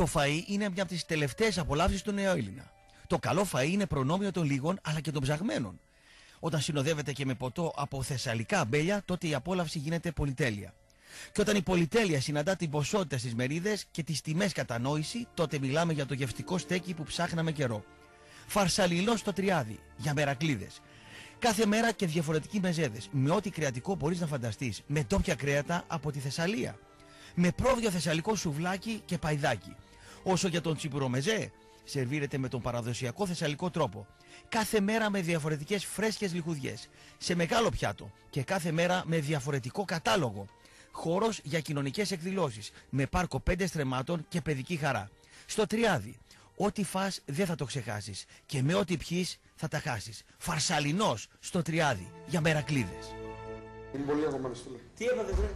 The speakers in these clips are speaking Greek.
Το φαΐ είναι μια από τις τελευταίες απολαύσεις του νέου Έλληνα. Το καλό φαΐ είναι προνόμιο των λίγων αλλά και των ψαγμένων. Όταν συνοδεύεται και με ποτό από θεσσαλικά αμπέλια, τότε η απόλαυση γίνεται πολυτέλεια. Και όταν η πολυτέλεια συναντά την ποσότητα στις μερίδες και τις τιμές κατανόηση, τότε μιλάμε για το γευστικό στέκι που ψάχναμε καιρό. Φαρσαλινό στο τριάδι, για μερακλίδες. Κάθε μέρα και διαφορετικοί μεζέδες, με ό,τι κρεατικό μπορείς να φανταστείς, με τόπια κρέατα από τη Θεσσαλία. Με πρόβιο θεσσαλικό σουβλάκι και παϊδάκι. Όσο για τον τσιπουρομεζέ, σερβίρεται με τον παραδοσιακό θεσσαλικό τρόπο. Κάθε μέρα με διαφορετικές φρέσκες λιχουδιές, σε μεγάλο πιάτο και κάθε μέρα με διαφορετικό κατάλογο. Χώρος για κοινωνικές εκδηλώσεις, με πάρκο πέντε στρεμάτων και παιδική χαρά. Στο Τριάδι, ό,τι φας δεν θα το ξεχάσεις και με ό,τι πιείς θα τα χάσεις. Φαρσαλινός στο Τριάδι, για μερακλίδες. Είμαι πολύ αγωμένος φίλε. Τι έπατε βρε;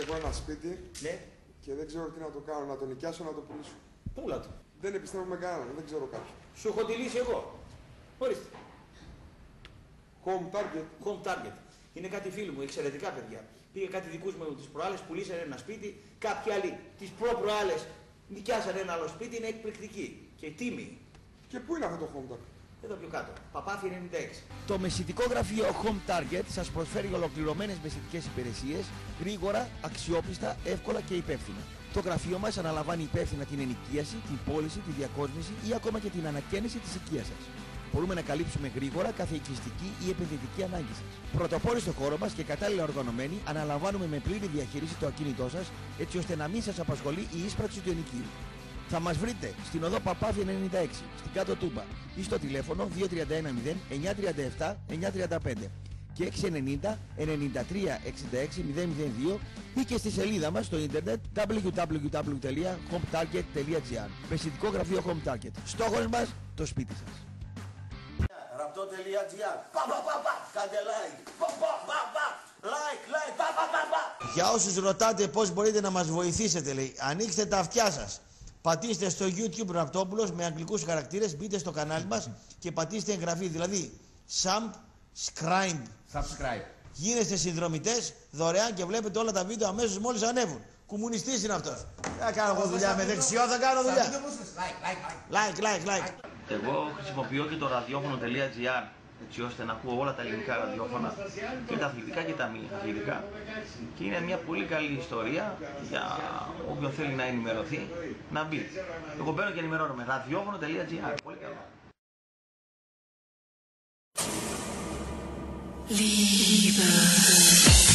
Έχω ένα σπίτι Ναι, και δεν ξέρω τι να το κάνω, να το νοικιάσω να το πουλήσω. Πούλα το. Δεν επιστρέφω με κανέναν, δεν ξέρω κάποιον. Σου έχω τη λύση εγώ. Ορίστε. Home target. Home Target. Είναι κάτι φίλοι μου, εξαιρετικά παιδιά. Πήγε κάτι δικούς μου τις προάλλες, πουλήσανε ένα σπίτι, κάποιοι άλλοι τις προ-προάλλες νοικιάσανε ένα άλλο σπίτι, είναι εκπληκτική και τίμη. Και πού είναι αυτό το home target; Εδώ πιο κάτω. Παπάθη 96. Το μεσητικό γραφείο Home Target σας προσφέρει ολοκληρωμένες μεσητικές υπηρεσίες, γρήγορα, αξιόπιστα, εύκολα και υπεύθυνα. Το γραφείο μας αναλαμβάνει υπεύθυνα την ενοικίαση, την πώληση, τη διακόσμηση ή ακόμα και την ανακαίνιση της οικίας σας. Μπορούμε να καλύψουμε γρήγορα κάθε οικιστική ή επενδυτική ανάγκη σας. Πρωτοπόροι στο χώρο μας και κατάλληλα οργανωμένοι, αναλαμβάνουμε με πλήρη διαχείριση το ακίνητό σας, έτσι ώστε να μην σας απασχολεί η ίσπραξη του ενοικίου. Θα μας βρείτε στην οδό Παπάθη 96, στην κάτω Τούμπα ή στο τηλέφωνο 2310 937 935 και 690 93 66 002 ή και στη σελίδα μας στο ίντερνετ www.hometarget.gr Μεσητικό γραφείο Home Target. Στόχος μας το σπίτι σας. Ραπτό.gr Πα πα πα πα Κάντε like Πα πα πα πα Like like Πα πα πα πα Για όσους ρωτάτε πώς μπορείτε να μας βοηθήσετε λέει, ανοίξτε τα αυτιά σας. Πατήστε στο YouTube Ραπτόπουλος με αγγλικούς χαρακτήρες, μπείτε στο κανάλι μας και πατήστε εγγραφή. Δηλαδή, subscribe. Subscribe. Γίνεστε συνδρομητές δωρεάν και βλέπετε όλα τα βίντεο αμέσως μόλις ανέβουν. Κομμουνιστής είναι αυτός. Δεν θα κάνω εγώ δουλειά με δεξιό, θα κάνω δουλειά. Like, like, like. Like, like, like. Εγώ χρησιμοποιώ και το ραδιόφωνο.gr έτσι ώστε να ακούω όλα τα ελληνικά ραδιόφωνα και τα αθλητικά και τα μη αθλητικά και είναι μια πολύ καλή ιστορία για όποιον θέλει να ενημερωθεί να μπει. Εγώ μπαίνω και ενημερώνομαι ραδιόφωνο.gr Πολύ καλό. Liebe.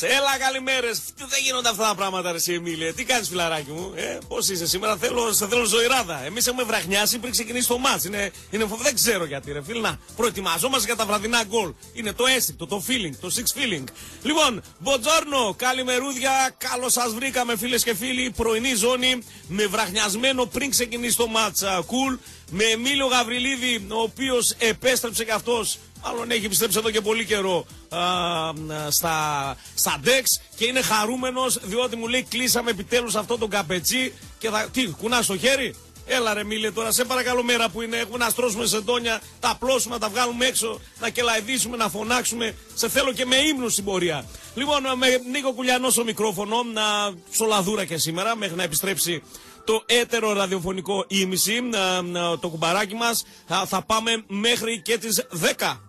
Έλα καλημέρες. Δεν γίνονται αυτά τα πράγματα, ρε Εμίλια. Τι κάνεις, φιλαράκι μου. Ε, Πώς είσαι σήμερα, θέλω, σε θέλω ζωηράδα. Εμείς έχουμε βραχνιάσει πριν ξεκινήσει το μάτς. Είναι, είναι, φοβ- δεν ξέρω γιατί, ρε φίλ. Να, προετοιμαζόμαστε για τα βραδινά γκολ. Είναι το αίσθητο, το feeling, το six feeling. Λοιπόν, μποτζόρνο, καλημερούδια. Καλώς σας βρήκαμε, φίλες και φίλοι. Πρωινή ζώνη με βραχνιασμένο πριν ξεκινήσει το μάτς. Κουλ. Με Εμίλιο Γαβριλίδη, ο οποίος επέστρεψε κι αυτός Μάλλον έχει επιστρέψει εδώ και πολύ καιρό α, α, στα, στα Dex και είναι χαρούμενος διότι μου λέει κλείσαμε επιτέλους αυτό το καπετσί και θα... Τι, κουνάς στο χέρι; Έλα ρε μίλε τώρα, σε παρακαλώ μέρα που είναι, έχουμε να στρώσουμε σεντόνια, τα απλώσουμε, να τα βγάλουμε έξω, να κελαϊδίσουμε, να φωνάξουμε. Σε θέλω και με ύμνους στην πορεία. Λοιπόν, με Νίκο Κουλιανό στο μικρόφωνο, να σολαδούρα και σήμερα, μέχρι να επιστρέψει το έτερο ραδιοφωνικό ήμιση, α, α, το κουμπαράκι μας, α, θα πάμε μέχρι και τις 10.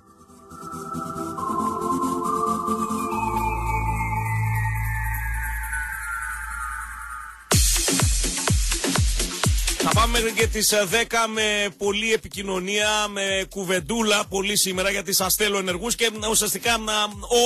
Thank you. Πάμε μέχρι και τις ε, 10 με πολλή επικοινωνία, με κουβεντούλα πολύ σήμερα γιατί σας θέλω ενεργούς και ε, ουσιαστικά ε,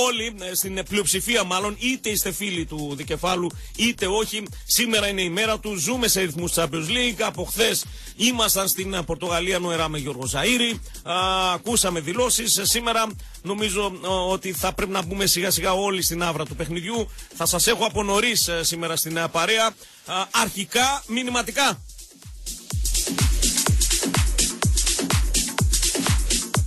όλοι, ε, στην πλειοψηφία μάλλον, είτε είστε φίλοι του δικεφάλου είτε όχι, σήμερα είναι η μέρα του, ζούμε σε ρυθμούς Champions League, από χθες ήμασταν στην ε, Πορτογαλία νοερά με Γιώργο Ζαΐρη, α, ακούσαμε δηλώσεις, Ε, σήμερα νομίζω ε, ότι θα πρέπει να μπούμε σιγά σιγά όλοι στην άβρα του παιχνιδιού, θα σας έχω από νωρίς ε, σήμερα στην ε, παρέα, Α, αρχικά μηνυματικά.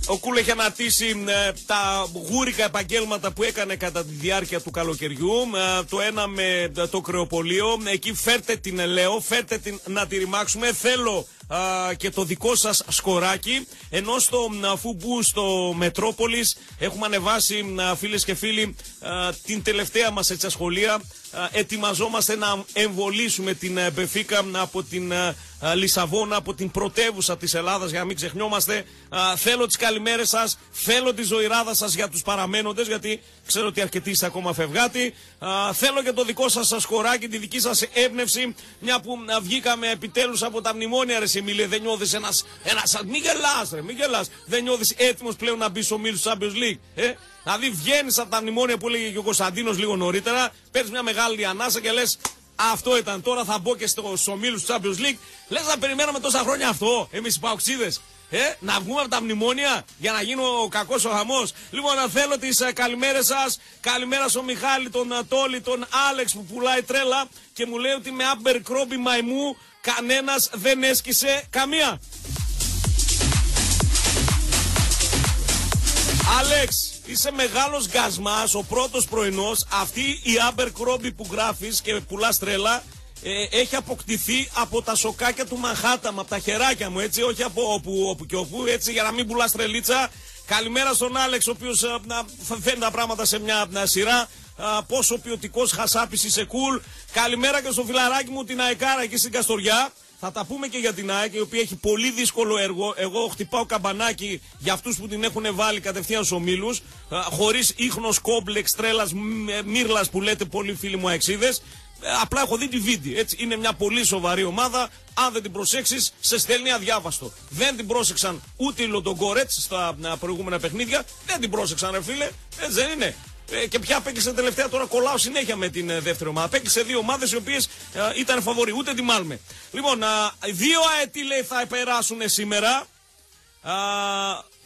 Ο Κούλ έχει αναρτήσει ε, τα γούρικα επαγγέλματα που έκανε κατά τη διάρκεια του καλοκαιριού. Ε, το ένα με ε, το κρεοπολείο. Εκεί φέρτε την ελαίο, φέρτε την να τη ρημάξουμε. Θέλω α, και το δικό σας σκοράκι. Ενώ στο α, Φουμπού στο Μετρόπολης έχουμε ανεβάσει α, φίλες και φίλοι α, την τελευταία μας έτσι ασχολία. Α, ετοιμαζόμαστε να εμβολήσουμε την ε, Μπεφίκα από την ε, ε, Λισαβόνα, από την πρωτεύουσα της Ελλάδας για να μην ξεχνιόμαστε. Α, θέλω τις καλημέρες σας, θέλω τη ζωηράδα σας για τους παραμένοντες γιατί ξέρω ότι αρκετοί είστε ακόμα φευγάτοι. Α, θέλω και το δικό σας σκοράκι, τη δική σας έμπνευση μια που α, βγήκαμε επιτέλους από τα μνημόνια ρε Σιμίλε, δεν νιώθεις ένας, ένας μη γελάς ρε, μη γελάς, δεν νιώθεις έτοιμος πλέον να μπει στο μίλου του Champions League. Ε; Δηλαδή βγαίνεις από τα μνημόνια που έλεγε και ο Κωνσταντίνος λίγο νωρίτερα, παίρνεις μια μεγάλη ανάσα και λες. Αυτό ήταν τώρα, θα μπω και στο ομίλου του Champions League. Λες να περιμέναμε τόσα χρόνια αυτό, εμείς οι παοξίδες. Ε, να βγούμε από τα μνημόνια για να γίνει ο κακός ο χαμός. Λοιπόν, να θέλω τις uh, καλημέρες σας. Καλημέρα στον Μιχάλη, τον uh, Τόλι, τον Άλεξ που πουλάει τρέλα και μου λέει ότι με άμπερ κρόμπι μαϊμού κανένας δεν έσκησε καμία. Άλεξ, είσαι μεγάλος γκασμάς, ο πρώτος πρωινός. Αυτή η Άμπερ Κρόμπι που γράφεις και πουλάς τρέλα ε, έχει αποκτηθεί από τα σοκάκια του Μαχάταμ, από τα χεράκια μου, έτσι, όχι από όπου, όπου και όπου, έτσι, για να μην πουλάς τρελίτσα. Καλημέρα στον Άλεξ, ο οποίος ε, να φέρνει τα πράγματα σε μια ε, σειρά. Α, πόσο ποιοτικός χασάπης είσαι cool. Καλημέρα και στο φιλαράκι μου την Αεκάρα εκεί στην Καστοριά. Θα τα πούμε και για την ΑΕΚ, η οποία έχει πολύ δύσκολο έργο. Εγώ χτυπάω καμπανάκι για αυτούς που την έχουν βάλει κατευθείαν στους ομίλους. Χωρίς ίχνος κόμπλεξ, τρέλας, μύρλας που λέτε πολλοί φίλοι μου αεξίδε. Απλά έχω δει τη βίντεο. Έτσι, είναι μια πολύ σοβαρή ομάδα. Αν δεν την προσέξεις, σε στέλνει αδιάβαστο. Δεν την πρόσεξαν ούτε οι Λοντογκόρετς στα α, προηγούμενα παιχνίδια. Δεν την πρόσεξαν, ρε φίλε. Έτσι δεν είναι. Ε, και πια απέκλεισε τελευταία τώρα κολλάω συνέχεια με την ε, δεύτερη ομάδα. Απέκλεισε δύο ομάδες οι οποίες ήταν φαβοροί. Ούτε τη μάλμε. Λοιπόν, α, δύο αετοί λέει θα περάσουν σήμερα. Α,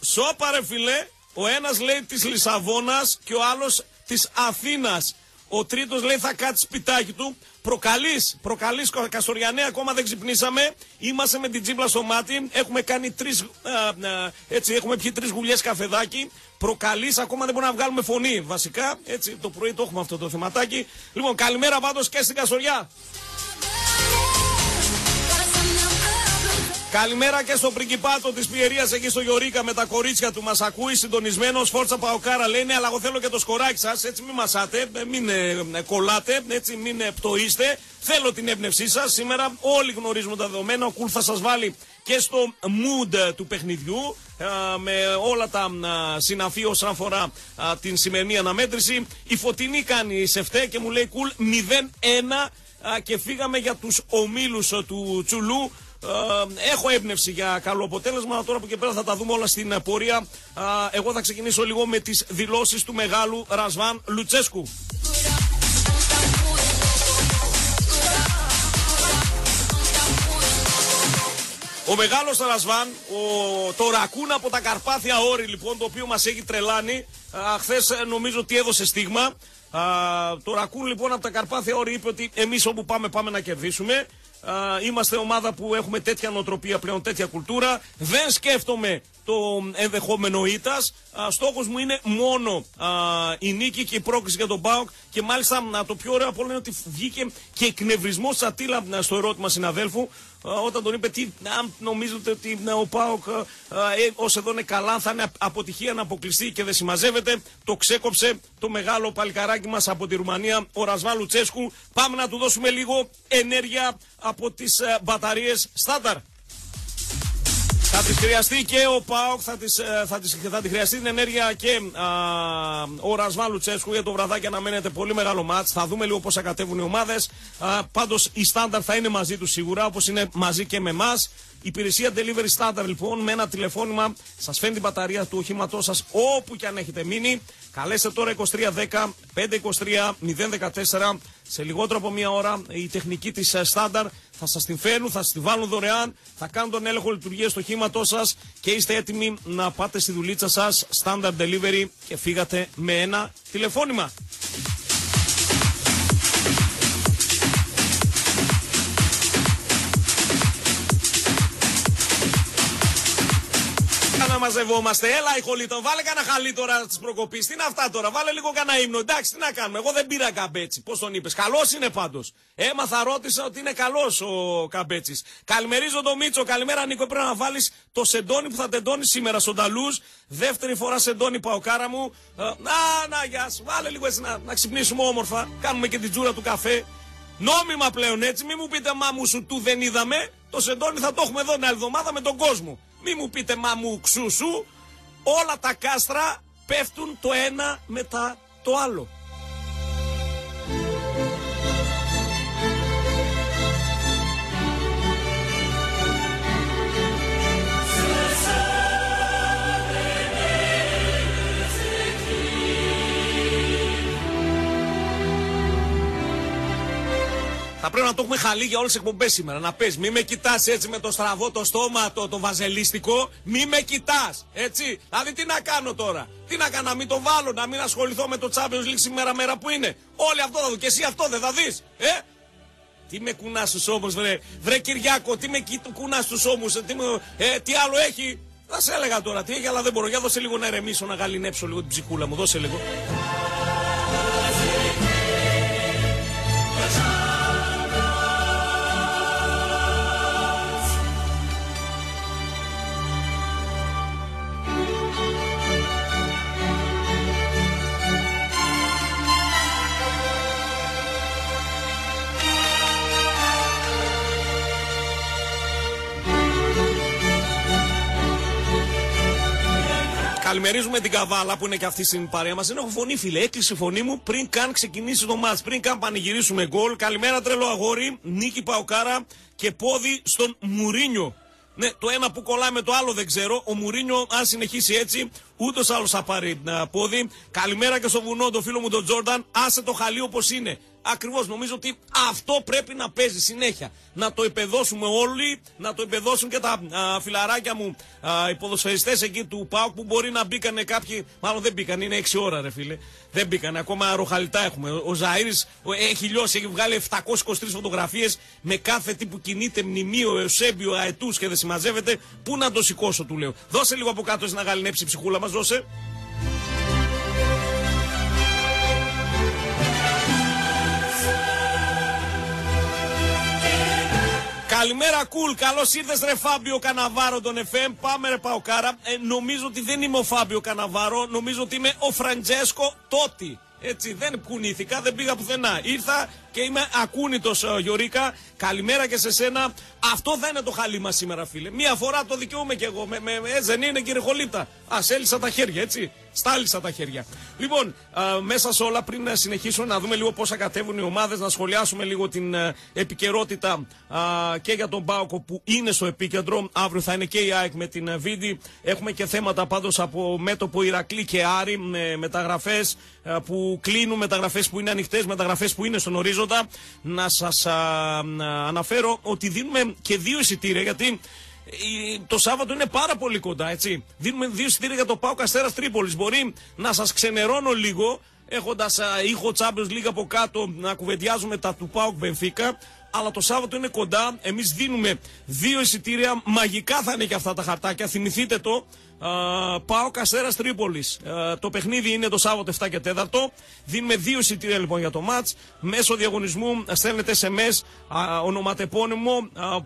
σώπα ρε φιλέ. Ο ένας λέει της Λισαβόνας και ο άλλος της Αθήνας. Ο τρίτος λέει θα κάτσει σπιτάκι του. Προκαλείς, προκαλείς Καστοριανέ, ακόμα δεν ξυπνήσαμε. Είμαστε με την τζίμπλα στο μάτι. Έχουμε κάνει τρεις, α, α, έτσι, έχουμε πιει τρεις γουλιές καφεδάκι. Προκαλείς, ακόμα δεν μπορούμε να βγάλουμε φωνή. Βασικά, έτσι, το πρωί το έχουμε αυτό το θεματάκι. Λοιπόν, καλημέρα πάντως και στην Καστοριά. Καλημέρα και στο πριγκιπάτο της Πιερίας εκεί στο Γιωρίκα με τα κορίτσια του. Μας ακούει συντονισμένος. Φόρτσα Παοκάρα λέει ναι, αλλά εγώ θέλω και το σκοράκι σας. Έτσι μην μασάτε, ε, μην ε, ε, κολλάτε, έτσι μην ε, πτωείστε. Θέλω την έμπνευσή σας. Σήμερα όλοι γνωρίζουμε τα δεδομένα. Ο Κουλ θα σας βάλει και στο mood του παιχνιδιού ε, με όλα τα ε, συναφή όσον αφορά ε, την σημερινή αναμέτρηση. Η Φωτεινή κάνει σε φταί και μου λέει Κουλ 0-1 α, και φύγαμε για τους ομίλους α, του Τσουλού Ε, έχω έμπνευση για καλό αποτέλεσμα. Τώρα που και πέρα θα τα δούμε όλα στην ε, πορεία. Ε, εγώ θα ξεκινήσω λίγο με τις δηλώσεις του μεγάλου Ρασβάν Λουτσέσκου. Ο μεγάλος Ρασβάν, ο, το ρακούν από τα Καρπάθια όρη λοιπόν, το οποίο μας έχει τρελάνει. Χθες νομίζω ότι έδωσε στίγμα. Α, το ρακούν λοιπόν από τα Καρπάθια όρη είπε ότι εμείς όπου πάμε πάμε να κερδίσουμε. Α, είμαστε ομάδα που έχουμε τέτοια νοοτροπία πλέον, τέτοια κουλτούρα. Δεν σκέφτομαι το ενδεχόμενο ήττας. Στόχος μου είναι μόνο α, η νίκη και η πρόκληση για τον Πάοκ. Και μάλιστα να το πιο ωραίο από όλα είναι ότι βγήκε και εκνευρισμό Ατήλα στο ερώτημα συναδέλφου. Όταν τον είπε τι, αν νομίζετε ότι ο Πάοκ ε, ως εδώ είναι καλά, θα είναι αποτυχία να αποκλειστεί και δεν συμμαζεύεται. Το ξέκοψε το μεγάλο παλικαράκι μας από τη Ρουμανία, ο Ρασβάλου Τσέσκου. Πάμε να του δώσουμε λίγο ενέργεια από τις ε, μπαταρίες στάνταρ. Θα τη χρειαστεί και ο Πάοκ, θα, της, ε, θα, της, θα τη χρειαστεί την ενέργεια και α, ο Ρασβάν Λουτσέσκου για το βραδάκι αναμένεται πολύ μεγάλο μάτς. Θα δούμε λίγο πώς θα κατέβουν οι ομάδες. Α, πάντως η στάνταρ θα είναι μαζί τους σίγουρα όπως είναι μαζί και με εμάς. Υπηρεσία Delivery Standard λοιπόν με ένα τηλεφώνημα σας φέρνει την μπαταρία του οχήματός σας όπου και αν έχετε μείνει. Καλέστε τώρα 2310 523 014 σε λιγότερο από μία ώρα η τεχνική της Standard θα σας την φέρνουν, θα σας την βάλουν δωρεάν, θα κάνουν τον έλεγχο λειτουργίας του οχήματός σας και είστε έτοιμοι να πάτε στη δουλίτσα σας Standard Delivery και φύγατε με ένα τηλεφώνημα. Μαζευόμαστε. Έλα, η χολίτο, βάλε κανένα χαλί τώρα της προκοπής. Τι είναι αυτά τώρα, βάλε λίγο κανένα ύμνο. Εντάξει, τι να κάνουμε. Εγώ δεν πήρα καμπέτσι. Πώς τον είπες. Καλός είναι πάντως. Έμαθα, ρώτησα ότι είναι καλός ο καμπέτσι. Καλημερίζω τον Μίτσο. Καλημέρα, Νίκο. Πρέπει να βάλεις το σεντόνι που θα τεντώνει σήμερα στον Ταλούς. Δεύτερη φορά σεντόνι παοκάρα μου. Ε, να, να, γεια σου. Βάλε λίγο έτσι να, να ξυπνήσουμε όμορφα. Κάνουμε και την τζούρα του καφέ. Νόμιμα πλέον έτσι, μην μου πείτε μα μου σου του δεν είδαμε. Το σεντόνι θα το έχουμε εδώ την άλλη εβδομάδα με τον κόσμο. Μη μου πείτε μα μου ξούσου. Όλα τα κάστρα πέφτουν το ένα μετά το άλλο. Θα πρέπει να το έχουμε χαλί για όλες τις εκπομπές σήμερα. Να πες, μη με κοιτάς έτσι με το στραβό το στόμα, το, το βαζελίστικο. Μη με κοιτάς, έτσι. Δηλαδή τι να κάνω τώρα; Τι να κάνω, να μην το βάλω, να μην ασχοληθώ με το Champions League σήμερα μέρα που είναι; Όλοι αυτό θα δω. Και εσύ αυτό δεν θα δεις. Ε, τι με κουνάς του ώμους, βρε. Βρε Κυριάκο, τι με κουνάς του ώμους, ε, τι, ε, τι άλλο έχει; Θα σε έλεγα τώρα τι έχει, αλλά δεν μπορώ. Για δώσε λίγο να ερεμήσω, να γαλινέψω λίγο την ψυχούλα μου. Δώσε λίγο. Καλημερίζουμε την Καβάλα που είναι και αυτή στην παρέα μας. Δεν έχω φωνή, φίλε. Έκλεισε η φωνή μου πριν καν ξεκινήσει το μάτ. Πριν καν πανηγυρίσουμε γκολ. Καλημέρα, τρελό αγόρι. Νίκη Παοκάρα και πόδι στον Μουρίνιο. Ναι, το ένα που κολλάει με το άλλο δεν ξέρω. Ο Μουρίνιο, αν συνεχίσει έτσι, ούτως άλλο θα πάρει πόδι. Καλημέρα και στο βουνό, το φίλο μου τον Τζόρνταν. Άσε το χαλί όπως είναι. Ακριβώς νομίζω ότι αυτό πρέπει να παίζει συνέχεια. Να το επεδώσουμε όλοι, να το επεδώσουν και τα α, φιλαράκια μου, α, οι ποδοσφαιριστές εκεί του ΠΑΟΚ που μπορεί να μπήκανε κάποιοι. Μάλλον δεν μπήκαν, είναι 6 ώρα, ρε φίλε. Δεν μπήκανε, ακόμα ροχαλιτά έχουμε. Ο Ζαήρη έχει λιώσει, έχει βγάλει 723 φωτογραφίες με κάθε τι που κινείται, μνημείο, εωσέμπιο, αετούς και δεν συμμαζεύεται. Πού να το σηκώσω, του λέω. Δώσε λίγο από κάτω να γαλινέψει η ψυχούλα μας, δώσε. Καλημέρα, κουλ. Cool. Καλώς ήρθες, ρε Φάμπιο Καναβάρο, τον FM. Πάμε, ρε Παοκάρα. Ε, νομίζω ότι δεν είμαι ο Φάμπιο Καναβάρο. Νομίζω ότι είμαι ο Φραντζέσκο Τότι. Έτσι, δεν κουνήθηκα, δεν πήγα πουθενά. Ήρθα και είμαι ακούνητος, Γιωρίκα. Καλημέρα και σε σένα. Αυτό δεν είναι το χαλί μας σήμερα, φίλε. Μία φορά το δικαιούμαι κι εγώ. Με, με, με, δεν είναι, κύριε Χολίτα. Α, έλυσα τα χέρια, έτσι. Στάλισα τα χέρια. Λοιπόν, α, μέσα σε όλα, πριν να συνεχίσουμε να δούμε λίγο πόσα κατέβουν οι ομάδες, να σχολιάσουμε λίγο την α, επικαιρότητα α, και για τον Πάοκο που είναι στο επίκεντρο. Αύριο θα είναι και η ΑΕΚ με την Βίντι. Έχουμε και θέματα πάντως από μέτωπο Ηρακλή και Άρη με μεταγραφές που κλείνουν, μεταγραφές που είναι ανοιχτές, μεταγραφές που είναι στον ορίζοντα. Να σας αναφέρω ότι δίνουμε και δύο εισιτήρια γιατί το Σάββατο είναι πάρα πολύ κοντά, έτσι. Δίνουμε δύο εισιτήρια για το Πάο Καστέρας Τρίπολης. Μπορεί να σας ξενερώνω λίγο, έχοντας ήχο Champions League από κάτω να κουβεντιάζουμε τα του Πάου Μπενφίκα. Αλλά το Σάββατο είναι κοντά. Εμείς δίνουμε δύο εισιτήρια. Μαγικά θα είναι και αυτά τα χαρτάκια. Θυμηθείτε το. Uh, πάω Καστέρας Τρίπολης. το παιχνίδι είναι το Σάββατο 7 και 4. Δίνουμε δύο εισιτήρια λοιπόν για το ματ. Μέσω διαγωνισμού στέλνετε SMS, uh, ονοματεπώνυμο, uh,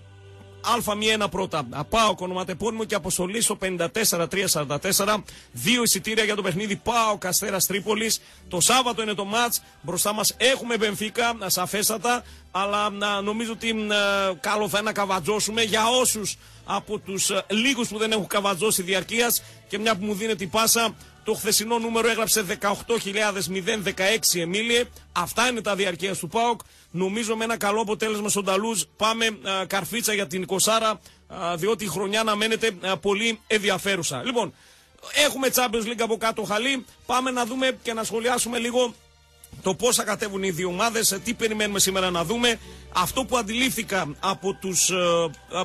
Α1 πρώτα. Πάω ονοματεπώνυμο και αποστολή στο 54344. Δύο εισιτήρια για το παιχνίδι Πάω Καστέρας Τρίπολης. Το Σάββατο είναι το ματ. Μπροστά μας έχουμε Μπενφίκα, σαφέστατα. Αλλά να, νομίζω ότι καλό θα είναι να καβατζώσουμε για όσους από τους λίγους που δεν έχουν καβατζώσει διαρκείας. Και μια που μου δίνεται η πάσα, το χθεσινό νούμερο έγραψε 18.016 Εμίλιε. Αυτά είναι τα διαρκείας του ΠΑΟΚ. Νομίζω με ένα καλό αποτέλεσμα στον Ταλούζ πάμε α, καρφίτσα για την 20 διότι η χρονιά αναμένεται α, πολύ ενδιαφέρουσα. Λοιπόν, έχουμε Champions League από κάτω χαλή. Πάμε να δούμε και να σχολιάσουμε λίγο το πώς θα κατέβουν οι δύο ομάδες, τι περιμένουμε σήμερα να δούμε. Αυτό που αντιλήφθηκα από τους ε,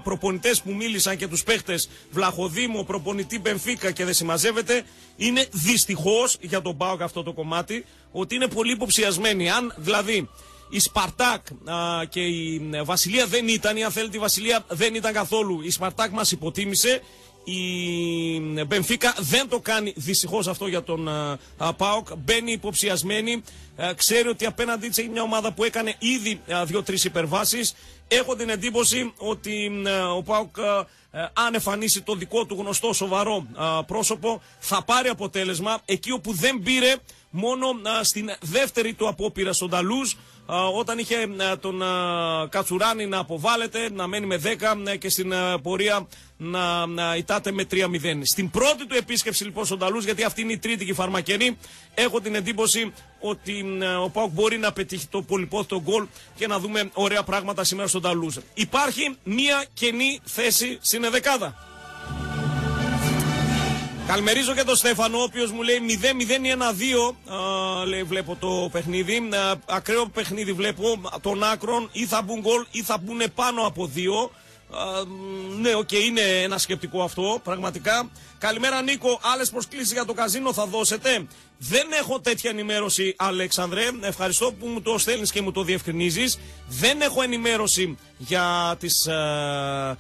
προπονητές που μίλησαν και τους παίχτες Βλαχοδήμο, προπονητή Μπενφίκα και δεν συμμαζεύεται, είναι δυστυχώς για τον Πάοκ αυτό το κομμάτι ότι είναι πολύ υποψιασμένοι. Αν δηλαδή η Σπαρτάκ α, και η ε, Βασιλεία δεν ήταν, ή αν θέλετε η Βασιλεία δεν ήταν καθόλου. Η Σπαρτάκ μας υποτίμησε. Η Μπενφίκα δεν το κάνει δυστυχώς αυτό για τον α, Πάοκ. Μπαίνει υποψιασμένη. Α, ξέρει ότι απέναντί της έχει μια ομάδα που έκανε ήδη δύο-τρεις υπερβάσεις. Έχω την εντύπωση ότι ο Πάοκ αν εμφανίσει το δικό του γνωστό σοβαρό πρόσωπο θα πάρει αποτέλεσμα εκεί όπου δεν πήρε μόνο στην δεύτερη του απόπειρα στον Ταλούζ όταν είχε τον Κατσουράνη να αποβάλλεται, να μένει με 10 και στην πορεία να, να ητάτε με 3-0. Στην πρώτη του επίσκεψη λοιπόν στον Ταλούς, γιατί αυτή είναι η τρίτη και φαρμακερή, έχω την εντύπωση ότι ο ΠΑΟΚ μπορεί να πετύχει το πολυπόθητο γκολ και να δούμε ωραία πράγματα σήμερα στο Ντα Λουζ. Υπάρχει μία κενή θέση στην ενδεκάδα. Καλημερίζω και τον Στέφανο, ο οποίος μου λέει 0-0 ή 1-2. Λέει, βλέπω το παιχνίδι. ακραίο παιχνίδι βλέπω των άκρων. Ή θα μπουν γκολ ή θα μπουν πάνω από δύο. ναι, OK, okay, είναι ένα σκεπτικό αυτό, πραγματικά. Καλημέρα Νίκο, άλλες προσκλήσεις για το καζίνο θα δώσετε; Δεν έχω τέτοια ενημέρωση, Αλέξανδρε. Ευχαριστώ που μου το στέλνεις και μου το διευκρινίζεις. Δεν έχω ενημέρωση για τις ε,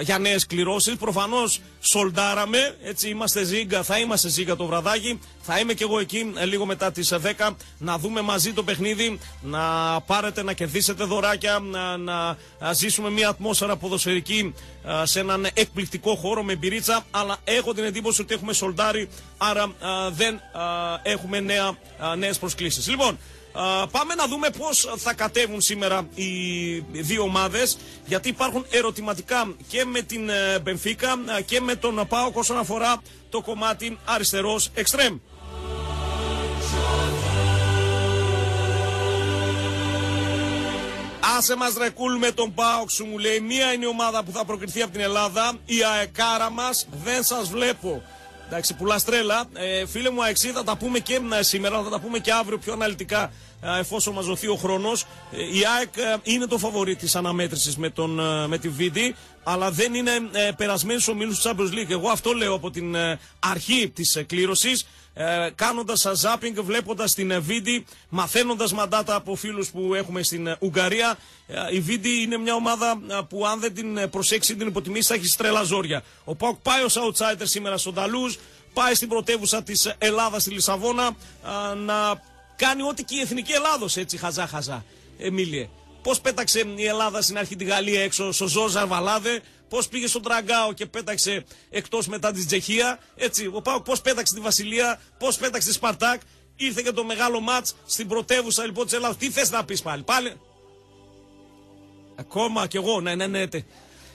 για νέες κληρώσεις. Προφανώς σολτάραμε, έτσι είμαστε ζήγκα, θα είμαστε ζήγκα το βραδάκι. Θα είμαι και εγώ εκεί ε, λίγο μετά τις 10 να δούμε μαζί το παιχνίδι, να πάρετε, να κερδίσετε δωράκια, να, να ζήσουμε μια ατμόσφαιρα ποδοσφαιρική σε έναν εκπληκτικό χώρο με μπυρίτσα. Αλλά έχω την εντύπωση ότι έχουμε σολτάρει, άρα δεν έχουμε νέα, νέες προσκλήσεις. Λοιπόν, πάμε να δούμε πώς θα κατέβουν σήμερα οι δύο ομάδες γιατί υπάρχουν ερωτηματικά και με την ε, Μπενφίκα και με τον ΠΑΟΚ όσον αφορά το κομμάτι αριστερός εξτρέμ. Άσε μας ρεκούλ με τον Πάοκ σου μου λέει Μία είναι η ομάδα που θα προκριθεί από την Ελλάδα Η αεκάρα μας δεν σας βλέπω Εντάξει, πουλάς τρέλα. Ε, φίλε μου, Αεξή, θα τα πούμε και σήμερα, θα τα πούμε και αύριο πιο αναλυτικά, ε, εφόσον μας δοθεί ο χρόνος. Ε, η ΑΕΚ ε, είναι το φαβορή της αναμέτρησης με, τον, με τη Βίντι, αλλά δεν είναι ε, περασμένης στου ομίλους του Champions League. Εγώ αυτό λέω από την αρχή της κλήρωσης. Ε, κάνοντας ζάπινγκ, βλέποντας την Βίντι, μαθαίνοντας μαντάτα από φίλους που έχουμε στην Ουγγαρία. η Βίντι είναι μια ομάδα που, αν δεν την προσέξει, την υποτιμήσει, θα έχει στρέλα ζόρια. Ο Πάουκ πάει ως outsider σήμερα στον Ταλούζ, πάει στην πρωτεύουσα της Ελλάδας, στη Λισαβόνα, να κάνει ό,τι και η εθνική Ελλάδος έτσι χαζά-χαζά. Εμίλιε. Πώς πέταξε η Ελλάδα στην αρχή τη Γαλλία έξω στο Ζόζα Βαλάδε, πώς πήγε στον Τραγκάο και πέταξε εκτός μετά τη Τσεχία. Έτσι, ο Πάουκ πώς πέταξε τη Βασιλεία, πώς πέταξε τη Σπαρτάκ. ήρθε και το μεγάλο μάτς στην πρωτεύουσα λοιπόν της Ελλάδα. Τι θες να πεις πάλι, πάλι. Ακόμα κι εγώ, ναι, ναι, ναι.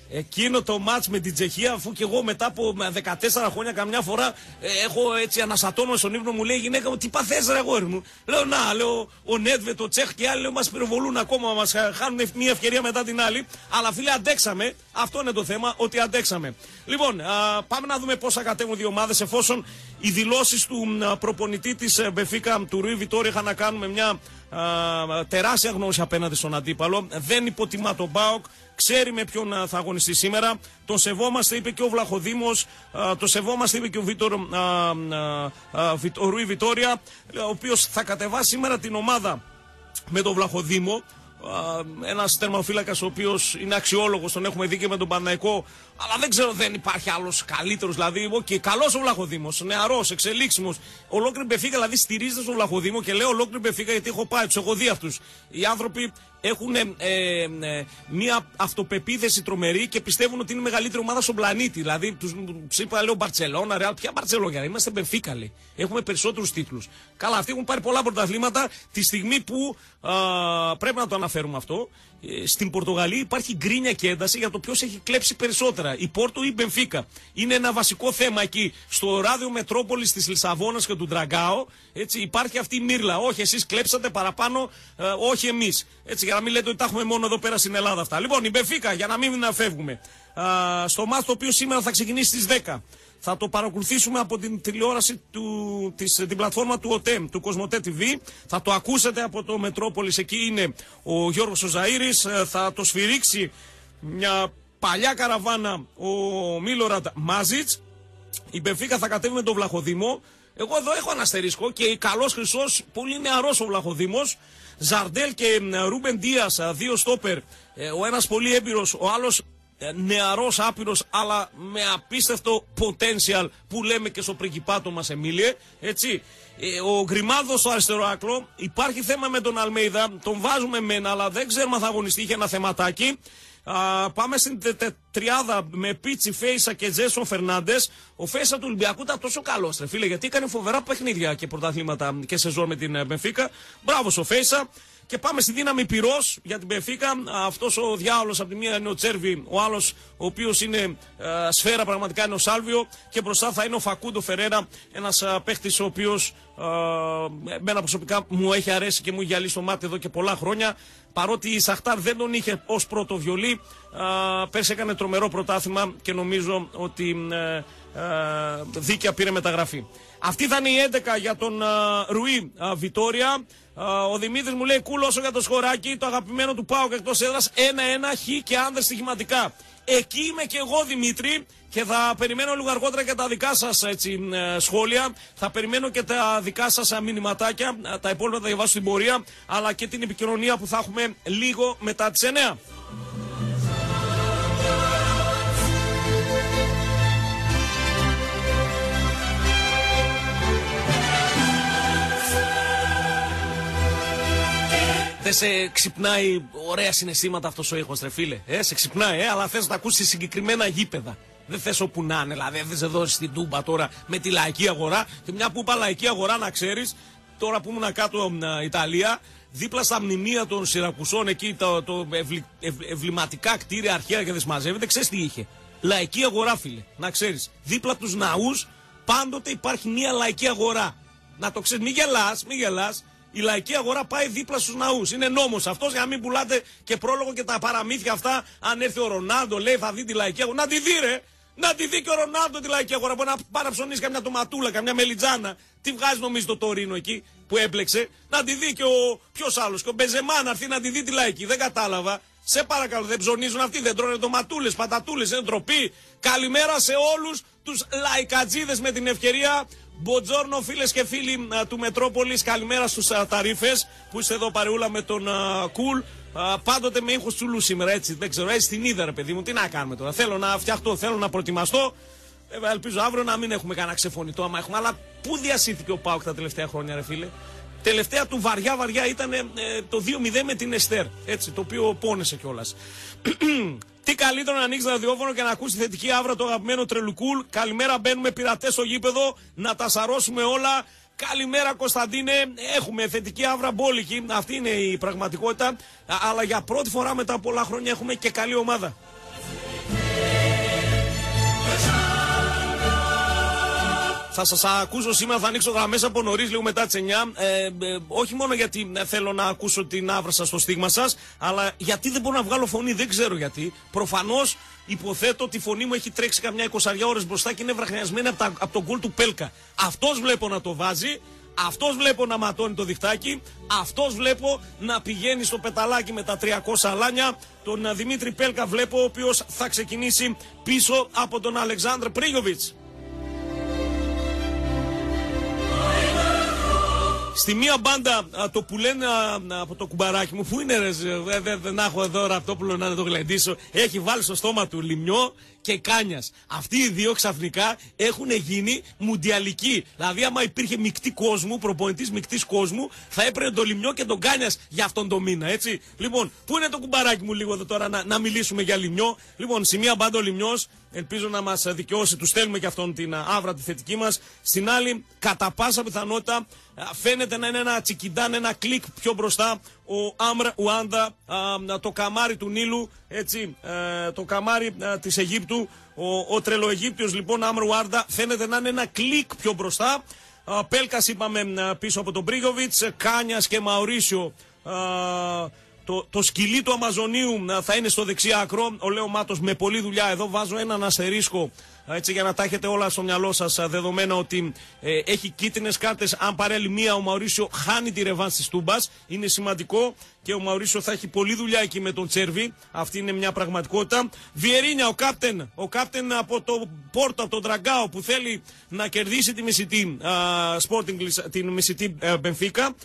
Τε. Εκείνο το μάτς με την Τσεχία, αφού και εγώ μετά από 14 χρόνια καμιά φορά ε, έχω έτσι ανασατώνω στον ύπνο μου, λέει η γυναίκα μου, τι παθές ρε αγόρι μου. Λέω να, λέω ο Νέτβε, το Τσέχ και άλλοι λέω, μας πυροβολούν ακόμα, μας χάνουν μια ευκαιρία μετά την άλλη. Αλλά φίλε αντέξαμε, αυτό είναι το θέμα, ότι αντέξαμε. Λοιπόν, α, πάμε να δούμε πόσα κατέβουν δύο ομάδες εφόσον οι δηλώσεις του α, προπονητή της ε, Μπεφίκα, του Ρουί Βιτόρη, είχαν να κάνουν με μια α, τεράστια γνώση απέναντι στον αντίπαλο. Δεν υποτιμά τον Μπάουκ ξέρει με ποιον α, θα αγωνιστεί σήμερα. Τον σεβόμαστε, είπε και ο Βλαχοδήμος. Το σεβόμαστε, είπε και ο Βίτορ α, α, α, Βιτ- ο Ρουί Βιτόρια, ο οποίος θα κατεβάσει σήμερα την ομάδα με τον Βλαχοδήμο. Ένας τερμοφύλακα ο οποίος είναι αξιόλογος, τον έχουμε δει και με τον Παναϊκό. Αλλά δεν ξέρω, δεν υπάρχει άλλος καλύτερος. Δηλαδή, και καλός ο Βλαχοδήμος, νεαρός, εξελίξιμος. Ολόκληρη Μπεφίκα δηλαδή στηρίζεται στον Βλαχοδήμο και λέω ολόκληρη Μπεφίκα γιατί έχω πάει, τους έχω δει αυτούς. Οι άνθρωποι έχουν ε, ε, ε, μια αυτοπεποίθηση τρομερή και πιστεύουν ότι είναι η μεγαλύτερη ομάδα στον πλανήτη. Δηλαδή, τους είπα, λέω Μπαρσελόνα, Ρεάλ, ποια Μπαρσελόνα, είμαστε Μπεφίκα, λέει. Έχουμε περισσότερους τίτλους. Καλά, αυτοί έχουν πάρει πολλά πρωταθλήματα τη στιγμή που α, πρέπει να το αναφέρουμε αυτό. Ε, Στην Πορτογαλία υπάρχει γκρίνια και ένταση για το ποιος έχει κλέψει περισσότερα, η Πόρτο ή η Μπενφίκα. Είναι ένα βασικό θέμα εκεί. Στο ράδιο Μετρόπολης της Λισαβόνας και του Ντραγκάο, έτσι, υπάρχει αυτή η μύρλα. Όχι, εσείς κλέψατε παραπάνω, ε, όχι εμείς. Έτσι, για να μην λέτε ότι τα έχουμε μόνο εδώ πέρα στην Ελλάδα αυτά. Λοιπόν, η Μπενφίκα, για να μην φεύγουμε. Α, στο μάθο το οποίο σήμερα θα ξεκινήσει στις 10. Θα το παρακολουθήσουμε από την τηλεόραση του, της, την πλατφόρμα του ΟΤΕΜ, του Κοσμοτέ TV. Θα το ακούσετε από το Μετρόπολης. Εκεί είναι ο Γιώργος ο Ζαΐρης. Ε, Θα το σφυρίξει μια παλιά καραβάνα ο Μίλορατ Μάζιτς. Η Μπεφίκα θα κατέβει με τον Βλαχοδήμο. Εγώ εδώ έχω ένα αστερίσκο και καλός χρυσός, πολύ νεαρός ο Βλαχοδήμος. Ζαρντέλ και ε, Ρούμπεν Δίας, δύο στόπερ. Ε, Ο ένας πολύ έμπειρος, ο άλλος νεαρός άπειρος, αλλά με απίστευτο potential που λέμε και στο πριγκιπάτο μας, Εμίλιε. Έτσι. Ε, Ο Γκριμάδος στο αριστερό άκρο. Υπάρχει θέμα με τον Αλμέιδα. Τον βάζουμε μένα, αλλά δεν ξέρουμε αν θα αγωνιστεί. Είχε ένα θεματάκι. Α, πάμε στην τε, τε- τριάδα με Πίτσι, Φέισα και Τζέσον Φερνάντες. Ο Φέισα του Ολυμπιακού ήταν τόσο καλός, ρε φίλε, γιατί έκανε φοβερά παιχνίδια και πρωταθλήματα και σεζόν με την ε, Μπενφίκα. Μπράβο στο Φέισα. Και πάμε στη δύναμη πυρός για την Μπενφίκα. Αυτός ο διάολος από τη μία είναι ο Τσέρβι, ο άλλος ο οποίος είναι ε, σφαίρα πραγματικά είναι ο Σάλβιο. Και μπροστά θα είναι ο Φακούντο Φερέρα, ένας παίχτης ο οποίος εμένα προσωπικά μου έχει αρέσει και μου έχει γυαλίσει το μάτι εδώ και πολλά χρόνια. Παρότι η Σαχτάρ δεν τον είχε ως πρώτο βιολί, α, πέρσι έκανε τρομερό πρωτάθλημα και νομίζω ότι ε, ε, δίκαια πήρε μεταγραφή. Αυτή θα είναι η 11 για τον α, Ρουί α, Βιτόρια. Α, ο Δημήτρης μου λέει κούλο όσο για το σχοράκι, το αγαπημένο του Πάου και εκτός έδρας 1-1 χ και άνδρες στοιχηματικά. Εκεί είμαι και εγώ Δημήτρη και θα περιμένω λίγο αργότερα και τα δικά σας σχόλια. Θα περιμένω και τα δικά σας μηνυματάκια. Ε, Τα υπόλοιπα θα διαβάσω στην πορεία, αλλά και την επικοινωνία που θα έχουμε λίγο μετά τις 9. Δεν σε ξυπνάει ωραία συναισθήματα αυτός ο ήχος, ρε φίλε. Ε, σε ξυπνάει, ε, αλλά θες να τα ακούσει συγκεκριμένα γήπεδα. Δεν θες όπου να είναι, δηλαδή δεν σε δώσει την τούμπα τώρα με τη λαϊκή αγορά. Και μια που είπα λαϊκή αγορά, να ξέρεις, τώρα που ήμουν κάτω ε, Ιταλία, δίπλα στα μνημεία των Σιρακουσών, εκεί το, το ευλη- ευ- ευληματικά κτίρια αρχαία και δεν συμμαζεύεται, ξέρεις τι είχε. Λαϊκή αγορά, φίλε. Να ξέρεις. Δίπλα από τους ναούς πάντοτε υπάρχει μια λαϊκή αγορά. Να το ξέρεις, μην γελάς, μην γελάς. Η λαϊκή αγορά πάει δίπλα στους ναούς. Είναι νόμος αυτός για να μην πουλάτε και πρόλογο και τα παραμύθια αυτά. Αν έρθει ο Ρονάλντο, λέει θα δει τη λαϊκή αγορά. Να τη δει, ρε! Να τη δει και ο Ρονάλντο τη λαϊκή αγορά. Μπορεί να πάει να ψωνίσει καμιά τοματούλα, καμιά μελιτζάνα. Τι βγάζει νομίζω το τωρίνο εκεί που έπλεξε. Να τη δει και ο. Ποιος άλλος, και ο Μπεζεμά να έρθει να τη δει τη λαϊκή. Δεν κατάλαβα. Σε παρακαλώ, δεν ψωνίζουν αυτοί, δεν τρώνε τοματούλε, πατατούλες, είναι ντροπή. Καλημέρα σε όλους τους λαϊκατζίδες με την ευκαιρία. Μποτζόρνο, φίλες και φίλοι α, του Μετρόπολης, καλημέρα στους ταρίφες που είστε εδώ παρεούλα με τον α, Κουλ. Α, πάντοτε με ήχο τσουλούς σήμερα, έτσι. Δεν ξέρω, έτσι την είδα, ρε παιδί μου. Τι να κάνουμε τώρα. Θέλω να φτιαχτώ, θέλω να προετοιμαστώ. Βέβαια, ελπίζω αύριο να μην έχουμε κανένα ξεφωνητό άμα έχουμε. Αλλά πού διασύθηκε ο Πάουκ τα τελευταία χρόνια, ρε φίλε; Τελευταία του βαριά βαριά ήταν ε, το 2-0 με την Εστέρ. Έτσι, το οποίο πόνεσε κιόλας. Τι καλύτερο να ανοίξει ραδιόφωνο και να ακούσει θετική αύρα το αγαπημένο Τρελουκούλ. Καλημέρα, μπαίνουμε πειρατές στο γήπεδο. Να τα σαρώσουμε όλα. Καλημέρα Κωνσταντίνε. Έχουμε θετική άβρα μπόλικη. Αυτή είναι η πραγματικότητα. Αλλά για πρώτη φορά μετά από πολλά χρόνια έχουμε και καλή ομάδα. Θα σας ακούσω σήμερα, θα ανοίξω γραμμές από νωρίς, λίγο μετά τις 9. Ε, ε, όχι μόνο γιατί θέλω να ακούσω την άβρα σας στο στίγμα σας, αλλά γιατί δεν μπορώ να βγάλω φωνή, δεν ξέρω γιατί. Προφανώς υποθέτω ότι η φωνή μου έχει τρέξει καμιά 20 ώρες μπροστά και είναι βραχνιασμένη από, από τον κόλ του Πέλκα. Αυτός βλέπω να το βάζει. Αυτός βλέπω να ματώνει το διχτάκι. Αυτός βλέπω να πηγαίνει στο πεταλάκι με τα 300 αλάνια. Τον ε, Δημήτρη Πέλκα βλέπω, ο οποίος θα ξεκινήσει πίσω από τον Αλεξάνδρ Πρίγιοβιτς. Στη μία μπάντα το που λένε από το κουμπαράκι μου, πού είναι ρε, δεν, δεν έχω εδώ ραπτόπουλο να το γλεντήσω, έχει βάλει στο στόμα του λιμιό και κάνιας. Αυτοί οι δύο ξαφνικά έχουν γίνει μουντιαλικοί. Δηλαδή, άμα υπήρχε μεικτή κόσμου, προπονητής μεικτής κόσμου, θα έπαιρνε το λιμιό και τον κάνιας για αυτόν τον μήνα, έτσι. Λοιπόν, πού είναι το κουμπαράκι μου λίγο εδώ τώρα να, να μιλήσουμε για λιμιό; Λοιπόν, στη μία μπάντα ο λιμιός, ελπίζω να μας δικαιώσει, τους στέλνουμε και αυτόν την αύρα τη θετική μας. Στην άλλη, κατά πάσα πιθανότητα, φαίνεται να είναι ένα τσικιντάν, ένα κλικ πιο μπροστά ο Άμρ Ουάρντα, το καμάρι του Νείλου, έτσι, ε, το καμάρι της Αιγύπτου, ο, ο τρελοαιγύπτιος λοιπόν Άμρ Ουάρντα φαίνεται να είναι ένα κλικ πιο μπροστά. Πέλκας είπαμε πίσω από τον Πρίγιοβιτς, Κάνιας και Μαουρίσιο το, το σκυλί του Αμαζονίου θα είναι στο δεξί άκρο. Ο Λέο Μάτος με πολλή δουλειά. Εδώ βάζω έναν αστερίσκο έτσι για να τα έχετε όλα στο μυαλό σας, δεδομένα ότι ε, έχει κίτρινες κάρτες. Αν πάρει μία, ο Μαουρίσιο χάνει τη ρεβάνς της Τούμπας. Είναι σημαντικό και ο Μαουρίσιο θα έχει πολλή δουλειά εκεί με τον Τσέρβι. Αυτή είναι μια πραγματικότητα. Βιεϊρίνια, ο captain, ο captain από το Πόρτο, από τον Ντραγκάο που θέλει να κερδίσει τη μισητή Sporting, την μισητή ε, Μπενφίκα.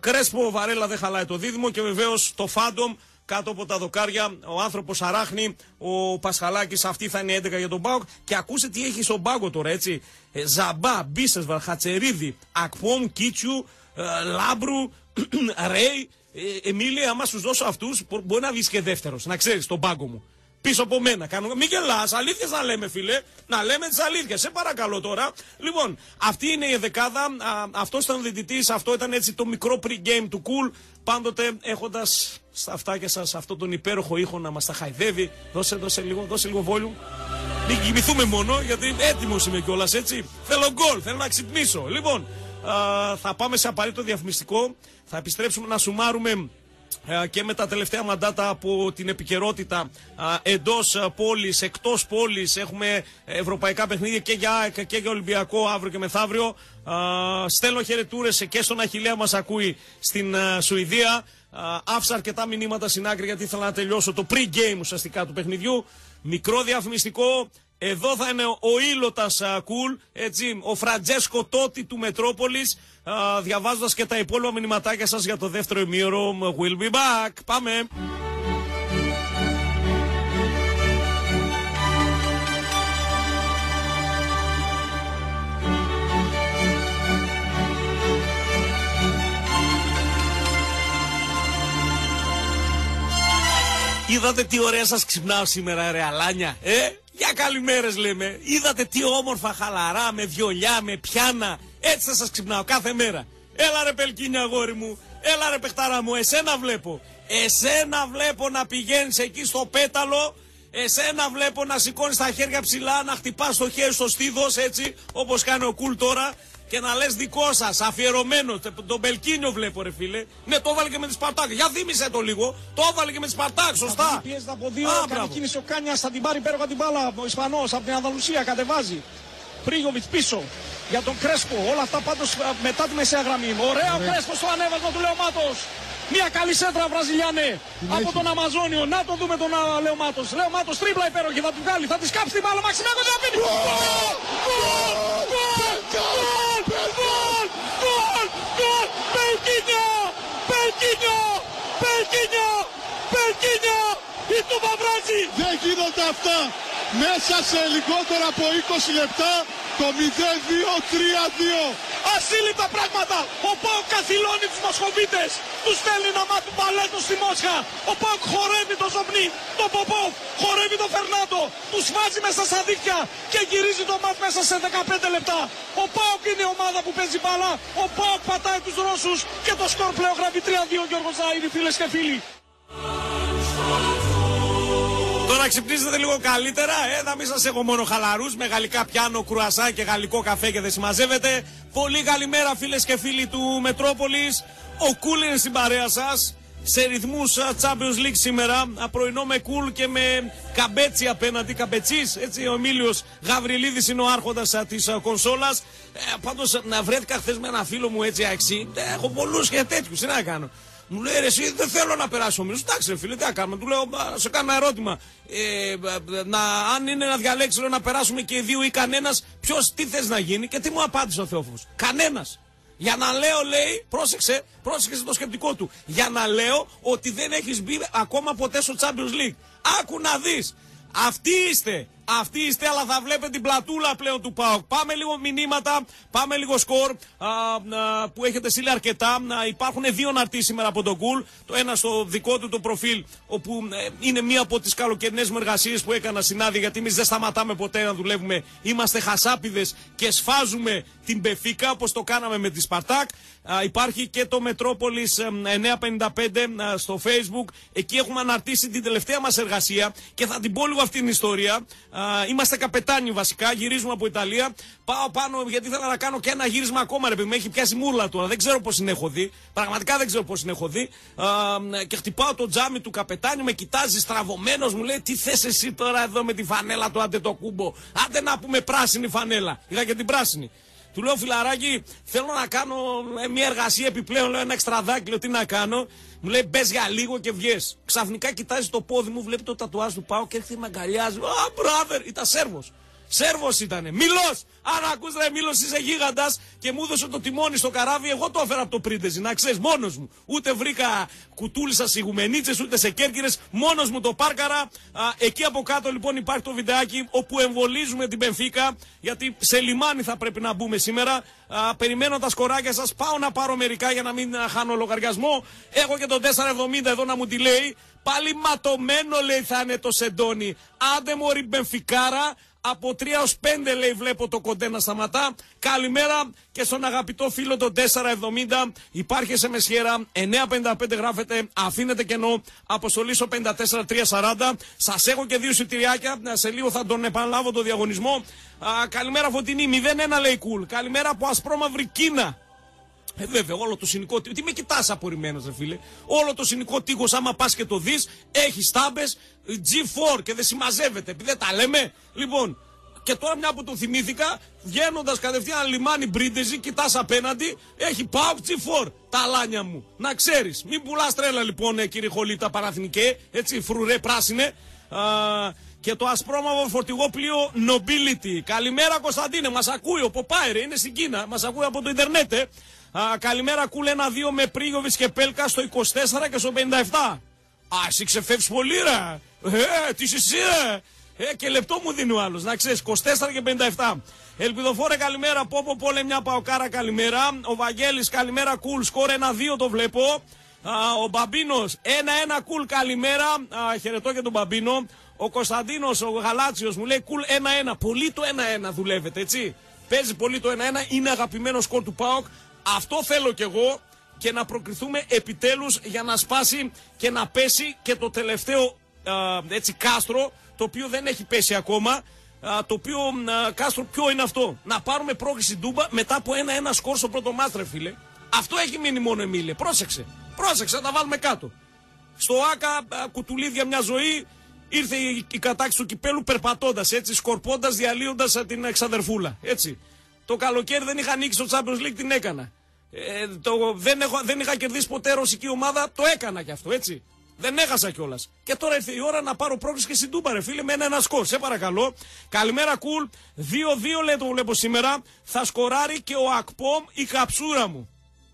Κρέσπο Βαρέλα δεν χαλάει το δίδυμο και βεβαίως το Phantom κάτω από τα δοκάρια. Ο άνθρωπος αράχνη, ο Πασχαλάκης, αυτή θα είναι 11 για τον ΠΑΟΚ. Και ακούστε τι έχει στον πάγκο τώρα, έτσι. Ε, Ζαμπά, Μπίσεσβαρ, Χατσερίδη, Ακπόμ, Κίτσιου, ε, Λάμπρου, Ρέι. Ε, Εμίλια, άμα σου δώσω αυτούς, μπορεί να βγεις και δεύτερος, να ξέρεις, τον πάγκο μου πίσω από μένα. Κάνω... Μην γελάς, αλήθειες να λέμε, φίλε. Να λέμε τις αλήθειες. Σε παρακαλώ τώρα. Λοιπόν, αυτή είναι η δεκάδα. Αυτός ήταν ο διαιτητής. Αυτό ήταν έτσι το μικρό pre-game του cool. Πάντοτε έχοντας στα αυτάκια σας αυτόν τον υπέροχο ήχο να μας τα χαϊδεύει. Δώσε, δώσε λίγο, δώσε λίγο volume. Μην κοιμηθούμε μόνο, γιατί έτοιμος είμαι κιόλας έτσι. Θέλω γκολ, θέλω να ξυπνήσω. Λοιπόν, α, θα πάμε σε απαραίτητο διαφημιστικό. Θα επιστρέψουμε να σουμάρουμε ε, και με τα τελευταία μαντάτα από την επικαιρότητα εντός πόλης, εκτός πόλης. Έχουμε ευρωπαϊκά παιχνίδια και για ΑΕΚ και για Ολυμπιακό αύριο και μεθαύριο. Στέλνω χαιρετούρες και στον Αχηλέα μας ακούει στην Σουηδία. Άφησα αρκετά μηνύματα στην άκρη γιατί ήθελα να τελειώσω το pre-game ουσιαστικά του παιχνιδιού. Μικρό διαφημιστικό. Εδώ θα είναι ο Ήλωτας Κουλ, έτσι, ο Φραντζέσκο Τότι του Μετρόπολης, διαβάζοντας και τα υπόλοιπα μηνυματάκια σας για το δεύτερο ημίωρο. We'll be back. Πάμε. Είδατε τι ωραία σας ξυπνάω σήμερα ρε αλάνια, ε; Για καλημέρες λέμε. Είδατε τι όμορφα χαλαρά με βιολιά, με πιάνα. Έτσι θα σας ξυπνάω κάθε μέρα. Έλα ρε πελκίνια αγόρι μου. Έλα ρε παιχτάρα μου. Εσένα βλέπω. Εσένα βλέπω να πηγαίνεις εκεί στο πέταλο. Εσένα βλέπω να σηκώνεις τα χέρια ψηλά, να χτυπάς το χέρι στο στήθος έτσι όπως κάνει ο Κουλ τώρα και να λες δικό σας, αφιερωμένο. Τον Μπελκίνιο βλέπω, ρε φίλε. Ναι, το έβαλε και με τη Σπαρτάκ. Για δίμησε το λίγο. Το έβαλε και με τη Σπαρτάκ, σωστά. Πιέζεται από δύο, Α, κάνει κίνηση ο Κάνιας, θα την πάρει υπέροχα την μπάλα. Ο Ισπανός από την Ανδαλουσία κατεβάζει. Πρίγοβιτ πίσω για τον Κρέσπο. Όλα αυτά πάντως ε, μετά τη μεσαία γραμμή. Ωραίο ναι. Κρέσπος στο ανέβασμα του Λεωμάτος. Μια καλή σέντρα Βραζιλιάνε από τον Αμαζόνιο. Να το δούμε τον Λεωμάτος. Λεωμάτος τρίπλα υπέροχη θα του βγάλει. Θα τη κάψει την μπάλα. Μαξιμέκο δεν πίνει. Γκολ! Γκολ! Γκολ! Πελκίνιο! Πελκίνιο! Πελκίνιο! Πελκίνιο! Η Τούμπα βράζει! Δεν γίνονται αυτά! Μέσα σε λιγότερο από 20 λεπτά το 0-2-3-2. ασύλληπτα πράγματα. Ο Πάοκ καθυλώνει τους Μοσχοβίτες. Τους στέλνει να μάθουν παλέτος στη Μόσχα. Ο Πάοκ χορεύει το Ζοπνί, το Ποπόβ, χορεύει το Φερνάντο. Τους βάζει μέσα στα δίχτυα και γυρίζει το ματς μέσα σε 15 λεπτά. Ο ΠΑΟΚ είναι η ομάδα που παίζει μπάλα. Ο ΠΑΟΚ πατάει τους Ρώσους και το σκορ πλέον γράφει 3-2 Γιώργος Ζάιρη φίλες και φίλοι. Τώρα ξυπνήσετε λίγο καλύτερα, ε, να μην σας έχω μόνο χαλαρούς με γαλλικά πιάνο, κρουασάν και γαλλικό καφέ και δεν συμμαζεύεται. Πολύ καλημέρα φίλες και φίλοι του Μετρόπολης. Ο Κούλ είναι στην παρέα σας. Σε ρυθμούς α, Champions League σήμερα, α, πρωινό με Κούλ και με Καμπέτσι απέναντι, Καμπετσής, έτσι ο Εμίλιος Γαβριλίδης είναι ο άρχοντας α, της α, κονσόλας. Ε, πάντως να βρέθηκα χθες με ένα φίλο μου έτσι αξί, ε, έχω πολλούς και τέτοιους, τι να κάνω. Μου λέει ρε, εσύ δεν θέλω να περάσω ο μήνυμα. Εντάξει, ρε φίλε, τι να κάνουμε. Του λέω, «Μπα, να σε κάνω ένα ερώτημα. Ε, μπα, να, αν είναι να διαλέξει λέω, να περάσουμε και οι δύο ή κανένας, ποιος τι θες να γίνει και τι μου απάντησε ο Θεόφοβο. Κανένας. Για να λέω, λέει, πρόσεξε, πρόσεξε το σκεπτικό του. Για να λέω ότι δεν έχεις μπει ακόμα ποτέ στο Champions League. Άκου να δεις. Αυτοί είστε. Αυτοί είστε, αλλά θα βλέπετε την πλατούλα πλέον του ΠΑΟΚ. Πάμε λίγο μηνύματα, πάμε λίγο σκορ α, α, που έχετε στείλει αρκετά. Α, υπάρχουν δύο ναρτί σήμερα από τον Κουλ. Το ένα στο δικό του το προφίλ, όπου ε, είναι μία από τις καλοκαιρινές μου εργασίες που έκανα συνάδει, γιατί εμείς δεν σταματάμε ποτέ να δουλεύουμε. Είμαστε χασάπιδε και σφάζουμε την Πεφίκα όπως το κάναμε με τη Σπαρτάκ. Α, υπάρχει και το Μετρόπολης 955 α, στο Facebook. Εκεί έχουμε αναρτήσει την τελευταία μας εργασία και θα την πω λίγο αυτή την ιστορία. Α, είμαστε καπετάνοι βασικά, γυρίζουμε από Ιταλία. Πάω πάνω γιατί ήθελα να κάνω και ένα γύρισμα ακόμα, ρε παιδί μου. Έχει πιάσει μούρλα τώρα. Δεν ξέρω πώς την έχω δει. Πραγματικά δεν ξέρω πώς την έχω δει. Α, και χτυπάω το τζάμι του καπετάνιου, με κοιτάζει στραβωμένος, μου λέει τι θες εσύ τώρα εδώ με τη φανέλα του άντε το κούμπο. Άντε να πούμε πράσινη φανέλα. Είχα και την πράσινη. Του λέω φιλαράκι, θέλω να κάνω ε, μια εργασία επιπλέον, λέω ένα εξτραδάκι, λέω τι να κάνω. Μου λέει μπες για λίγο και βγες. Ξαφνικά κοιτάζει το πόδι μου, βλέπει το τατουάζ του πάω και έρχεται με αγκαλιάζει. Α, brother, ήταν Σέρβος. Σέρβος ήτανε. Μιλός! Αν ακούς ρε Μήλο, είσαι γίγαντας και μου έδωσε το τιμόνι στο καράβι. Εγώ το έφερα από το πρίντεζι, να ξέρεις, μόνος μου. Ούτε βρήκα κουτούλισσα σιγουμενίτσε, ούτε σε κέρκυρες. Μόνος μου το πάρκαρα. Α, εκεί από κάτω λοιπόν υπάρχει το βιντεάκι όπου εμβολίζουμε την Πενφύκα. Γιατί σε λιμάνι θα πρέπει να μπούμε σήμερα. Α, περιμένω τα σκοράκια σας. Πάω να πάρω μερικά για να μην α, χάνω λογαριασμό. Έχω και το 470 εδώ να μου τη λέει. Πάλι ματωμένο λέει θα είναι το σεντόνι. Άντε μωρή Μπενφικάρα. Από 3 ως 5 λέει βλέπω το κοντέ να σταματά. Καλημέρα και στον αγαπητό φίλο το 470. Υπάρχει σε μεσχέρα. 955 γράφεται. Αφήνετε κενό. Αποστολή στο 54340. Σας έχω και δύο εισιτηριάκια. Σε λίγο θα τον επαναλάβω το διαγωνισμό. Α, καλημέρα Φωτεινή. 0-1 λέει κουλ. Καλημέρα από Ασπρόμαυρη Κίνα. Ε, βέβαια, όλο το συνοικό τείχο. Τι με κοιτάς απορριμμένος, ρε φίλε; Όλο το συνοικό τείχος, άμα πας και το δεις, έχεις στάμπε G4 και δεν συμμαζεύεται. Επειδή δεν τα λέμε. Λοιπόν, και τώρα μια που το θυμήθηκα, βγαίνοντας κατευθείαν λιμάνι Μπρίντεζι, κοιτάς απέναντι, έχει πάω G4. Τα αλάνια μου. Να ξέρεις. Μην πουλάς τρέλα λοιπόν, ε, κύριε Χολίτα Παραθνικέ. Έτσι, φρουρέ πράσινε. Α, και το ασπρόμαυρο φορτηγό πλοίο Nobility. Καλημέρα Κωνσταντίνε, μας ακούει ο Ποπάιρε, είναι στην Κίνα, μας ακούει από το Ιντερνετ. Ε. Α, καλημέρα κούλε ένα-δύο με Πρίγοβιτ και Πέλκα στο 24 και στο 57. Α, εσύ ξεφεύγεις πολύ, ρε. Ε, τι είσαι εσύ, ρε. Ε, και λεπτό μου δίνει ο άλλος, να ξέρεις, 24 και 57. Ελπιδοφόρε καλημέρα, Πόπο Πόλε μια παοκάρα καλημέρα. Ο Βαγγέλης καλημέρα, κουλ, σκορ 1-2 το βλέπω. Α, ο Μπαμπίνος 1-1 κουλ καλημέρα. Α, χαιρετώ και τον Μπαμπίνο. Ο Κωνσταντίνος, ο Γαλάτσιος μου λέει κουλ 1-1. Πολύ το 1-1 δουλεύετε, έτσι. Παίζει πολύ το 1-1, είναι αγαπημένος σκορ του Πάοκ. Αυτό θέλω κι εγώ και να προκριθούμε επιτέλους για να σπάσει και να πέσει και το τελευταίο α, έτσι κάστρο το οποίο δεν έχει πέσει ακόμα α, το οποίο α, κάστρο ποιο είναι αυτό; Να πάρουμε πρόκληση ντούμπα μετά από ένα-ένα σκορ στο πρώτο μάστρε φίλε. Αυτό έχει μείνει μόνο Εμίλε. Πρόσεξε. Πρόσεξε να τα βάλουμε κάτω. Στο Άκα α, κουτουλίδια μια ζωή ήρθε η, η κατάξη του κυπέλου περπατώντας έτσι σκορπώντας διαλύοντας α, την εξαδερφούλα έτσι το καλοκαίρι δεν είχα νίκη στο Champions League, την έκανα. Ε, το, δεν, έχω, δεν είχα κερδίσει ποτέ ρωσική ομάδα, το έκανα κι αυτό, έτσι. Δεν έχασα κιόλας. Και τώρα ήρθε η ώρα να πάρω πρόκληση και στην Τούμπα, ρε φίλε, με ένα σκορ. Σε παρακαλώ. Καλημέρα, κουλ. 2-2 λέει το βλέπω σήμερα. Θα σκοράρει και ο Ακπομ η καψούρα μου.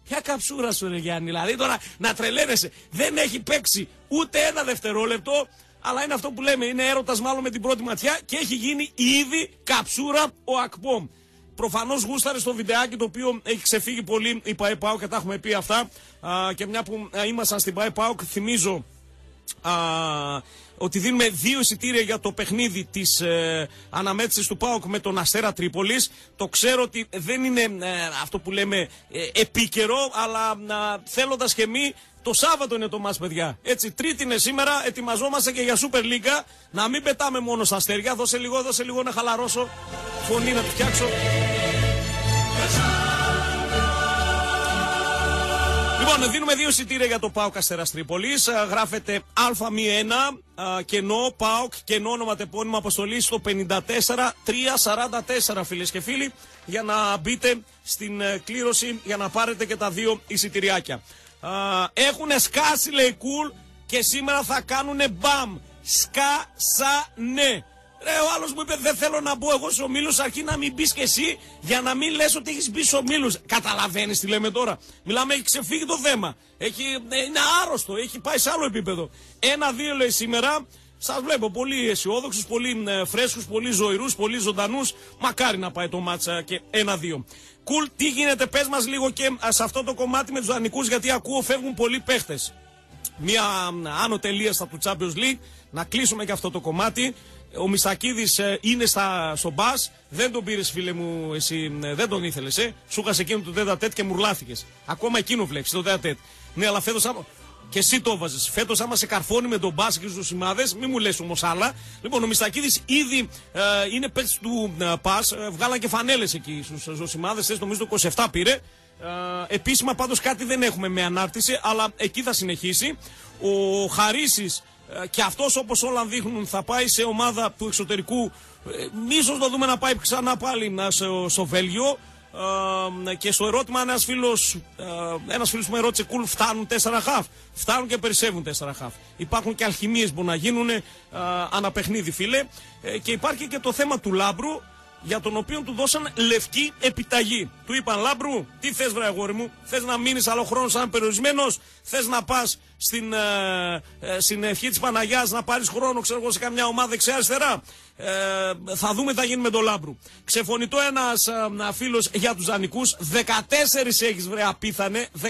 Ποια καψούρα σου, ρε Γιάννη, δηλαδή τώρα να τρελαίνεσαι. Δεν έχει παίξει ούτε ένα δευτερόλεπτο. Αλλά είναι αυτό που λέμε, είναι έρωτας μάλλον με την πρώτη ματιά και έχει γίνει ήδη καψούρα ο Ακπομ. Προφανώς γούσταρε στο βιντεάκι το οποίο έχει ξεφύγει πολύ η ΠαΕ ΠΑΟΚ και τα έχουμε πει αυτά. Α, και μια που α, ήμασταν στην ΠαΕ ΠΑΟΚ, θυμίζω α, ότι δίνουμε δύο εισιτήρια για το παιχνίδι της ε, αναμέτρησης του ΠΑΟΚ με τον Αστέρα Τρίπολης. Το ξέρω ότι δεν είναι ε, αυτό που λέμε ε, επίκαιρο, αλλά ε, θέλοντας και εμείς, το Σάββατο είναι το μας παιδιά. Έτσι, τρίτη είναι σήμερα, ετοιμαζόμαστε και για Super League. Να μην πετάμε μόνο στα αστέρια. Δώσε λίγο, δώσε λίγο να χαλαρώσω. Φωνή να τη φτιάξω. Λοιπόν, δίνουμε δύο εισιτήρια για το ΠΑΟΚ Αστέρα Τρίπολης. Γράφετε Α01 α, κενό ΠΑΟΚ κενό ονοματεπώνυμο αποστολή στο 54344, φίλες και φίλοι, για να μπείτε στην ε, κλήρωση για να πάρετε και τα δύο εισιτηριάκια. Έχουν σκάσει λέει κουλ και σήμερα θα κάνουνε μπαμ. Σκάσανε. Ρε, ο άλλος μου είπε: Δεν θέλω να μπω εγώ στους ομίλους, αρκεί να μην μπεις και εσύ για να μην λες ότι έχεις μπει στους ομίλους. Καταλαβαίνεις τι λέμε τώρα. Μιλάμε, έχει ξεφύγει το θέμα. Έχει, ε, είναι άρρωστο, έχει πάει σε άλλο επίπεδο. Ένα-δύο λέει σήμερα. Σας βλέπω πολύ αισιόδοξους, πολύ ε, φρέσκους, πολύ ζωηρούς, πολύ ζωντανούς. Μακάρι να πάει το μάτσα και ένα-δύο. Κουλ, τι γίνεται, πες μας λίγο και ε, σε αυτό το κομμάτι με τους δανεικούς, γιατί ακούω φεύγουν πολλοί παίχτες. Μία άνω τελείας στα του Champions League. Να κλείσουμε και αυτό το κομμάτι. Ο Μισακίδης είναι στα, στο μπας. Δεν τον πήρες, φίλε μου, εσύ ε, δεν τον ήθελες. Ε. Σου είχας εκείνο το τέτα τέτ και μουρλάθηκες. Ακόμα εκείνο βλέπεις, το τέτα τέτ. Ναι, αλλά φέτος. Και εσύ το έβαζε. Φέτος, άμα σε καρφώνει με τον μπα και του σημάδες, μη μου λες όμως άλλα. Λοιπόν, ο Μιστακίδης ήδη ε, είναι παίκτης του ε, πα. Ε, βγάλαν και φανέλες εκεί στους ζωσιμάδε. Νομίζω το 27 πήρε. Ε, επίσημα πάντως κάτι δεν έχουμε με ανάρτηση, αλλά εκεί θα συνεχίσει. Ο Χαρίσης ε, και αυτός όπως όλα δείχνουν θα πάει σε ομάδα του εξωτερικού ε, ίσως το δούμε να πάει ξανά πάλι στο, στο Βέλγιο ε, και στο ερώτημα ένας φίλος, ένας φίλος μου ερώτησε κουλ φτάνουν τέσσερα χαφ; Φτάνουν και περισσεύουν τέσσερα χαφ υπάρχουν και αλχημίες που να γίνουν αναπαιχνίδι φίλε. Και υπάρχει και το θέμα του Λάμπρου για τον οποίο του δώσαν λευκή επιταγή. Του είπαν Λάμπρου, τι θες, βρε αγόρι μου, θες να μείνεις άλλο χρόνο σαν περιορισμένος, θες να πας στην, ε, ε, στην ευχή της Παναγιάς να πάρεις χρόνο, ξέρω εγώ, σε καμιά ομάδα δεξιά-αριστερά. Ε, θα δούμε τι θα γίνει με τον Λάμπρου. Ξεφωνητό ένας ε, φίλος για τους δανεικού. 14 έχεις βρε απίθανε. 14.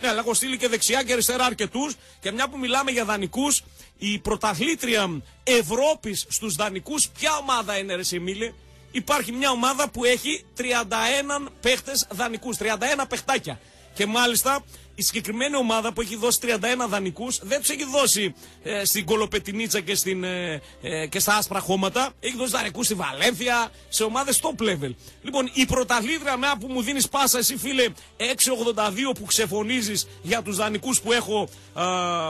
Ναι, αλλά έχω στείλει και δεξιά και αριστερά αρκετούς. Και μια που μιλάμε για δανεικού, η πρωταθλήτρια Ευρώπης στους δανεικού, ποια ομάδα είναι, Ρε Σεμίλε, υπάρχει μια ομάδα που έχει 31 παίχτες δανεικούς, 31 παιχτάκια. Και μάλιστα η συγκεκριμένη ομάδα που έχει δώσει 31 δανεικούς δεν τους έχει δώσει ε, στην Κολοπετινίτσα και, στην, ε, ε, και στα άσπρα χώματα. Έχει δώσει δανεικούς στη Βαλένθια, σε ομάδες top level. Λοιπόν, η πρωταθλήτρια με που μου δίνεις πάσα, εσύ φίλε, 6,82 που ξεφωνίζεις για τους δανεικούς που έχω,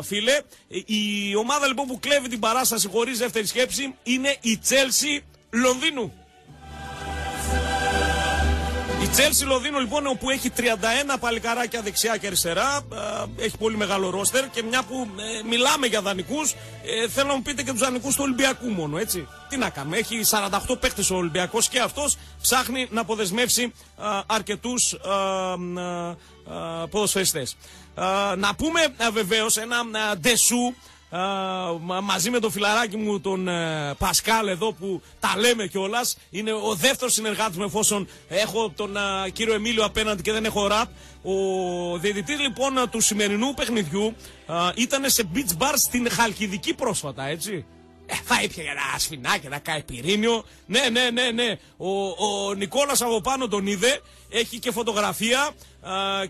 φίλε. Η ομάδα λοιπόν που κλέβει την παράσταση χωρίς δεύτερη σκέψη είναι η Chelsea Λονδίνου. Η Τσέλσι Λονδίνο λοιπόν όπου έχει 31 παλικαράκια δεξιά και αριστερά έχει πολύ μεγάλο ρόστερ και μια που ε, μιλάμε για δανεικούς ε, θέλω να μου πείτε και τους δανεικούς του Ολυμπιακού μόνο έτσι. Τι να κάνουμε, έχει 48 παίκτες ο Ολυμπιακός και αυτός ψάχνει να αποδεσμεύσει α, αρκετούς ποδοσφαιριστές. να πούμε βεβαίως ένα ντεσού μαζί με τον φιλαράκι μου τον ε, Πασκάλ εδώ που τα λέμε κιόλας. Είναι ο δεύτερος συνεργάτης μου εφόσον έχω τον ε, κύριο Εμίλιο απέναντι και δεν έχω ραπ. Ο διαιτητής λοιπόν του σημερινού παιχνιδιού ήταν σε beach bar στην Χαλκιδική πρόσφατα, έτσι. Ε, θα ήπια ένα σφινάκι, ένα καϊπιρίνιο. Ναι, ναι, ναι, ναι. Ο, ο Νικόλας από πάνω τον είδε. Έχει και φωτογραφία.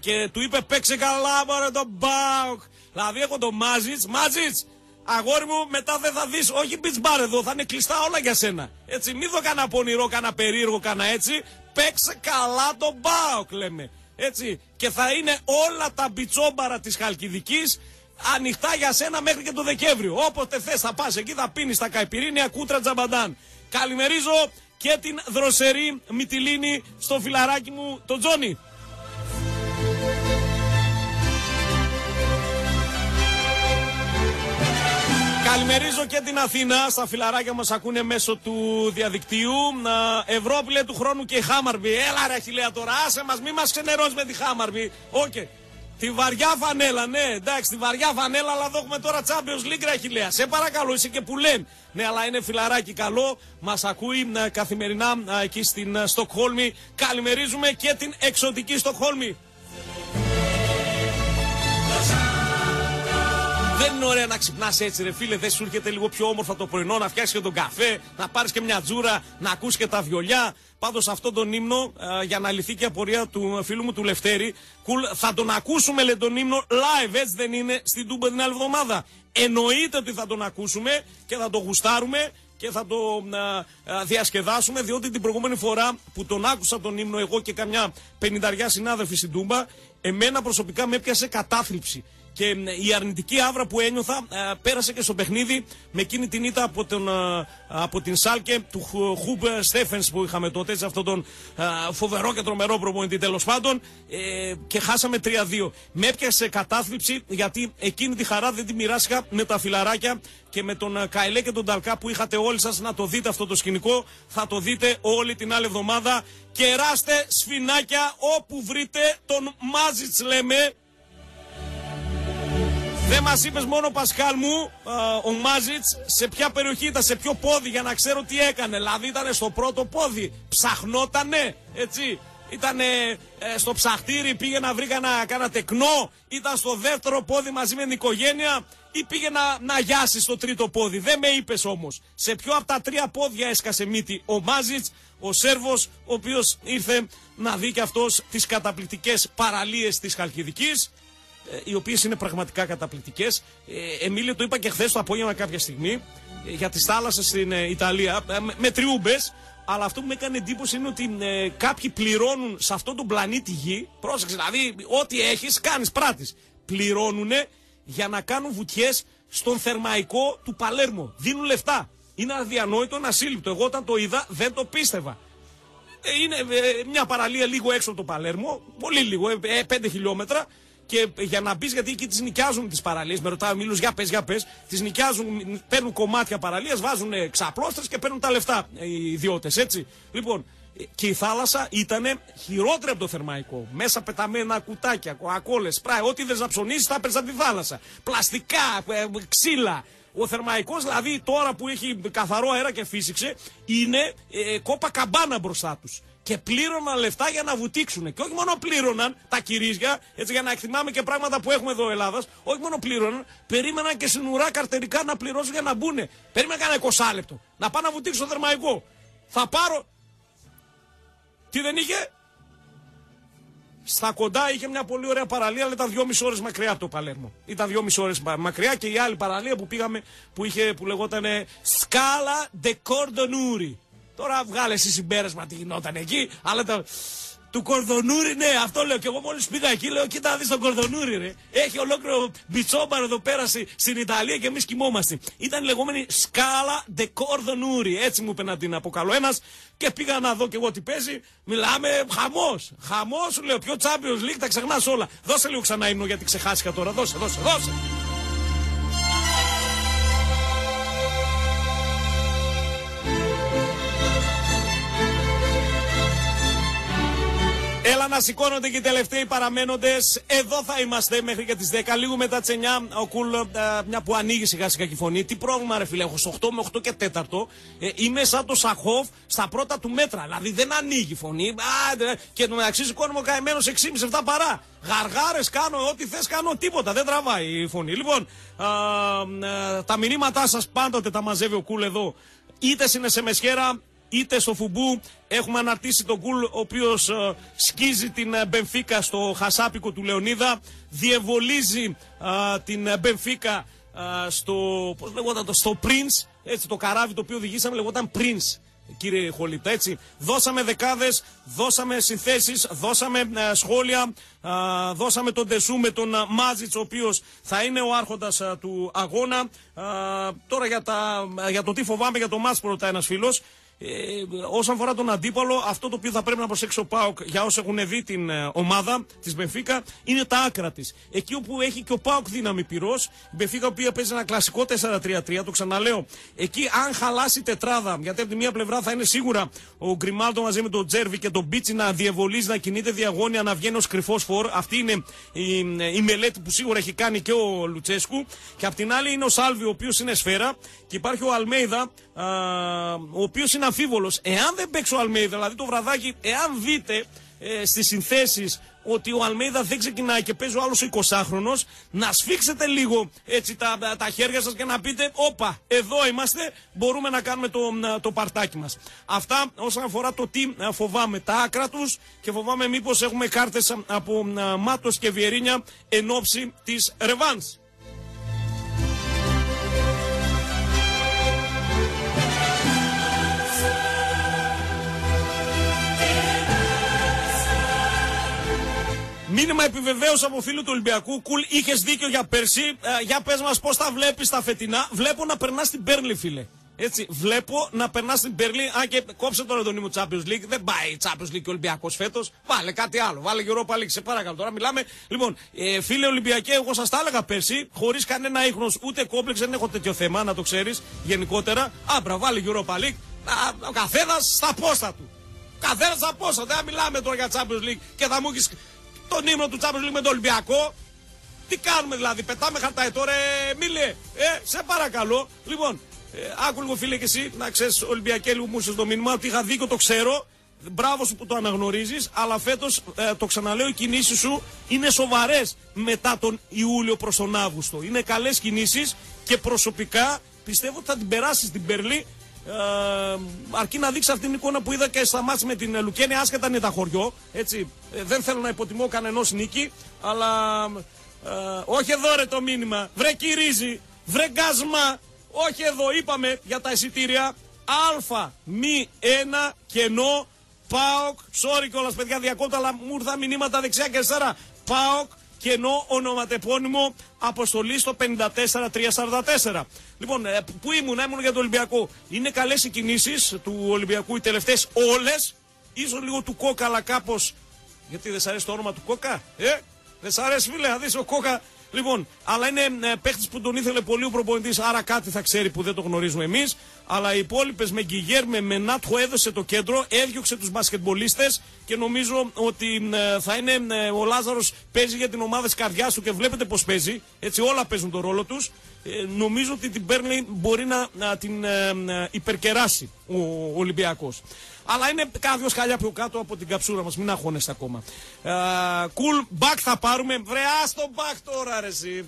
και του είπε παίξε καλά, μωρέ τον ΠΑΟΚ. Δηλαδή έχω το Μάζιτς. Μάζιτς, αγόρι μου, μετά δεν θα δεις, όχι beach bar εδώ, θα είναι κλειστά όλα για σένα. Έτσι, μη δω κανένα πονηρό, κανένα περίεργο, κανένα έτσι. Παίξε καλά τον ΠΑΟΚ, λέμε. Έτσι. Και θα είναι όλα τα μπιτσόμπαρα της Χαλκιδικής ανοιχτά για σένα μέχρι και το Δεκέμβριο. Όποτε θες θα πας εκεί, θα πίνεις τα καϊπιρίνια κούτρα τζαμπαντάν. Καλημερίζω και την δροσερή Μυτιλήνη στο φιλαράκι μου, τον Τζόνι. Καλημερίζω και την Αθήνα. Στα φιλαράκια μας ακούνε μέσω του διαδικτύου. Ευρώπη λέει του χρόνου και η Χάμαρμπι. Έλα ρε Αχιλλέα τώρα, άσε μας, μη μας ξενερώσει με τη Χάμαρμπι. Οκ. Τη βαριά φανέλα, ναι, εντάξει, τη βαριά φανέλα, αλλά εδώ έχουμε τώρα Champions League, Ραχιλέα. Σε παρακαλώ, είσαι και που λένε. Ναι, αλλά είναι φιλαράκι καλό. Μας ακούει ε, καθημερινά ε, εκεί στην ε, Στοκχόλμη. Καλημερίζουμε και την εξωτική Στοκχόλμη. Δεν είναι ωραία να ξυπνάς έτσι, ρε φίλε. Δεν σου έρχεται λίγο πιο όμορφα το πρωινό να φτιάξεις και τον καφέ, να πάρεις και μια τζούρα, να ακούς και τα βιολιά. Πάντως αυτόν τον ύμνο, ε, για να λυθεί και η απορία του φίλου μου του Λευτέρη, cool, θα τον ακούσουμε λέει τον ύμνο live, έτσι δεν είναι, στην Τούμπα την άλλη εβδομάδα. Εννοείται ότι θα τον ακούσουμε και θα τον γουστάρουμε και θα το α, διασκεδάσουμε διότι την προηγούμενη φορά που τον άκουσα τον ύμνο εγώ και καμιά πενηνταριά συνάδελφοι στην Τούμπα εμένα προσωπικά με έπιασε κατάθλιψη και η αρνητική άβρα που ένιωθα ε, πέρασε και στο παιχνίδι με εκείνη την ήττα από, τον, ε, από την Σάλκε του Χουμπ Στέφενς που είχαμε τότε, σε αυτόν τον ε, φοβερό και τρομερό προπονητή τέλος πάντων και χάσαμε 3-2. Με έπιασε κατάθλιψη γιατί εκείνη τη χαρά δεν τη μοιράστηκα με τα φιλαράκια και με τον Καηλέ και τον Ταλκά που είχατε όλοι σας να το δείτε αυτό το σκηνικό. Θα το δείτε όλη την άλλη εβδομάδα. Κεράστε σφινάκια όπου βρείτε τον Μάζιτς λέμε. Δεν μας είπες μόνο Πασχάλ μου, ο Μάζιτς, σε ποια περιοχή ήταν, σε ποιο πόδι για να ξέρω τι έκανε. Δηλαδή ήταν στο πρώτο πόδι. Ψαχνότανε, έτσι. Ήταν στο ψαχτήρι, πήγε να βρει κανένα, κανένα τεκνό. Ήταν στο δεύτερο πόδι μαζί με την οικογένεια. Ή πήγε να, να γιάσει στο τρίτο πόδι. Δεν με είπες όμως. Σε ποιο από τα τρία πόδια έσκασε μύτη ο Μάζιτς, ο Σέρβος, ο οποίος ήρθε να δει και αυτός τις καταπληκτικές παραλίες της Χαλκιδικής. Ε, οι οποίες είναι πραγματικά καταπληκτικές. Ε, Εμίλιο, το είπα και χθες το απόγευμα κάποια στιγμή ε, για τις θάλασσες στην ε, Ιταλία με τριούμπες. Αλλά αυτό που με έκανε εντύπωση είναι ότι κάποιοι πληρώνουν σε αυτόν τον πλανήτη Γη. Πρόσεξε, δηλαδή, ό,τι έχεις, κάνεις πράτη. Πληρώνουν για να κάνουν βουτιές στον θερμαϊκό του Παλέρμο. Δίνουν λεφτά. Είναι αδιανόητο, ασύλληπτο. Εγώ όταν το είδα δεν το πίστευα. Είναι μια παραλία λίγο έξω από το Παλέρμο, πολύ λίγο, 5 χιλιόμετρα και για να μπεις, γιατί εκεί τις νοικιάζουν τις παραλίες. Με ρωτάει ο Μίλου, για πες, για πες. Τις νοικιάζουν, παίρνουν κομμάτια παραλία, βάζουν ξαπλώστρες και παίρνουν τα λεφτά οι ιδιώτες, έτσι. Λοιπόν, και η θάλασσα ήταν χειρότερη από το θερμαϊκό. Μέσα πεταμένα κουτάκια, κοακόλε, σπράι, ό,τι δεν να ψωνίσει, θα έπαιζε από τη θάλασσα. Πλαστικά, ε, ξύλα. Ο θερμαϊκός, δηλαδή τώρα που έχει καθαρό αέρα και φύσηξε, είναι ε, κόπα καμπάνα μπροστά τους και πλήρωναν λεφτά για να βουτήξουν. Και όχι μόνο πλήρωναν τα κυρίζια, έτσι για να εκτιμάμε και πράγματα που έχουμε εδώ Ελλάδας, όχι μόνο πλήρωναν, περίμεναν και στην ουρά καρτερικά να πληρώσουν για να μπουν. Περίμεναν κανένα 20 λεπτό. Να πάνε να βουτήξουν στο θερμαϊκό. Θα πάρω. Τι δεν είχε; Στα κοντά είχε μια πολύ ωραία παραλία, αλλά ήταν δυόμιση ώρες μακριά από το Παλέρμο. Ήταν δυόμιση ώρες μακριά και η άλλη παραλία που πήγαμε που, είχε, που λεγόταν Σκάλα de Cordonouri. Τώρα βγάλε εσύ συμπέρασμα τι γινόταν εκεί, αλλά το, του κορδονούρι, ναι, αυτό λέω. Και εγώ μόλις πήγα εκεί, λέω: Κοίτα, δεις τον κορδονούρι, ρε. Έχει ολόκληρο μπιτσόμπαρο εδώ πέρα στην Ιταλία και εμείς κοιμόμαστε. Ήταν η λεγόμενη σκάλα de κορδονούρι. Έτσι μου είπε να την αποκαλώ ένας και πήγα να δω και εγώ τι παίζει. Μιλάμε χαμός. Χαμός, σου λέω: Ποιο Champions League, τα ξεχνάς όλα. Δώσε λίγο ξανά ύμνο γιατί ξεχάστηκα τώρα. Δώσε, δώσε, δώσε. Έλα να σηκώνονται και οι τελευταίοι παραμένοντες. Εδώ θα είμαστε μέχρι και τις 10. Λίγο μετά τις 9. Ο Κουλ, ε, μια που ανοίγει σιγά σιγά και φωνή. Τι πρόβλημα, ρε φίλε, έχω 8 με 8 και 4. Ε, είμαι σαν το Σαχόφ στα πρώτα του μέτρα. Δηλαδή δεν ανοίγει η φωνή. Α, και το μεταξύ σηκώνομαι ο καημένος 6,5-7 παρά. Γαργάρες κάνω, ό,τι θες κάνω, τίποτα. Δεν τραβάει η φωνή. Λοιπόν, α, α, ε, τα μηνύματά σας πάντοτε τα μαζεύει ο Κουλ εδώ. Είτε είναι σε μεσχέρα, είτε στο Φουμπού έχουμε αναρτήσει τον Κουλ ο οποίος ε, σκίζει την ε, Μπενφίκα στο χασάπικο του Λεωνίδα διευολίζει ε, την Μπενφίκα στο, πώς λεγόταν το, στο Prince έτσι το καράβι το οποίο οδηγήσαμε λεγόταν Prince κύριε Χολίπτα έτσι. Δώσαμε δεκάδες, δώσαμε συνθέσεις δώσαμε σχόλια δώσαμε τον Τεσού με τον Μάζιτς ο οποίος θα είναι ο άρχοντας του αγώνα. Τώρα για, τα, για το τι φοβάμαι για το Μάσπρο ρωτάει ένας φίλος Ε, όσον αφορά τον αντίπαλο, αυτό το οποίο θα πρέπει να προσέξει ο Πάοκ για όσοι έχουν δει την ε, ομάδα της Μπενφίκα είναι τα άκρα της. Εκεί όπου έχει και ο Πάοκ δύναμη πυρός, η Μπενφίκα, η οποία παίζει ένα κλασικό 4-3-3, το ξαναλέω, εκεί αν χαλάσει τετράδα, γιατί από τη μία πλευρά θα είναι σίγουρα ο Γκριμάλτο μαζί με τον Τζέρβι και τον Μπίτσι να διευολίζει, να κινείται διαγώνια, να βγαίνει ω κρυφό φορ. Αυτή είναι η, η μελέτη που σίγουρα έχει κάνει και ο Λουτσέσκου. Και απ' την άλλη είναι ο Σάλβι, ο οποίος είναι σφαίρα. Και υπάρχει ο Αλμέιδα, α, ο οποίος είναι αμφίβολος. Εάν δεν παίξει ο Αλμέιδα, δηλαδή το βραδάκι, εάν δείτε ε, στις συνθέσεις ότι ο Αλμέιδα δεν ξεκινάει και παίζει ο άλλος 20χρονο, να σφίξετε λίγο έτσι τα, τα χέρια σας και να πείτε: Όπα, εδώ είμαστε, μπορούμε να κάνουμε το, το παρτάκι μας. Αυτά όσον αφορά το τι ε, φοβάμαι. Τα άκρα τους και φοβάμαι μήπως έχουμε κάρτες από Μάτος και Βιερίνια εν ώψη της Ρεβάνς. Μήνυμα επιβεβαίωση από φίλου του Ολυμπιακού. Κουλ, είχες δίκιο για πέρσι. Ε, για πες μας πώς τα βλέπεις τα φετινά. Βλέπω να περνάς στην Πέρλι, φίλε. Έτσι, βλέπω να περνάς στην Πέρλι. Αν και κόψε τώρα τον ήμου Champions League. Δεν πάει Champions League και Ολυμπιακός φέτος. Βάλε κάτι άλλο. Βάλε Europa League. Σε παρακαλώ. Τώρα μιλάμε. Λοιπόν, ε, φίλε Ολυμπιακέ, εγώ σας τα έλεγα πέρσι. Χωρίς κανένα ίχνος ούτε κόμπλεξ. Δεν έχω τέτοιο θέμα, να το ξέρεις γενικότερα. Άμπρα, βάλε Europa League. Α, ο καθένας στα πόστα του. Καθένας στα πόστα. Δεν μιλάμε τώρα για Champions League και θα μου έχεις τον ύμνο του Champions League με τον Ολυμπιακό. Τι κάνουμε δηλαδή, πετάμε χαρτάει τώρα, μίλε, ε, σε παρακαλώ. Λοιπόν, ε, άκου λίγο φίλε και εσύ, να ξέρεις Ολυμπιακέ λίγο μου το μήνυμα ότι είχα δίκιο, το ξέρω. Μπράβο σου που το αναγνωρίζεις, αλλά φέτος ε, το ξαναλέω, οι κινήσεις σου είναι σοβαρές μετά τον Ιούλιο προς τον Αύγουστο. Είναι καλές κινήσεις και προσωπικά πιστεύω ότι θα την περάσεις την Περλή ε, αρκεί να δείξει αυτήν την εικόνα που είδα και στα μάτια με την Λουκένη, άσχετα είναι τα χωριό. Έτσι. Ε, δεν θέλω να υποτιμώ κανενός νίκη, αλλά ε, όχι εδώ ρε το μήνυμα. Βρε κυρίζει, βρε γκάσμα. Όχι εδώ, είπαμε για τα εισιτήρια. Α, μη, ένα, κενό, ΠΑΟΚ, sorry κιόλας παιδιά διακόπτω αλλά μου ήρθαν μηνύματα δεξιά και αριστερά. ΠΑΟΚ, κενό ονοματεπώνυμο αποστολή στο 54344. Λοιπόν, ε, πού ήμουν, ήμουν για το Ολυμπιακό. Είναι καλές οι κινήσεις του Ολυμπιακού, οι τελευταίες όλες. σω λίγο του Κόκα, αλλά κάπω. Γιατί δεν σ' αρέσει το όνομα του Κόκα, ε; Δεν σ' αρέσει, φίλε, να δεις ο Κόκα. Λοιπόν, αλλά είναι ε, παίχτης που τον ήθελε πολύ ο προπονητής, άρα κάτι θα ξέρει που δεν το γνωρίζουμε εμείς. Αλλά οι υπόλοιπες με Γκυγέρ, με Νάτχο έδωσε το κέντρο, έδιωξε τους μπασκετμπολίστες και νομίζω ότι ε, θα είναι ε, ο Λάζαρος παίζει για την ομάδα της καρδιάς του και βλέπετε πώς παίζει. Έτσι, όλα παίζουν τον ρόλο τους. Ε, νομίζω ότι την Μπέρνλι μπορεί να, να την ε, υπερκεράσει ο, ο Ολυμπιακός. Αλλά είναι κάποιος χαλιά πιο κάτω από την καψούρα μας. Μην αγχώνεστε ακόμα. Κουλ, cool, back θα πάρουμε. Βρε, το back τώρα, ρε, εσύ.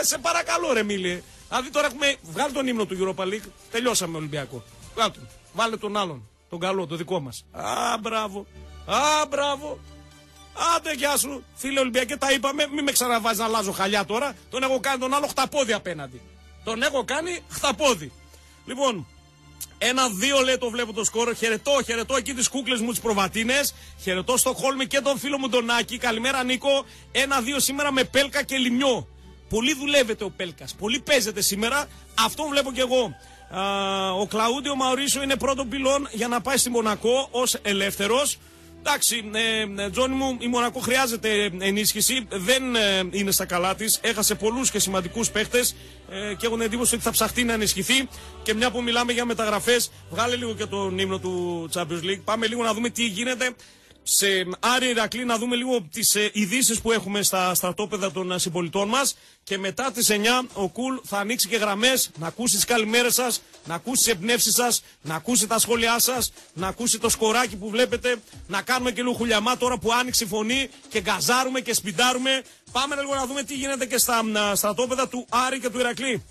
Ε, σε παρακαλώ, ρε, μίλη. Δηλαδή τώρα έχουμε βγάλει τον ύμνο του Europa League. Τελειώσαμε Ολυμπιακό. Βάλτε, βάλε τον άλλον. Τον καλό, το δικό μας. Α, μπράβο. Α, μπράβο. Άντε, γεια σου. Φίλε Ολυμπιακέ, τα είπαμε. Μην με ξαναβάζεις να αλλάζω χαλιά τώρα. Τον έχω κάνει τον άλλο χταπόδι απέναντι. Τον έχω κάνει χταπόδι. Λοιπόν, ένα-δύο λέει το βλέπω το σκόρο. Χαιρετώ, χαιρετώ εκεί τις κούκλες μου τις προβατίνες. Χαιρετώ στο Χόλμη και τον φίλο μου τον Άκη. Καλημέρα Νίκο. Ένα-δύο σήμερα με Πέλκα και Λιμιό. Πολύ δουλεύεται ο Πέλκας. Πολύ παίζεται σήμερα. Αυτό βλέπω κι εγώ. Α, ο Κλαούντιο Μαουρίσιο είναι πρώτο πυλόν για να πάει στη Μονακό ως ελεύθερος. Εντάξει, ε, ε, Τζόνι μου, η Μονακό χρειάζεται ενίσχυση. Δεν ε, είναι στα καλά της. Έχασε πολλούς και σημαντικούς παίχτες ε, και έχουν εντύπωση ότι θα ψαχτεί να ενισχυθεί. Και μια που μιλάμε για μεταγραφές, βγάλε λίγο και τον ύμνο του Champions League. Πάμε λίγο να δούμε τι γίνεται σε Άρη Ηρακλή να δούμε λίγο τις ε, ειδήσεις που έχουμε στα στρατόπεδα των ε, συμπολιτών μας και μετά τις 9 ο Κουλ θα ανοίξει και γραμμές να ακούσεις τις καλημέρες σας, να ακούσει τις εμπνεύσεις σας, να ακούσει τα σχόλιά σας, να ακούσει το σκοράκι που βλέπετε, να κάνουμε και λίγο χουλιαμά τώρα που άνοιξε η φωνή και γκαζάρουμε και σπιντάρουμε. Πάμε λίγο να δούμε τι γίνεται και στα ε, στρατόπεδα του Άρη και του Ηρακλή.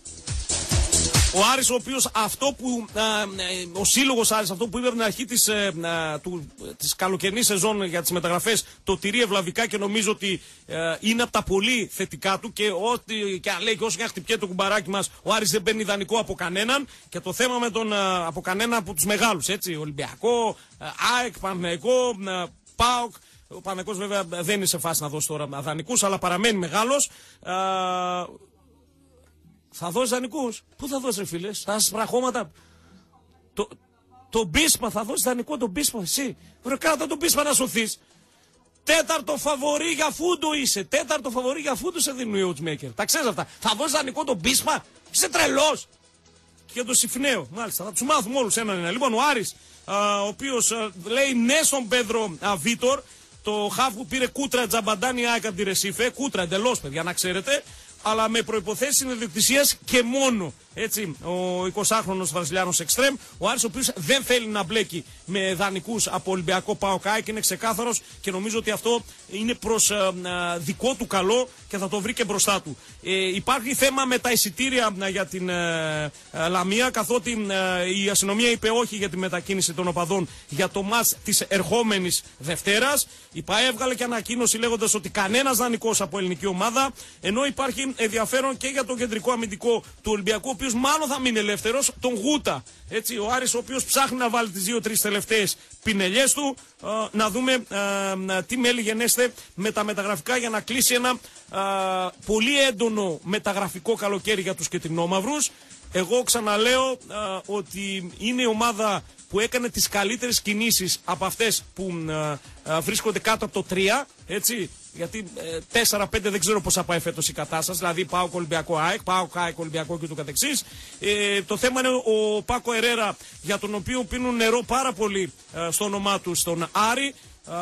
Ο Άρης ο οποίος αυτό που, α, ε, ο σύλλογος Άρης αυτό που είπε από την αρχή της, ε, του, της καλοκαιρινής σεζόν για τις μεταγραφές το τηρεί ευλαβικά και νομίζω ότι ε, είναι από τα πολύ θετικά του και ό,τι και λέει και όσο και χτυπιέται το κουμπαράκι μας ο Άρης δεν παίρνει ιδανικό από κανέναν και το θέμα με τον, από κανένα από τους μεγάλους έτσι, Ολυμπιακό, ΑΕΚ, Παναγικό, ΠΑΟΚ ο Παναγικός βέβαια δεν είναι σε φάση να δώσει τώρα δανεικούς αλλά παραμένει μεγάλος θα δώσει δανεικού. Πού θα δώσει, φίλε, στα σπραχώματα. Το... Τον Μπίσμα θα δώσει δανεικό τον Μπίσμα, εσύ. Βρε κράτα τον Μπίσμα να σωθείς. Τέταρτο φαβορή για φούντο είσαι. Τέταρτο φαβορή για φούντο σε δίνουν οι Outsmaker. Τα ξέρεις αυτά. Θα δώσει δανεικό τον Μπίσμα. Είσαι τρελός. Και τον Σιφνέο. Μάλιστα. Θα τους μάθουμε όλους έναν ένα. Λοιπόν, ο Άρης, α, ο οποίος λέει ναι στον Πέδρο α, Βίτορ. Το χαφ που πήρε κούτρα τζαμπαντάνι ΑΕΚ από τη Ρεσίφε. Κούτρα εντελώς, παιδιά, να ξέρετε. Αλλά με προϋπόθεση συνδιοκτησίας και μόνο. Έτσι, ο 20χρονος Βραζιλιάνος εξτρέμ, ο Άρης ο οποίος δεν θέλει να μπλέκει με δανεικούς από Ολυμπιακό ΠΑΟΚ, ΑΕΚ, είναι ξεκάθαρος και νομίζω ότι αυτό είναι προς δικό του καλό και θα το βρει και μπροστά του. Ε, υπάρχει θέμα με τα εισιτήρια ε, για την ε, ε, Λαμία, καθότι ε, η αστυνομία είπε όχι για τη μετακίνηση των οπαδών για το μα της ερχόμενης Δευτέρας. Η ΠΑΕ έβγαλε και ανακοίνωση λέγοντας ότι κανένας δανεικός από ελληνική ομάδα, ενώ υπάρχει ενδιαφέρον και για το κεντρικό αμυντικό του Ολυμπιακού, ο οποίος μάλλον θα μείνει ελεύθερος, τον Γούτα. Έτσι, ο Άρης ο οποίος ψάχνει να βάλει τις δύο-τρεις τελευταίες πινελιές του. ε, να δούμε ε, τι μέλη γενέστε με τα μεταγραφικά για να κλείσει ένα ε, πολύ έντονο μεταγραφικό καλοκαίρι για τους κετρινόμαυρου. Εγώ ξαναλέω ε, ότι είναι η ομάδα που έκανε τις καλύτερες κινήσεις από αυτές που ε, ε, βρίσκονται κάτω από το 3, έτσι, γιατί ε, 4-5 δεν ξέρω πώς θα πάει φέτος η κατάσταση, δηλαδή πάω Ολυμπιακό ΑΕΚ, πάω ΑΕΚ Ολυμπιακό και το καθεξής. Ε, το θέμα είναι ο Πάκο Ερέρα, για τον οποίο πίνουν νερό πάρα πολύ ε, στο όνομά του στον Άρη, ε,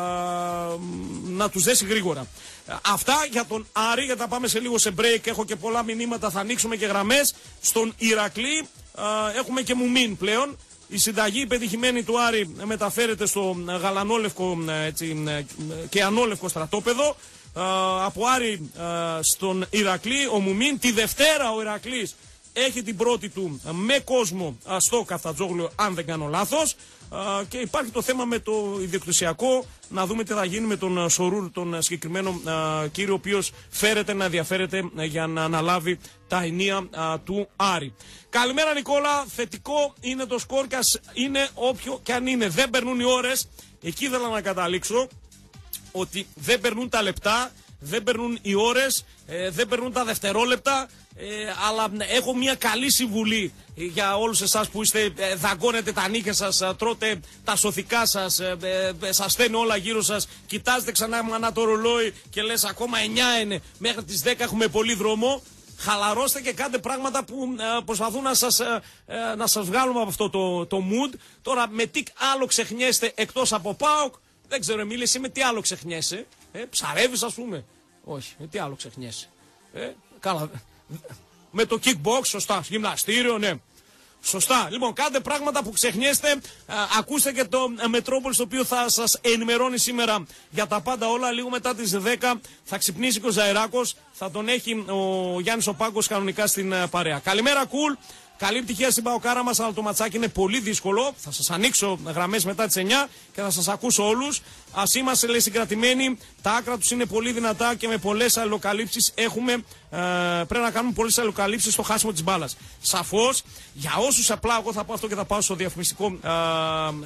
να τους δέσει γρήγορα. Ε, Αυτά για τον Άρη, γιατί θα πάμε σε λίγο σε break, έχω και πολλά μηνύματα, θα ανοίξουμε και γραμμές. Στον Ηρακλή ε, έχουμε και Μουμίν πλέον. Η συνταγή πετυχημένη του Άρη μεταφέρεται στο ε, γαλανόλευκο ε, έτσι, ε, και ανόλευκο στρατόπεδο. Ε, από Άρη ε, στον Ηρακλή, ο Μουμίν. Τη Δευτέρα ο Ηρακλής έχει την πρώτη του με κόσμο α, στο Καφτατζόγλιο, αν δεν κάνω λάθος. Και υπάρχει το θέμα με το ιδιοκτησιακό, να δούμε τι θα γίνει με τον α, Σορούρ, τον α, συγκεκριμένο α, κύριο, ο οποίος φέρεται να ενδιαφέρεται α, για να αναλάβει τα ενία α, του Άρη. Καλημέρα Νικόλα, θετικό είναι το σκορ και ας είναι όποιο και αν είναι. Δεν περνούν οι ώρες. Εκεί ήθελα να καταλήξω ότι δεν περνούν τα λεπτά, δεν περνούν οι ώρες, ε, δεν περνούν τα δευτερόλεπτα, ε, αλλά έχω μια καλή συμβουλή για όλους εσάς που είστε, ε, δαγκώνετε τα νύχια σας, ε, τρώτε τα σωθικά σας, ε, ε, ε, σας στέλνει όλα γύρω σας, κοιτάζετε ξανά μανά το ρολόι και λες ακόμα 9 είναι, μέχρι τις 10 έχουμε πολύ δρόμο. Χαλαρώστε και κάντε πράγματα που ε, προσπαθούν να σας, ε, ε, να σας βγάλουν από αυτό το, το mood. Τώρα με τι άλλο ξεχνιέστε εκτός από ΠΑΟΚ, δεν ξέρω, Εμίλης, εσύ με τι άλλο ξεχνιέσαι; Ε, ψαρεύεις, ας πούμε. Όχι, με τι άλλο ξεχνιέσαι. Ε, καλά. Με το kickbox, σωστά. Γυμναστήριο, ναι. Σωστά. Λοιπόν, κάντε πράγματα που ξεχνιέστε. Α, ακούστε και το ε, Μετρόπολη, το οποίο θα σας ενημερώνει σήμερα για τα πάντα όλα. Λίγο μετά τις 10 θα ξυπνήσει και ο Ζαεράκο. Θα τον έχει ο Γιάννης ο Πάγκος κανονικά στην ε, παρέα. Καλημέρα, κουλ. Καλή επιτυχία στην Παοκάρα μας, αλλά το ματσάκι είναι πολύ δύσκολο. Θα σας ανοίξω γραμμές μετά τις 9 και θα σας ακούσω όλους. Α είμαστε λέει συγκρατημένοι. Τα άκρα τους είναι πολύ δυνατά και με πολλές αλληλοκαλύψεις έχουμε. Ε, πρέπει να κάνουμε πολλές αλληλοκαλύψεις στο χάσιμο της μπάλας. Σαφώς, για όσους απλά, εγώ θα πω αυτό και θα πάω στο διαφημιστικό.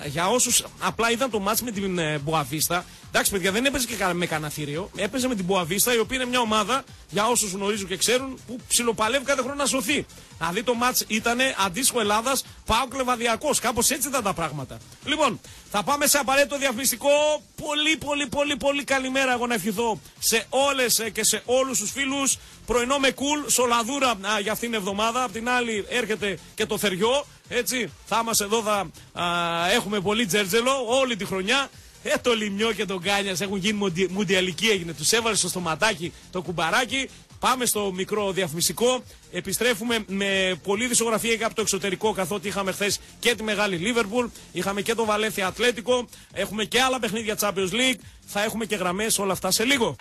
Ε, για όσους απλά είδαν το μάτς με την ε, Μποαβίστα. Εντάξει, παιδιά, δεν έπαιζε και κα- με κανένα θηρίο. Έπαιζε με την Μποαβίστα, η οποία είναι μια ομάδα, για όσους γνωρίζουν και ξέρουν, που ψιλοπαλεύει κάθε χρόνο να σωθεί. Δηλαδή το μάτς ήταν αντίστοιχο Ελλάδας, πάω κλεβαδιακό. Κάπως έτσι ήταν τα πράγματα. Λοιπόν, θα πάμε σε απαραίτητο διαφημιστικό. Πολύ, πολύ, πολύ, πολύ καλημέρα. Εγώ να ευχηθώ σε όλες και σε όλους τους φίλους. Πρωινό με κουλ, σολαδούρα α, για αυτήν την εβδομάδα. Απ' την άλλη έρχεται και το θεριό. Έτσι, θα είμαστε εδώ, θα α, έχουμε πολύ τζέρτζελο όλη τη χρονιά. Ε, το Λιμιό και τον Κάνια έχουν γίνει μουντι- μουντιαλική έγινε. Τους έβαλε στο στοματάκι το κουμπαράκι. Πάμε στο μικρό διαφημιστικό. Επιστρέφουμε με πολλή δισογραφία και από το εξωτερικό, καθότι είχαμε χθες και τη μεγάλη Λίβερπουλ, είχαμε και το Βαλένθια Ατλέτικο, έχουμε και άλλα παιχνίδια Champions League, θα έχουμε και γραμμές όλα αυτά σε λίγο.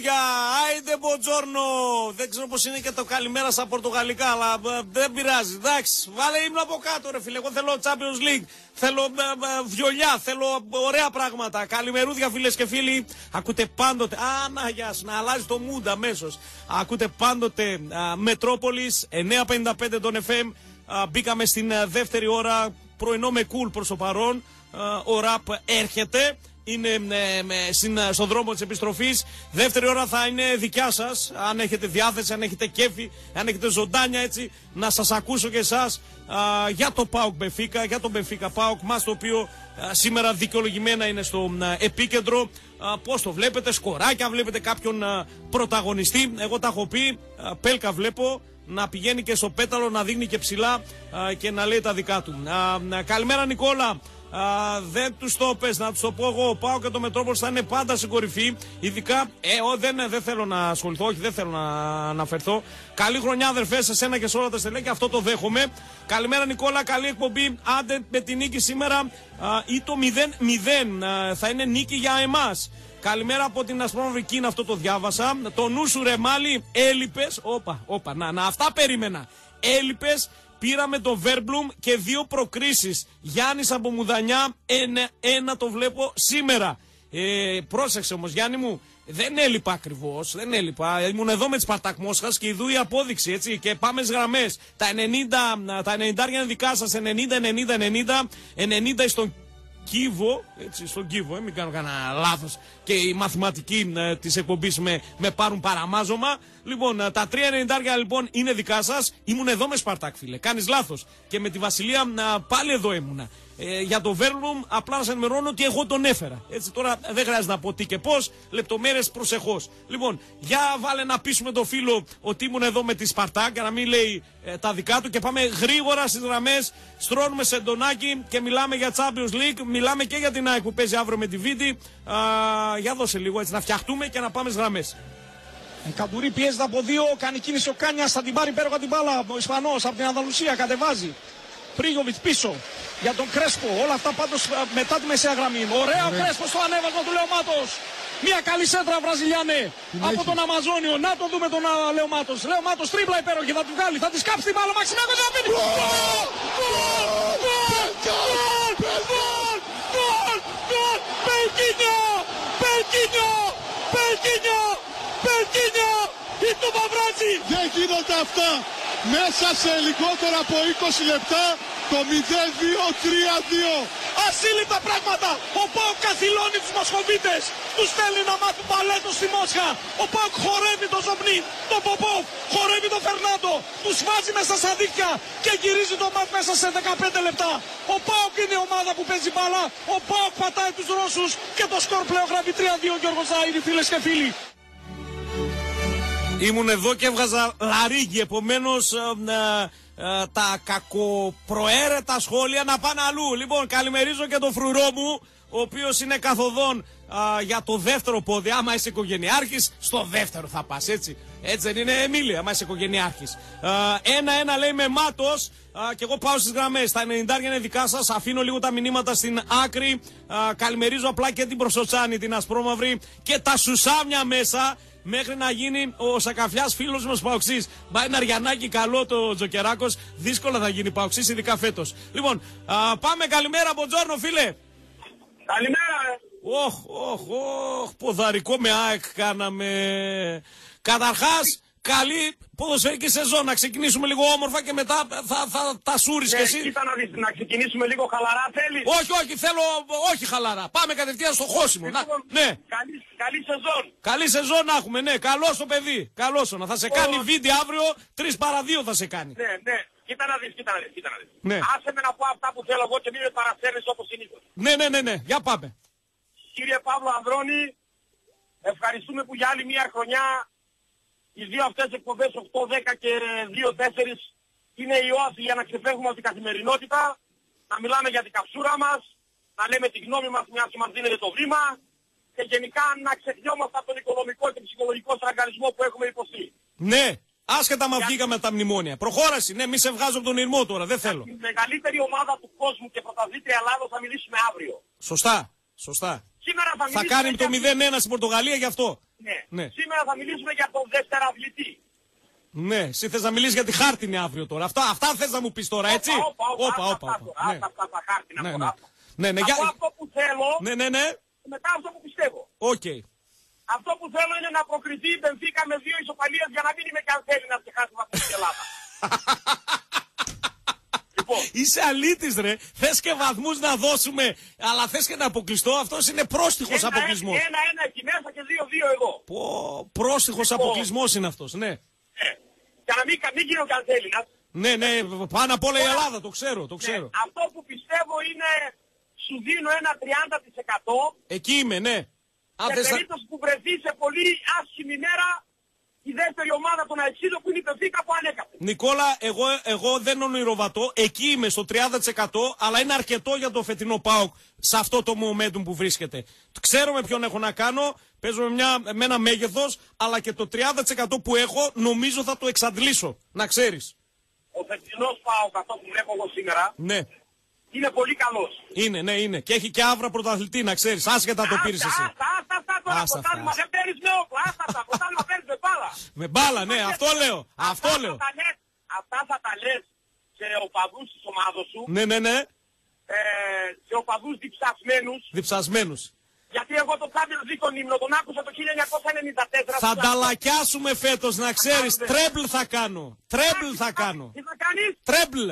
Καλημερούδια, άιντε μποτζόρνο. Δεν ξέρω πώς είναι και το καλημέρα στα πορτογαλικά, αλλά ε, δεν πειράζει. Εντάξει, βάλε ύμνο από κάτω ρε φίλε. Εγώ θέλω Champions League, θέλω ε, ε, βιολιά, θέλω ωραία πράγματα. Καλημερούδια φίλες και φίλοι. Ακούτε πάντοτε, α, να, γεια σου, να αλλάζει το mood αμέσως. Ακούτε πάντοτε Μετρόπολης, 9.55 τον FM. Α, μπήκαμε στην α, δεύτερη ώρα, πρωινό με cool προς το παρόν. Α, ο ραπ έρχεται είναι ε, με, στην, στον δρόμο της επιστροφής. Δεύτερη ώρα θα είναι δικιά σας, αν έχετε διάθεση, αν έχετε κέφι, αν έχετε ζωντάνια έτσι, να σας ακούσω και εσάς για το ΠΑΟΚ Μπεφίκα, για τον Μπεφίκα ΠΑΟΚ, μας το οποίο α, σήμερα δικαιολογημένα είναι στο α, επίκεντρο. Α, πώς το βλέπετε, σκοράκια, βλέπετε κάποιον πρωταγωνιστή. Εγώ τα έχω πει, πέλκα βλέπω, να πηγαίνει και στο πέταλο, να δίνει και ψηλά και να λέει τα δικά του. καλημέρα Νικόλα. Α, δεν τους το πες, να τους το πω εγώ. Πάω και το Μετρόπολο θα είναι πάντα στην κορυφή. Ειδικά, ε, ο, δεν, δεν θέλω να ασχοληθώ, όχι, δεν θέλω να αναφερθώ. Καλή χρονιά, αδερφέ, σε σένα και σε όλα τα στελέχη, αυτό το δέχομαι. Καλημέρα, Νικόλα, καλή εκπομπή. Άντε με τη νίκη σήμερα α, ή το 0-0 θα είναι νίκη για εμάς. Καλημέρα από την Ασπρόμαυρη Κίνα, αυτό το διάβασα. Το νου σου ρε μάλι, έλειπες. Όπα, όπα, να, να, αυτά περίμενα. Έλειπες Πήραμε το Βέρμπλουμ και δύο προκρίσεις. Γιάννης από Μουδανιά, ένα, ένα το βλέπω σήμερα. Ε, πρόσεξε όμως, Γιάννη μου, δεν έλειπα ακριβώς. Δεν έλειπα. Ήμουν εδώ με τι Παρτάκ Μόσχας και ειδού η απόδειξη. Έτσι, και πάμε στις γραμμές. Τα 90, τα 90 είναι δικά σας. 90, 90, 90, 90 στον Κίβο, έτσι, στον Κίβο, ε, μην κάνω κανένα λάθος και οι μαθηματικοί ε, της εκπομπής με, με πάρουν παραμάζωμα. Λοιπόν, ε, τα 3,90 λοιπόν είναι δικά σας. Ήμουν εδώ με Σπαρτάκ, φίλε. Κάνεις λάθος. Και με τη Βασιλεία ε, πάλι εδώ ήμουνα. Ε, για το Βέρλουμ απλά να σα ενημερώνω ότι εγώ τον έφερα. Έτσι τώρα δεν χρειάζεται να πω τι και πώς, λεπτομέρειες προσεχώς. Λοιπόν, για βάλε να πείσουμε το φίλο ότι ήμουν εδώ με τη Σπαρτάκ για να μην λέει ε, τα δικά του και πάμε γρήγορα στις γραμμές. Στρώνουμε σε ντονάκι και μιλάμε για Champions League. Μιλάμε και για την ΑΕΚ που παίζει αύριο με τη Βίτη. Για δώσε λίγο έτσι να φτιαχτούμε και να πάμε στις γραμμές. Καντουρί πιέζεται από δύο, κάνει κίνηση ο Κάνιας, θα την πάρει υπέροχα την μπάλα. Ο Ισπανός από την Ανδαλουσία κατεβάζει. Πρίγιοβιτ πίσω για τον Κρέσπο. Όλα αυτά πάντως ε, μετά τη μεσαία γραμμή. Ωραίο Κρέσπο στο ανέβασμα του Λεωμάτος. Μια καλή σέντρα Βραζιλιάνε από τον Αμαζόνιο. Να το δούμε τον Λεωμάτος. Λεωμάτος τρίμπλα υπέροχη. Θα του βγάλει, θα τη κάψει την μπάλα. Μαξιμέκο θα πει. Πελκίνιο! Πελκίνιο! Πελκίνιο! Πελκίνιο! Ή του Μαυράτζι! Δεν γίνονται αυτά! Μέσα σε λιγότερα από 20 λεπτά το 0-2-3-2. Ασύλληπτα πράγματα. Ο Πάοκ καθυλώνει τους Μοσχοβίτες. Τους στέλνει να μάθουν παλέτο στη Μόσχα. Ο Πάοκ χορεύει το Ζομπνί, το Ποπόφ, χορεύει το Φερνάντο. Τους βάζει μέσα στα δίκτυα και γυρίζει το μάτ μέσα σε 15 λεπτά. Ο Πάοκ είναι η ομάδα που παίζει μπάλα. Ο Πάοκ πατάει τους Ρώσους και το σκορ πλέον γράφει 3-2 Γιώργος Ζάιρη φίλες και φίλοι. Ήμουν εδώ και έβγαζα λαρίγι, επομένως ε, ε, τα κακοπροαίρετα σχόλια να πάνε αλλού. Λοιπόν, καλημερίζω και τον φρουρό μου, ο οποίος είναι καθοδόν για το δεύτερο πόδι. Άμα είσαι οικογενειάρχης, στο δεύτερο θα πας, έτσι. Έτσι δεν είναι, Εμίλια, άμα είσαι οικογενειάρχης. Ένα-ένα λέει με μάτος και εγώ πάω στις γραμμές. Τα 90 είναι δικά σας. Αφήνω λίγο τα μηνύματα στην άκρη. καλημερίζω απλά και την Προσοτσάνη, την Ασπρόμαυρη και τα Σουσάμια μέσα μέχρι να γίνει ο Σακαφιάς φίλος μας Παοξής. Πάει ένα αριανάκι καλό το Τζοκεράκος. Δύσκολα θα γίνει Παοξής, ειδικά φέτος. Λοιπόν, α, πάμε καλημέρα από Τζόρνο, φίλε. Καλημέρα, ε. Όχ, όχ, όχ, ποδαρικό με ΑΕΚ κάναμε. Καταρχάς, καλή ποδοσφαιρική σεζόν. Να ξεκινήσουμε λίγο όμορφα και μετά θα, θα τα σούρεις ναι, και εσύ. Κοίτα να, δεις, να ξεκινήσουμε λίγο χαλαρά, θέλεις; Όχι, όχι, θέλω όχι χαλαρά. Πάμε κατευθείαν στο χώσιμο. Να, Λοιπόν, ναι. Καλή, καλή σεζόν. Καλή σεζόν να έχουμε, ναι. Καλό το παιδί. Καλό να. Θα σε κάνει βίντεο αύριο, τρεις παρα δύο θα σε κάνει. Ναι, ναι. Κοίτα να δεις, κοίτα να δεις, κοίτα να δεις. Ναι. Άσε με να πω αυτά που θέλω εγώ και μην με παραφέρνεις όπως συνήθως. Ναι, ναι, ναι, ναι. Για πάμε. Κύριε Παύλο Ανδρώνη, ευχαριστούμε που για άλλη μια χρονιά οι δύο αυτές εκπομπές 8, 10 και 2, 4 είναι η όαση για να ξεφεύγουμε από την καθημερινότητα, να μιλάμε για την καψούρα μας, να λέμε τη γνώμη μας μια και μας δίνεται το βήμα και γενικά να ξεχνιόμαστε από τον οικονομικό και ψυχολογικό στραγγαλισμό που έχουμε υποστεί. Ναι. Άσχετα μα βγήκαμε από τα μνημόνια. Προχώραση. Ναι, μη σε βγάζω από τον ήρμό τώρα. Δεν θέλω. Η μεγαλύτερη ομάδα του κόσμου και πρωταθλήτρια Ελλάδος θα μιλήσουμε αύριο. Σωστά. Σωστά. Σήμερα θα, Θα μιλήσουμε κάνει το για- 0-1 στην Πορτογαλία γι' αυτό. Ναι. Ναι. Σήμερα θα μιλήσουμε για τον δευτεραβλητή. Ναι, εσύ θες να μιλήσεις για τη χάρτινη αύριο τώρα. Αυτά, αυτά θες να μου πεις τώρα, έτσι; Όπα, όπα, Όπα, άστα όπα, αυτά όπα. τώρα, Ναι. άστα αυτά τα χάρτινα Ναι, τώρα. ναι. Ναι, ναι, Θα για- πω αυτό που θέλω, Ναι, ναι, ναι. μετά αυτό που πιστεύω. Οκ. Αυτό που θέλω είναι να προκριθεί η Μπενφίκα με δύο ισοπαλίες για να μην είμαι και αν θέλει να ξεχάσει βαθμό στην Ελλάδα. λοιπόν, Είσαι αλήτης ρε. Θες και βαθμούς να δώσουμε, αλλά θες και να αποκλειστώ. Αυτός είναι πρόστιχος ένα, αποκλεισμός. ένα, ένα εκεί μέσα και δύο-δύο εδώ. Πω, πρόστιχος Λοιπόν. αποκλεισμός είναι αυτός, ναι. Ε, για να μην, μην γίνω κι αν θέλει. Να... Ναι, ναι, πάνω απ' όλα η Ελλάδα, το ξέρω, το ξέρω. Ναι, αυτό που πιστεύω είναι σου δίνω ένα 30% Εκεί είμαι, ναι. Αν σε θες να- περίπτωση που βρεθείς σε πολύ άσχημη μέρα η δεύτερη ομάδα των Αεξίδων που είναι η Πεφίκα που ανέκαψε. Νικόλα, εγώ, εγώ δεν ονειροβατώ. Εκεί είμαι στο 30%, αλλά είναι αρκετό για το φετινό ΠΑΟΚ σε αυτό το momentum που βρίσκεται. Ξέρω με ποιον έχω να κάνω, παίζω με, μια, με ένα μέγεθος, αλλά και το 30% που έχω νομίζω θα το εξαντλήσω. Να ξέρεις. Ο φετινός ΠΑΟΚ αυτό που βλέπω εγώ σήμερα Ναι, είναι πολύ καλός. είναι, ναι, είναι. Και έχει και άβρα πρωταθλητή, να ξέρεις. Άσχετα το πήρες εσύ. Άστα, άστα, άστα τώρα, Άστα, πρωτάθλημα άστα. δεν παίρνεις με όπλα, άστα, άστα, πρωτάθλημα παίρνεις με μπάλα. Με μπάλα, ναι, αυτό λέω. Αυτό Αυτά λέω. θα τα λες, αυτά θα τα λες σε οπαδούς της ομάδος σου, Ναι, ναι, ναι. ε, σε οπαδούς διψασμένους, Διψασμένους. γιατί εγώ το Champions League τον ύμνο τον άκουσα το 1994. Θα στο- ανταλλακιάσουμε φέτος, να ξέρεις. κάνετε. Τρέμπλ θα κάνω. Τρέμπλ θα κάνω. Τι θα κάνεις, Τρέμπλ.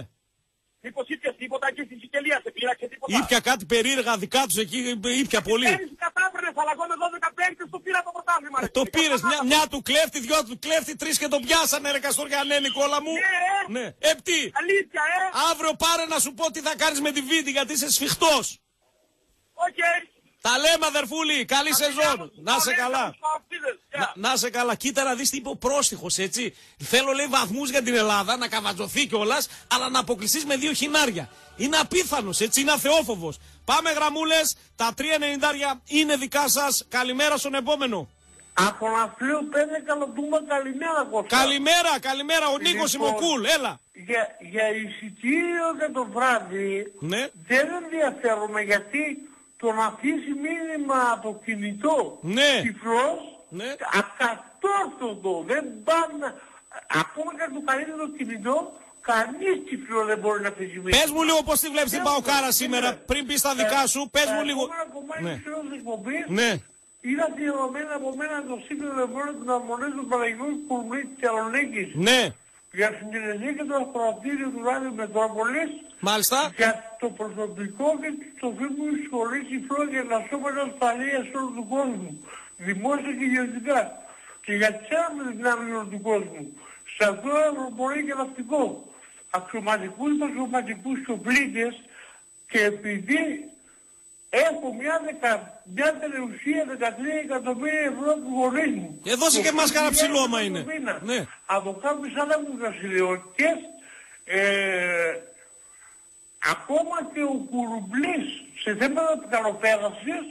Μήπως ήπιες τίποτα και στη Σικελία σε πήραξε τίποτα; Ήπια κάτι περίεργα δικά τους εκεί, ήπια πολύ. Πέρυσι κατάφερες, αλλά εγώ με 12 παίκτες το πήρα το πρωτάθλημα. ρε. Ε, Το πήρες, Κατάλαβα. μια, μια του κλέφτη, δυο του κλέφτη, τρεις και τον πιάσανε, ρε Καστοριανέ, Νικόλα μου. Ναι, Ναι. Ε, τι; Αλήθεια, ε. Αύριο πάρε να σου πω τι θα κάνεις με τη βίντεο, γιατί είσαι σφιχτός. Οκ. Τα λέμε, αδερφούλη. Καλή σεζόν. Να σε καλά. Γεια. Να, να σε καλά. Κοίτα να δεις τι είπε ο πρόστιχος, έτσι. Θέλω, λέει, βαθμούς για την Ελλάδα, να καβατζωθεί κιόλας, αλλά να αποκλειστείς με δύο χινάρια. Είναι απίθανος, έτσι. Είναι αθεόφοβος. Πάμε γραμμούλες. Τα 3,90 είναι δικά σας. Καλημέρα στον επόμενο. Από να φλέω πέντε να πούμε καλημέρα Κώστα. Καλημέρα, καλημέρα. Ο Νίκος είμαι ο Λοιπόν, Κουλ. Έλα. Για, για εισιτήριο για το βράδυ Ναι. δεν ενδιαφέρομαι γιατί το να αφήσει μήνυμα το κινητό Ναι. τυφλός Ναι. ακατόρθωτο. Δεν πάνε, ακόμα και το καλύτερο κινητό, κανείς τυφλό δεν μπορεί να αφήσει μήνυμα. Πες μου λίγο πώς τη βλέπεις την Παοκάρα σήμερα. Πριν πεις τα δικά σου, πες μου λίγο. Ένα κομμάτι Ναι. της πρώτης εκπομπής Ναι. είναι αφιερωμένο από μένα το σύγκριτο λεωφορείο των αμμονών του Παναγιώτου Κουρμής της Θεσσαλονίκης. Ναι. για την Ελληνική και το ακροατήριο του Ράδιο Μετρόπολης Μάλιστα. για το προσωπικό και το φίλο της σχολής υφρό και τα σώματα ασφαλείας όλου του κόσμου, δημόσια και ιδιωτικά, και για τις άμεσες δυνάμεις όλου του κόσμου, στρατό, αεροπορία και ναυτικό, αξιωματικούς, αξιωματικούς και οπλίτες, και επειδή έχω μια, δεκα, μια περιουσία 13 εκατομμύρια ευρώ τους γονείς μου. Και δώσε και Το μας κανένα 2000 ψηλό, άμα είναι. το μήνα. Ναι. Από κάποιους άλλους δραστηριότητες, ε, ακόμα και ο Κουρουμπλής σε θέματα καλοπέρασης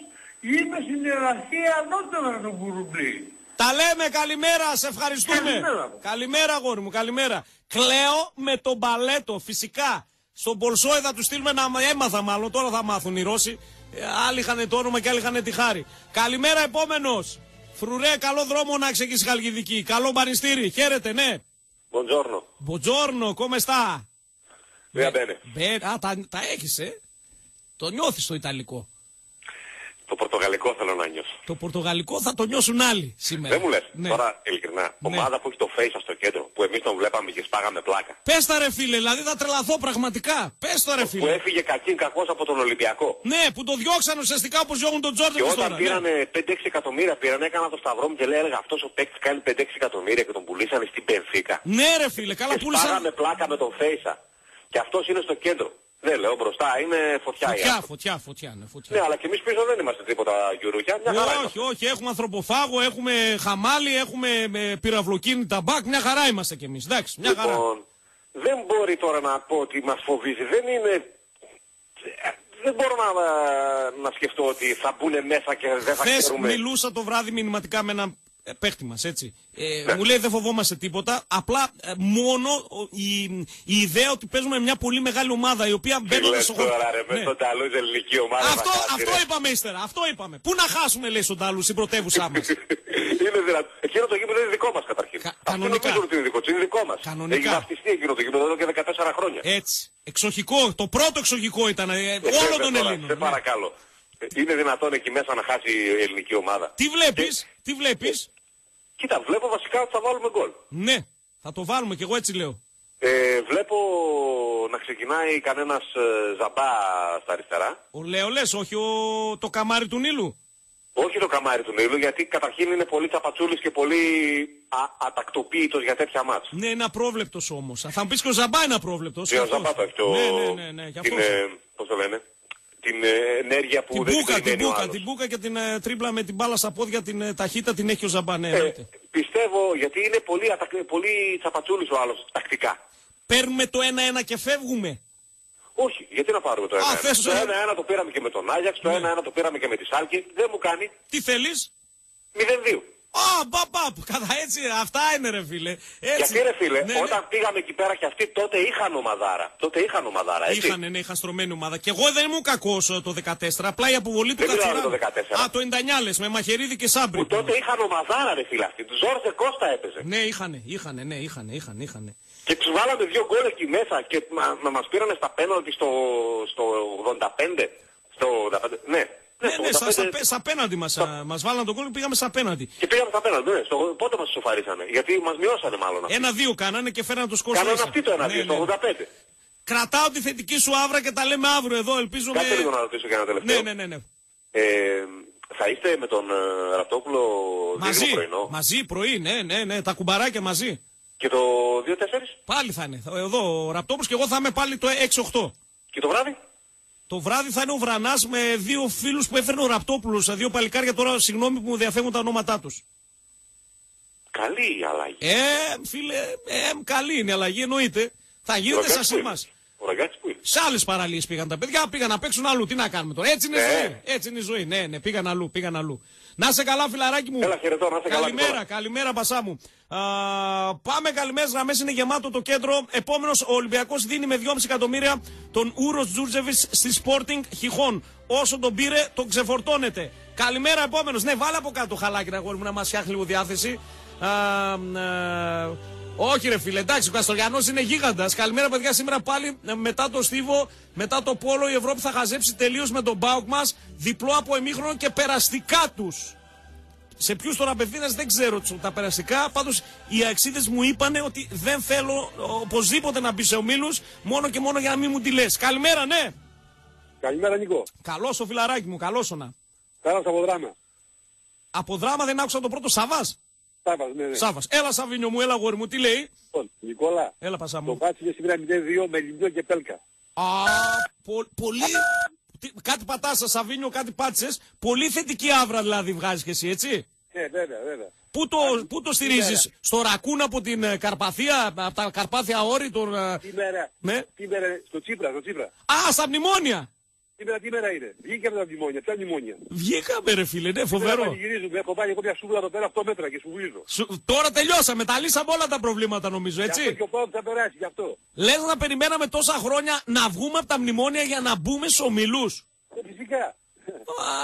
είμαι στην ιεραρχία ανώτερα του Κουρουμπλή. Τα λέμε, καλημέρα, σε ευχαριστούμε. Καλημέρα. Καλημέρα, αγόρι μου, καλημέρα. Κλαίω με τον μπαλέτο, φυσικά. Στον Πολσόη θα του στείλουμε να έμαθα μάλλον, τώρα θα μάθουν οι Ρώσοι. Ε, άλλοι είχαν το όνομα και άλλοι είχαν τη χάρη. Καλημέρα, επόμενος. Φρουρέ, καλό δρόμο να ξεκινήσει η Χαλκιδική. Καλό μπαριστήρι, χαίρετε, ναι. Buongiorno. Μποτζόρνο, come sta. Βία μπαίνε. Μπε- Α, τα, τα έχεις, ε. Το νιώθεις το Ιταλικό. Το πορτογαλικό θέλω να νιώσω. Το Πορτογαλικό θα το νιώσουν άλλοι σήμερα. Δεν μου λες. Ναι. Τώρα, ειλικρινά, ομάδα που έχει το face στο κέντρο, που εμείς τον βλέπαμε και σπάγαμε πλάκα. Πες τα ρε φίλε, δηλαδή θα τρελαθώ πραγματικά. Πες το ρε Που φίλε. έφυγε κακήν κακός από τον Ολυμπιακό. Ναι, που το διώξαν ουσιαστικά όπως διώχνουν τον Και Τζόρνταν όταν τώρα. ναι. πήρανε 5-6 εκατομμύρια, πήραν, έκανα το σταυρό μου και λέει, έλεγα αυτός ο παίκτης κάνει 5-6 εκατομμύρια και τον πουλήσανε στην Πενφύκα. Ναι ρε φίλε, καλά Και πούλησαν. σπάγαμε πλάκα με τον Φέισα. Και αυτός είναι στο κέντρο. Δεν λέω μπροστά, είναι φωτιά. οι Φωτιά, άνθρωποι. φωτιά, φωτιά, ναι, φωτιά. Ναι, αλλά και εμείς πίσω δεν είμαστε τίποτα γιουρούκια. Μια χαρά όχι, όχι, έχουμε ανθρωποφάγο, έχουμε χαμάλι, έχουμε ε, πυραυλοκίνητα μπακ, μια χαρά είμαστε κι εμείς. Εντάξει, μια χαρά. Λοιπόν, δεν μπορεί τώρα να πω ότι μας φοβίζει. Δεν είναι... Δεν μπορώ να, να σκεφτώ ότι θα μπουν μέσα και δεν θα Χθες ξέρουμε. μιλούσα το βράδυ μηνυματικά με έναν ε, παίχτη μας, έτσι. Ε, Μου λέει δεν φοβόμαστε τίποτα. Απλά ε, μόνο ο- η, η ιδέα ότι παίζουμε μια πολύ μεγάλη ομάδα η οποία Τι μπαίνοντα λες στο χώρο. τώρα ρε, με Ναι. τον Ταλούζ ελληνική ομάδα Αυτό, θα χάσει, αυτό ρε. είπαμε ύστερα. Αυτό είπαμε. Πού να χάσουμε, λέει στον Τάλου, στην πρωτεύουσά μας; Είναι δυνατό. Εκείνο το γήπεδο είναι δικό μας καταρχήν. Κα, κανονικά. Αυτό ότι είναι δικό του, είναι δικό μας. Κανονικά. Έχει βαφτιστεί εκείνο το γήπεδο εδώ και 14 χρόνια. Έτσι. Εξοχικό. Το πρώτο εξοχικό ήταν. ε, Ε, όλων βέβαια των τώρα, Ελλήνων. Σε ναι. παρακαλώ. Ε, Είναι δυνατόν εκεί μέσα να χάσει η ελληνική ομάδα. Τι βλέπεις, τι βλέπεις; Κοίτα, βλέπω βασικά ότι θα βάλουμε γκολ. Ναι, θα το βάλουμε κι εγώ έτσι λέω. Ε, βλέπω να ξεκινάει κανένας ε, ζαμπά στα αριστερά. Ο Λέο λες, όχι ο... το καμάρι του Νείλου. Όχι το καμάρι του Νείλου, γιατί καταρχήν είναι πολύ τσαπατσούλης και πολύ α, ατακτοποίητος για τέτοια μάτς. Ναι, είναι απρόβλεπτος όμως. Θα μου πεις και ο Ζαμπά είναι απρόβλεπτος. Και ο Ζαμπά το έχει το... Ναι, ναι, ναι, ναι, γι' αυτό την, ε, πώς το λένε, την ε, ενέργεια που Την δεν μπούκα, την περιμένει ο μπούκα, άλλος. την μπούκα και την ε, τρίμπλα με την μπάλα στα πόδια, την ε, ταχύτητα την έχει ο Ζαμπά, ναι, Ε, εννοείται. πιστεύω, γιατί είναι πολύ, ατακ- πολύ τσαπατσούλης ο άλλος, τακτικά. Παίρνουμε το 1-1 και φεύγουμε. Όχι, γιατί να πάρουμε το 1-1. Α, θες το το- 1-1 το πήραμε και με τον Άγιαξ, το 1-1 το πήραμε και με τη Σάλκη. Δεν μου κάνει. Τι θέλεις; 0-2. Α, μπαπ, μπαπ, κατά έτσι, αυτά είναι ρε φίλε. Έτσι. Γιατί ρε φίλε, Ναι, ναι. όταν πήγαμε εκεί πέρα και αυτοί τότε είχαν ομαδάρα. Τότε είχαν ομαδάρα, έτσι. Είχαν, ναι, είχαν στρωμένη ομάδα. Και εγώ δεν ήμουν κακός το 14. Απλά η αποβολή του Δεν μιλάμε Κατσουράνου. το 14. Α, το 99 λες, με μαχαιρίδι και σάμπρι. Που τότε είχαν ομαδάρα ρε φίλε αυτοί. Τους Ζόρζε Κώστα έπαιζε. Ναι, είχαν, είχαν, ναι, είχαν, είχαν, είχαν. Και τους βάλαμε δύο γκολ εκεί μέσα και μα, μα, μας πήρανε στα πέναλτι στο, στο 85. Στο 85. Ναι. Ναι, στο ναι, στα, 85. στα, πέ- στα πέναντι μας, α, μας βάλαν τον κόλ και πήγαμε στα πέναντι. Και πήγαμε στα πέναλτι, ναι. Στο, πότε μας σοφαρίσανε. Γιατί μας μειώσανε μάλλον αυτοί. Ένα-δύο κάνανε και φέραν το σκορ Κάνανε μέσα. αυτοί το 1-2 Ναι, στο ναι. 85. Κρατάω τη θετική σου άβρα και τα λέμε αύριο εδώ, ελπίζουμε. Κάτσε λίγο να ρωτήσω και ένα τελευταίο. Ναι, ναι, ναι. ναι. Ε, θα είστε με τον ε, Ραπτόπουλο Μαζί, δίδυμο πρωινό; μαζί, πρωί, ναι, ναι, ναι, τα κουμπαράκια μαζί. και το 2-4 Πάλι θα είναι. Εδώ ο Ραπτόπουλος και εγώ θα είμαι πάλι το 6-8. και το βράδυ; Το βράδυ θα είναι ο Βρανάς με δύο φίλους που έφερνε ο Ραπτόπουλος. Δύο παλικάρια τώρα, συγγνώμη που μου διαφεύγουν τα ονόματά τους. Καλή η αλλαγή. Ε, φίλε, ε, καλή είναι η αλλαγή, εννοείται. Θα γίνεται Ο σαν Ραγκάτης που σήμα. είναι. Ο Ραγκάτης που είναι. Σε άλλες παραλίες πήγαν τα παιδιά, πήγαν να παίξουν αλλού. Τι να κάνουμε τώρα. Έτσι είναι η Ναι. ζωή. Έτσι είναι η ζωή. Ναι, ναι, πήγαν αλλού, πήγαν αλλού. Να σε καλά, φιλαράκι μου. Έλα, χαιρετώ, να είσαι καλά, Καλημέρα, Νικόλα. καλημέρα, πασά μου. Α, πάμε, καλημέρες γραμμές. Είναι γεμάτο το κέντρο. Επόμενος, ο Ολυμπιακός δίνει με 2,5 εκατομμύρια τον Ούρος Τζούρτζεβιτ στη Sporting Χιχών. Όσο τον πήρε, τον ξεφορτώνεται. Καλημέρα, επόμενος. Ναι, βάλε από κάτω το χαλάκι να μου να μας φτιάχνει λίγο διάθεση. Α, α, όχι, ρε φίλε, εντάξει, ο Καστοριανός είναι γίγαντας. Καλημέρα, παιδιά. Σήμερα πάλι ε, μετά το Στίβο, μετά το Πόλο, η Ευρώπη θα χαζέψει τελείως με τον Μπάουκ μας. Διπλό από εμίχρονο και περαστικά τους. Σε ποιους τον απευθύνας δεν ξέρω τους- τα περαστικά. Πάντως οι αξίδες μου είπαν ότι δεν θέλω οπωσδήποτε να μπει σε ομίλους, μόνο και μόνο για να μην μου τη λες. Καλημέρα, ναι. Καλημέρα Νικό. Καλό ο φιλαράκι μου, καλό να. Καλά από δράμα. Από δράμα δεν άκουσα το πρώτο Σαβάς. Σάβας, ναι, ναι. Σάβα. Έλα, Σαβίνιο μου, έλα, γόρι μου, τι λέει; Λοιπόν, Νικόλα, Έλα, πασά το μου. μάτι είναι σήμερα 0-2 με Λιμπιό και Πέλκα. Α, πο- πολύ. τι- Κάτι πατάσα, Σαβίνιο, κάτι πάτησες. Πολύ θετική άβρα δηλαδή βγάζεις και εσύ, έτσι; Ναι, βέβαια, βέβαια. Πού το, πού το στηρίζεις, στο ρακούν από την ε, Καρπαθία, από τα Καρπάθια όρη, τον. ε, Σήμερα, Ναι. σήμερα στο Τσίπρα, στο Τσίπρα. Α, στα μνημόνια! Σήμερα τι μέρα είναι; Βγήκε από τα μνημόνια. Ποια μνημόνια; Βγήκαμε, ρε φίλε, ναι, Σήμερα φοβερό. πανηγυρίζουμε. Έχω βάλει εγώ μια σούβλα εδώ πέρα 8 μέτρα και σου βουλίζω. Σου- Τώρα τελειώσαμε, τα λύσαμε όλα τα προβλήματα νομίζω, Γι' αυτό έτσι. και ο Πάοκ θα περάσει, γι' αυτό. Λες να περιμέναμε τόσα χρόνια να βγούμε από τα μνημόνια για να μπούμε στους ομιλούς. Ε, φυσικά.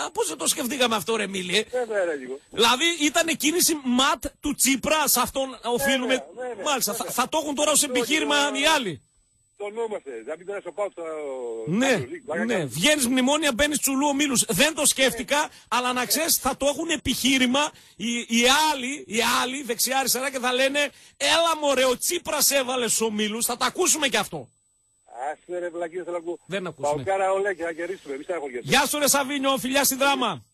Α, πώς δεν το σκεφτήκαμε αυτό ρε Μίλη. Βέβαια, ρε λίγο. Δηλαδή ήταν κίνηση ματ του Τσίπρα, σε αυτόν οφείλουμε. βέβαια, Μάλιστα, βέβαια. θα, θα το έχουν τώρα ως επιχείρημα οι άλλοι. Το ονόμαστε. Να μην περάσει ο Πάοκ στο... Ναι, Champions League. Πλάκα ναι. κάνω. Βγαίνεις μνημόνια, μπαίνεις τσουλού ομίλου. Δεν το σκέφτηκα, αλλά να ξέρεις, θα το έχουν επιχείρημα οι, οι άλλοι, οι άλλοι δεξιά-αριστερά και θα λένε Έλα μωρέ, ο Τσίπρας έβαλες στου ομίλου. Θα τα ακούσουμε κι αυτό. Άσε ρε βλακίδες θέλω να ακούω. Δεν ακούς, ναι. Παοκάρα όλα και θα κερδίσουμε. Εμείς θα έχω Γεια σου, ρε Σαβίνιο, φιλιά στη δράμα.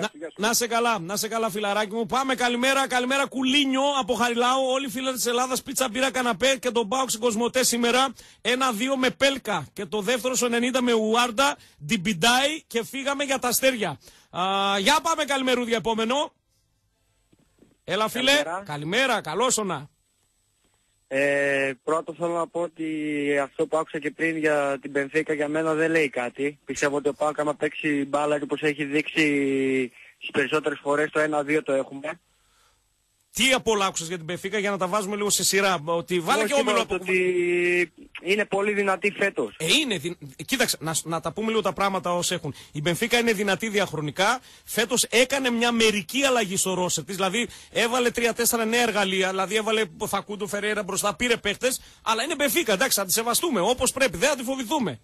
Να, να σε καλά, να σε καλά, φιλαράκι μου. Πάμε, καλημέρα, καλημέρα, κουλίνιο από Χαριλάου. Όλοι οι φίλοι της Ελλάδας, πίτσα, μπύρα, καναπέ και τον Μπάουξ Κοσμοτέ σήμερα. Ένα-δύο με Πέλκα και το δεύτερο στο 90 με Ουάρντα, Ντιμπιντάι και φύγαμε για τα αστέρια. Α, για πάμε, καλημερούδια, επόμενο. Έλα, φίλε. Καλημέρα. Καλημέρα, καλό να. Ε, πρώτο θέλω να πω ότι αυτό που άκουσα και πριν για την Πενφύκα για μένα δεν λέει κάτι. Πιστεύω ότι ο Πάοκ άμα παίξει μπάλα και όπως έχει δείξει στις περισσότερες φορές το 1-2 το έχουμε. Τι από όλα άκουσες για την Μπεφίκα για να τα βάζουμε λίγο σε σειρά. Ότι βάλε Όχι, και όμιλο τίποτα, από ότι είναι πολύ δυνατή φέτος. Ε, είναι. δυ- Κοίταξε, να, να τα πούμε λίγο τα πράγματα όσο έχουν. Η Μπενφίκα είναι δυνατή διαχρονικά. Φέτος έκανε μια μερική αλλαγή στο ρόσερ της. Δηλαδή έβαλε 3-4 νέα εργαλεία. Δηλαδή έβαλε Φακούντο Φεραίρα μπροστά, πήρε παίχτες. Αλλά είναι Μπενφίκα, εντάξει, θα τη σεβαστούμε όπως πρέπει. Δεν θα τη φοβηθούμε.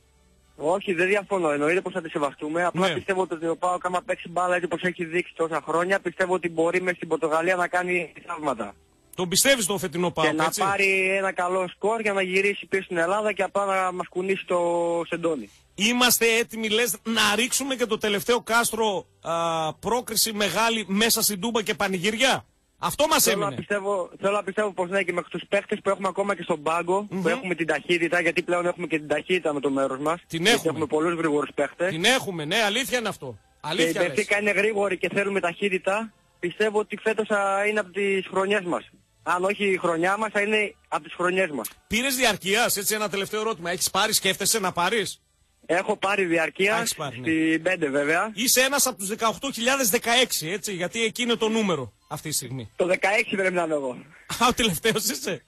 Όχι, δεν διαφωνώ. Εννοείται πως θα τη σεβαστούμε. Απλά Ναι. πιστεύω ότι ο Πάοκ άμα παίξει μπάλα έτσι όπως έχει δείξει τόσα χρόνια, πιστεύω ότι μπορεί μέσα στην Πορτογαλία να κάνει θαύματα. Τον πιστεύεις το φετινό Και Πάοκ, να έτσι; πάρει ένα καλό σκορ για να γυρίσει πίσω στην Ελλάδα και απλά να μας κουνήσει το σεντόνι. Είμαστε έτοιμοι, λες, να ρίξουμε και το τελευταίο κάστρο α, πρόκριση μεγάλη μέσα στην Τούμπα και πανηγυριά; Αυτό μας Θέλω να, έμεινε. πιστεύω, θέλω να πιστεύω πως ναι και με τους παίχτες που έχουμε ακόμα και στον πάγκο, που έχουμε την ταχύτητα, γιατί πλέον έχουμε και την ταχύτητα με το μέρος μας. Την γιατί έχουμε. έχουμε πολλούς γρήγορους παίχτες. Την έχουμε, ναι, αλήθεια είναι αυτό. Και η Αλήθεια λες. Μπενφίκα είναι γρήγορη και θέλουμε ταχύτητα. Πιστεύω ότι φέτος θα είναι από τις χρονιές μας. Αν όχι η χρονιά μας, θα είναι από τις χρονιές μας. Πήρες διαρκείας, έτσι ένα τελευταίο ερώτημα. Έχεις πάρει, σκέφτεσαι να πάρεις; Έχω πάρει διαρκεία, Έχεις πάρει, ναι. στην 5 βέβαια. Είσαι ένας από τους 18.016, έτσι, γιατί εκεί είναι το νούμερο αυτή τη στιγμή. Το 16 πρέπει να είμαι εγώ. Α, ο τελευταίος είσαι.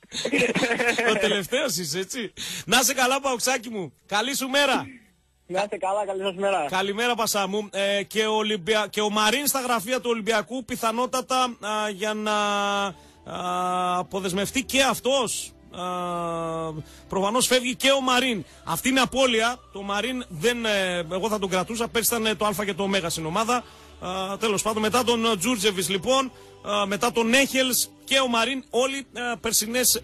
ο τελευταίος είσαι, έτσι. Να σε καλά, Παουξάκι μου. Καλή σου μέρα. Να είστε καλά, καλή σας μέρα. Καλημέρα, Πασά μου. Ε, και, ο Ολυμπια... και ο Μαρίν στα γραφεία του Ολυμπιακού πιθανότατα α, για να α, αποδεσμευτεί και αυτός. Προφανώς φεύγει και ο Μαρίν. Αυτή είναι απώλεια. Το Μαρίν δεν. ε, εγώ θα τον κρατούσα. Πέρσι ήταν ε, το Α και το Ω στην ομάδα. Τέλος πάντων, μετά τον Τζούρτζεβις λοιπόν, α, μετά τον Έχελς και ο Μαρίν, όλοι περσινές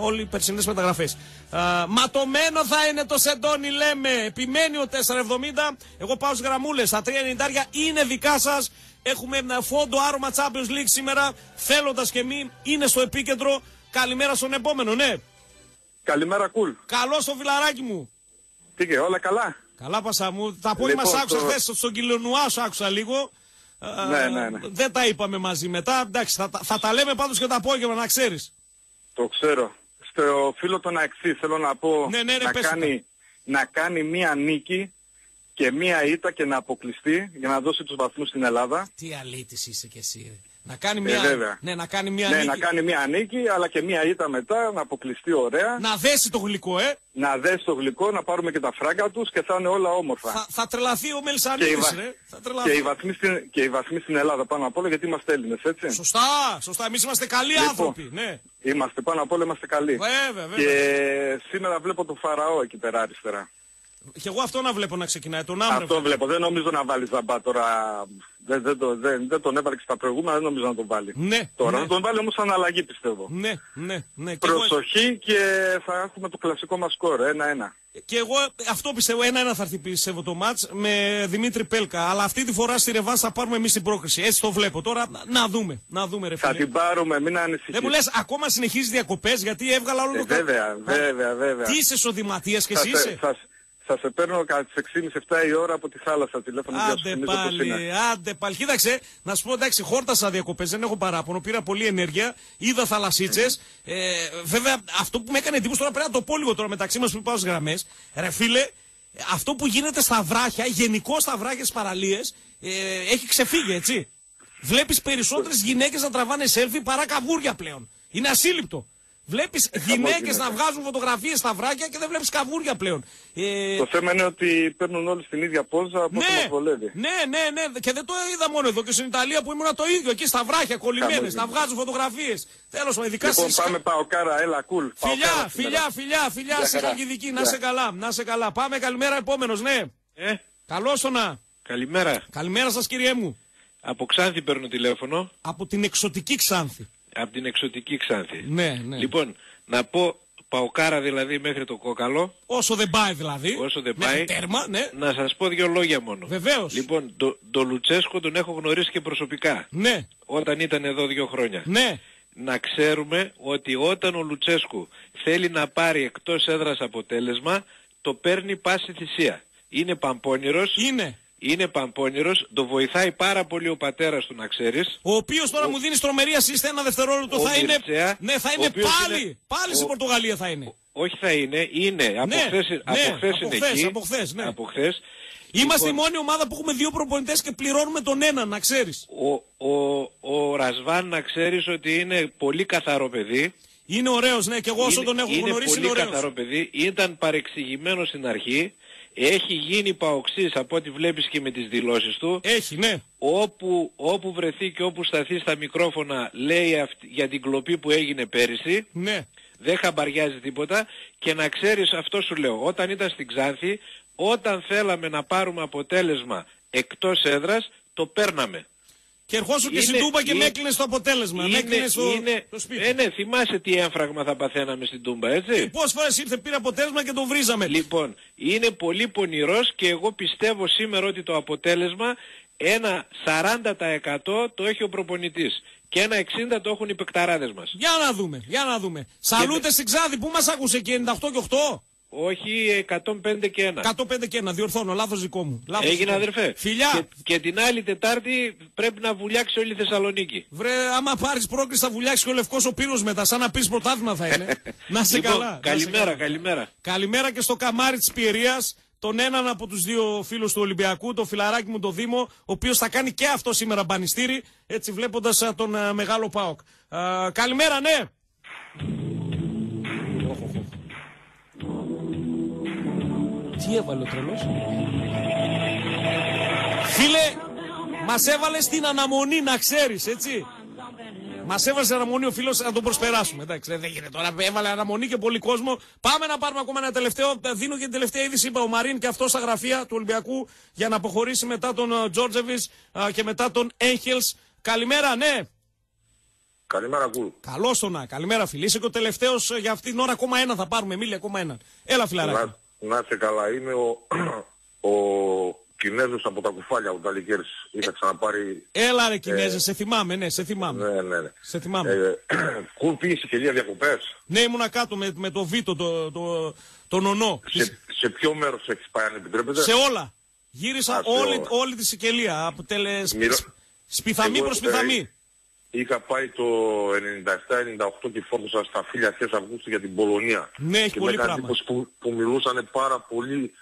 όλοι περσινές μεταγραφές. Α, ματωμένο θα είναι το Σεντόνι, λέμε. Επιμένει ο 470. Εγώ πάω στις γραμμούλες. Τα 390 είναι δικά σας. Έχουμε ε, φόντο άρωμα Champions League σήμερα. Θέλοντας και μη, είναι στο επίκεντρο. Καλημέρα στον επόμενο, ναι. Καλημέρα, κουλ. Καλό στο φιλαράκι μου. Τι και, όλα καλά; Καλά, πασά μου. Τα απόγευμα Λοιπόν, σ' άκουσα το- χθες στον Κιλονουά, σ' άκουσα λίγο. Α, Ναι, ναι, ναι. Δεν τα είπαμε μαζί μετά. Εντάξει, θα, τα- θα τα λέμε πάντως και το απόγευμα, να ξέρεις. Το ξέρω. Στο φίλο τον Αξί θέλω να πω Ναι, ναι, ρε, να, πες κάνει, να κάνει μία νίκη και μία ήττα και να αποκλειστεί για να δώσει τους βαθμούς στην Ελλάδα. Τι αλήτης είσαι κι εσύ. Ρε. Να κάνει Ε, μια, βέβαια. ναι, να κάνει μια ναι, νίκη. να κάνει μία νίκη αλλά και μία ήττα μετά, να αποκλειστεί ωραία. Να δέσει το γλυκό, ε. Να δέσει το γλυκό, να πάρουμε και τα φράγκα τους και θα είναι όλα όμορφα. Θα, θα τρελαθεί ο και, οι Μελισανίδης, βα- ρε. Θα τρελαθεί. και, οι βαθμοί στην, και οι βαθμοί στην Ελλάδα πάνω απ' όλα γιατί είμαστε Έλληνες, έτσι. Σωστά, σωστά. Εμείς είμαστε καλοί Λοιπόν. άνθρωποι. Ναι. Είμαστε πάνω απ' όλα είμαστε καλοί. Βέβαια, βέβαια. Και σήμερα βλέπω το Φαραώ εκεί πέρα αριστερά. Και εγώ αυτό να βλέπω να ξεκινάει. Τον άμυνα. Αυτό βλέπω. Δεν νομίζω να βάλει ζαμπά τώρα. Δεν, δεν, το- δεν, δεν τον έβαλε και στα προηγούμενα, δεν νομίζω να τον βάλει. Ναι, Τώρα ναι. θα τον βάλει όμως σαν αλλαγή πιστεύω. Ναι, ναι, ναι. Και εγώ, Προσοχή και θα έχουμε το κλασικό μας σκορ. Ένα-ένα. και εγώ αυτό πιστεύω. Ένα-ένα θα έρθει πιστεύω το μάτς με Δημήτρη Πέλκα. Αλλά αυτή τη φορά στη Ρεβάν θα πάρουμε εμείς την πρόκριση. Έτσι το βλέπω. Τώρα να, να δούμε. Να δούμε, ρε Θα φίλε. την πάρουμε, μην ανησυχείς. Δεν μου λες ακόμα συνεχίζεις διακοπές γιατί έβγαλα όλο Ε, το κα- βέβαια, βέβαια, βέβαια. Τι είσαι σοδηματίας και Θα εσύ σε- είσαι; θα- Θα σε παίρνω κατά τις 6.30-7 η ώρα από τη θάλασσα τηλέφωνο για να σου Άντε θυμίζω πώς πάλι, είναι. άντε πάλι. Κοίταξε, να σου πω εντάξει, χόρτασα διακοπές, δεν έχω παράπονο. Πήρα πολλή ενέργεια, είδα θαλασσίτσες. Ε, βέβαια, αυτό που με έκανε εντύπωση τώρα πρέπει να το πω λίγο τώρα μεταξύ μας που πάω στις γραμμές. Ρε φίλε, αυτό που γίνεται στα βράχια, γενικώ στα βράχια στις παραλίες, ε, έχει ξεφύγει, έτσι. Βλέπεις περισσότερες γυναίκες να τραβάνε selfie παρά καβούρια πλέον. Είναι ασύλληπτο. Βλέπεις γυναίκες γίνεται. να βγάζουν φωτογραφίες στα βράχια και δεν βλέπεις καβούρια πλέον. Ε, Το θέμα είναι ότι παίρνουν όλοι στην ίδια πόζα από όσο μας βολεύει. ναι, ναι, ναι. Και δεν το είδα μόνο εδώ και στην Ιταλία που ήμουν το ίδιο. Εκεί στα βράχια κολλημένες, Χαμός να βγάζουν φωτογραφίες. Τέλος πάντων, ειδικά Λοιπόν, στις- πάμε Παοκάρα, έλα, κουλ. Φιλιά, Παοκάρα φιλιά, σήμερα. φιλιά, φιλιά, Γεια σε χαρά. Χαλκιδική. Να Γεια. σε καλά, να σε καλά. Πάμε, καλημέρα, επόμενος, ναι. Ε, Καλώ το να. καλημέρα. Καλημέρα σας, κύριέ μου. Από Ξάνθη παίρνω τηλέφωνο. Από την εξωτική Ξάνθη. Από την εξωτική Ξάνθη. Ναι, ναι. Λοιπόν, να πω παοκάρα δηλαδή μέχρι το κόκαλο. Όσο δεν πάει δηλαδή. Όσο δεν Μέχρι πάει. τέρμα, ναι. Να σας πω δύο λόγια μόνο. Βεβαίως. Λοιπόν, το, το Λουτσέσκο τον έχω γνωρίσει και προσωπικά. Ναι. Όταν ήταν εδώ δύο χρόνια. Ναι. Να ξέρουμε ότι όταν ο Λουτσέσκου θέλει να πάρει εκτός έδρας αποτέλεσμα, το παίρνει πάση θυσία. Είναι παμπώνυρος. Είναι. Είναι παμπώνυρος, το βοηθάει πάρα πολύ ο πατέρας του να ξέρεις. Ο οποίος τώρα μου δίνει τρομερή assist ένα δευτερόλεπτο. ο Θα είναι. Μιρτσέα, Ναι, θα ο είναι οποίος πάλι. είναι- Πάλι στην ο- Πορτογαλία θα είναι. Όχι θα είναι, είναι. Από Ναι, χθες, ναι, από χθες από είναι χθες, εκεί. από χθες, ναι. Από χθες. Είμαστε Λοιπόν. η μόνη ομάδα που έχουμε δύο προπονητές και πληρώνουμε τον έναν, να ξέρεις. Ο, ο, ο Ρασβάν να ξέρεις ότι είναι πολύ καθαρό παιδί. Είναι ωραίος, ναι, και εγώ όσο είναι, τον έχω είναι γνωρίσει πολύ είναι ωραίος. καθαρό παιδί. Ήταν παρεξηγημένο στην αρχή. Έχει γίνει παοξής από ό,τι βλέπεις και με τις δηλώσεις του. Έχει, ναι. Όπου, όπου βρεθεί και όπου σταθεί στα μικρόφωνα λέει αυτή- για την κλοπή που έγινε πέρυσι. Ναι. Δεν χαμπαριάζει τίποτα. Και να ξέρεις αυτό σου λέω. Όταν ήταν στην Ξάνθη, όταν θέλαμε να πάρουμε αποτέλεσμα εκτός έδρας, το παίρναμε. Και ερχόσου και στην Είναι- Τούμπα και είναι- με έκλεινε το αποτέλεσμα. με έκλεινε στο, είναι, το σπίτι. ε, ναι, θυμάσαι τι έμφραγμα θα παθαίναμε στην Τούμπα, έτσι; Πόσες φορές ήρθε, πήρε αποτέλεσμα και τον βρίζαμε. Λοιπόν, είναι πολύ πονηρός και εγώ πιστεύω σήμερα ότι το αποτέλεσμα ένα 40% το έχει ο προπονητής και ένα 60% το έχουν οι παικταράδες μας. Για να δούμε, για να δούμε. Σαλούτε στην Ξάδη, πού μας άκουσε και 98 και 8. Όχι 105 και 1. 105 και 1, διορθώνω, λάθος δικό μου. Λάθος Έγινε δικό μου. αδερφέ. Φιλιά. Και, και την άλλη Τετάρτη πρέπει να βουλιάξει όλη η Θεσσαλονίκη. Βρε, άμα πάρεις πρόκληση θα βουλιάξει και ο λευκός ο πύρος μετά, σαν να πεις πρωτάθλημα θα είναι. να σε Λοιπόν, καλά. να σε καλημέρα, καλά. καλημέρα. Καλημέρα και στο καμάρι της Πιερίας, τον έναν από τους δύο φίλους του Ολυμπιακού, το φιλαράκι μου το Δήμο, ο οποίος θα κάνει και αυτό σήμερα μπανιστήρι, έτσι βλέποντας τον ε, μεγάλο Πάοκ. Ε, καλημέρα, ναι. Τι έβαλε ο τρελός; Φίλε, μας έβαλε στην αναμονή να ξέρεις, έτσι. Μας έβαλε στην αναμονή ο φίλος να τον προσπεράσουμε. Εντάξει, δεν γίνεται τώρα. Έβαλε αναμονή και πολύ κόσμο. Πάμε να πάρουμε ακόμα ένα τελευταίο. Δίνω και την τελευταία είδηση. Είπα ο Μαρίν και αυτό στα γραφεία του Ολυμπιακού για να αποχωρήσει μετά τον ε, Τζόρτζεβις και μετά τον Έγχελ. Καλημέρα, ναι. Καλημέρα, Κουλ. Καλώς το να. Καλημέρα, φίλε. Είσαι και ο τελευταίος για αυτήν την ώρα. Ακόμα ένα θα πάρουμε. Μίλια, ακόμα έναν. Έλα, φιλαράκι. Να, να είσαι καλά. Είμαι ο, ο Κινέζος από τα κουφάλια, ο Ταλικέρης. Είχα ξαναπάρει... Έλα, ρε Κινέζε, Ε, σε θυμάμαι, ναι, σε θυμάμαι. Ναι, ναι, ναι. Σε θυμάμαι. Ε, Κουλ πήγες σε χελία διακοπές; Ναι, ήμουνα κάτω με, με το Βίτο, το, το, τον Ονό. Σε, σε ποιο μέρος έχεις πάει, αν επιτρέπετε; Σε όλα. Γύρισα Α, σε όλη, όλα. όλη τη Σικελία. Από τελε... σπ- Μοιρα- Σπιθαμή Εγώ, προς σπιθαμή. Ε, Είχα πάει το 97-98 και φόρτωσα στα φίλια αρχές Αυγούστου για την Πολωνία. Ναι, έχει και πολύ με έκανε πράγμα. εντύπωση που, που μιλούσαν πάρα πολύ,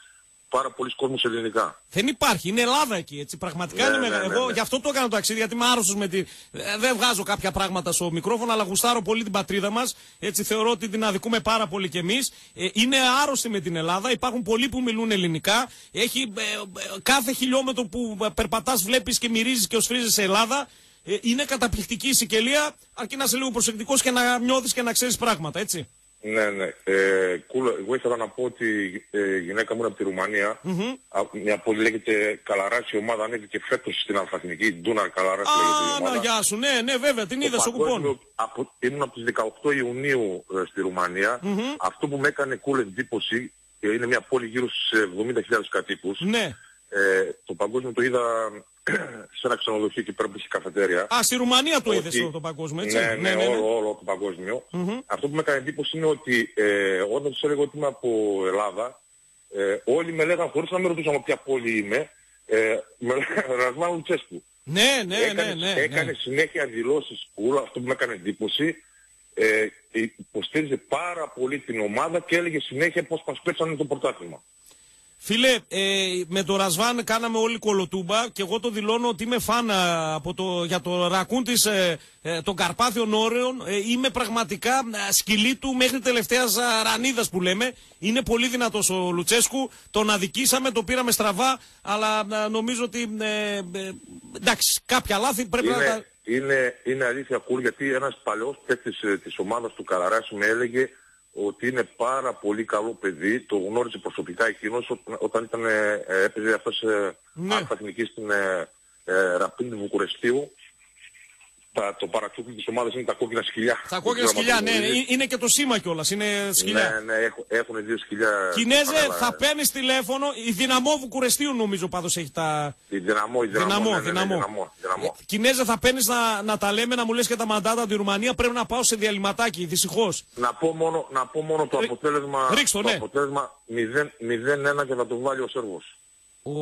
πάρα πολλοί κόσμος ελληνικά. Δεν υπάρχει. Είναι Ελλάδα εκεί. Έτσι. Πραγματικά Ναι, είναι ναι, μεγάλο. ναι, Εγώ ναι. γι' αυτό το έκανα το ταξίδι. Γιατί είμαι άρρωστος με τη. Ε, Δεν βγάζω κάποια πράγματα στο μικρόφωνο, αλλά γουστάρω πολύ την πατρίδα μας. Έτσι θεωρώ ότι την αδικούμε πάρα πολύ κι εμείς. είναι άρρωστοι με την Ελλάδα. Υπάρχουν πολλοί που μιλούν ελληνικά. Έχει ε, ε, κάθε χιλιόμετρο που ε, περπατάς, βλέπεις και μυρίζεις και οσφρίζει σε Ελλάδα. Ε, είναι καταπληκτική η Σικελία, αρκεί να είσαι λίγο προσεκτικός και να νιώθεις και να ξέρεις πράγματα, έτσι. Ναι, ναι. Ε, cool. Εγώ ήθελα να πω ότι ε, η γυναίκα μου είναι από τη ρουμανια Μμμ. Α, Μια πόλη λέγεται Καλαράση, η ομάδα ανέβηκε φέτος στην Αλφαθηνική. Ντούναρ Καλαράση λέγεται η Α, ομάδα. να γεια σου. Ναι, ναι, βέβαια, την Το είδα στο παγκόσμιο- κουπόν. Από, ήμουν από τις 18 Ιουνίου ε, στη ρουμανια Μμμ. Αυτό που με έκανε cool εντύπωση ε, είναι μια πόλη γύρω στους 70.000 κατοίκους. Ναι. Ε, το παγκόσμιο το είδα σε ένα ξενοδοχείο εκεί πέρα που είχε καφετέρια. Α, στη Ρουμανία το Ότι- είδες το, το παγκόσμιο, έτσι; Ναι, ναι, Όλο, όλο το παγκόσμιο. Μμμ. Αυτό που με έκανε εντύπωση είναι ότι ε, όταν τους έλεγα ότι είμαι από Ελλάδα, ε, όλοι με λέγανε χωρίς να με ρωτούσαν από ποια πόλη είμαι, ε, με λέγανε Ρασμάν Λουτσέσκου. Ναι, ναι, έκανε, ναι, ναι, έκανε ναι. συνέχεια δηλώσεις που αυτό που με έκανε εντύπωση ε, υποστήριζε πάρα πολύ την ομάδα και έλεγε συνέχεια πως μας πέσανε το πρωτάθλημα. Φίλε, ε, με το Ρασβάν κάναμε όλη κολοτούμπα και εγώ το δηλώνω ότι είμαι φαν α, από το, για το ρακούν της, ε, ε, των Καρπάθιων Όρεων. Ε, είμαι πραγματικά α, σκυλή του μέχρι τελευταίας α, ρανίδας που λέμε. Είναι πολύ δυνατός ο Λουτσέσκου. Τον αδικήσαμε, το πήραμε στραβά, αλλά α, νομίζω ότι ε, ε, εντάξει, κάποια λάθη πρέπει να τα... Είναι, είναι, είναι αλήθεια κουλ γιατί ένας παλαιός παίκτης ε, της ομάδας του Καλαράση με έλεγε ότι είναι πάρα πολύ καλό παιδί, το γνώριζε προσωπικά εκείνος ό- όταν ήταν, ε, ε, έπαιζε αυτός ε, Ναι. αλφα εθνική στην ε, ε, Ραπίν του Βουκουρεστίου. Τα, το παρατσούκλι της ομάδας είναι τα κόκκινα σκυλιά. Τα Δεν κόκκινα ξέρω αν σκυλιά, το ναι, γνωρίζεις. ε, είναι και το σήμα κιόλας. Είναι σκυλιά. Ναι, ναι, έχουν, έχουν δύο σκυλιά. Κινέζε, Παρέλα, θα παίρνεις τηλέφωνο. Η δυναμό Βουκουρεστίου νομίζω πάντως έχει τα. Η δυναμό, η δυναμό. Δυναμό, ναι, ναι, ναι, δυναμό. δυναμό, δυναμό. Κινέζε, θα παίρνεις να, να τα λέμε, να μου λες και τα μαντάτα από τη Ρουμανία. Πρέπει να πάω σε διαλυματάκι, δυστυχώς. Να πω μόνο, να πω μόνο το αποτέλεσμα, ρίξ' το, το ναι. αποτέλεσμα 0-1 και θα το βάλει ο Σέρβος. Ο,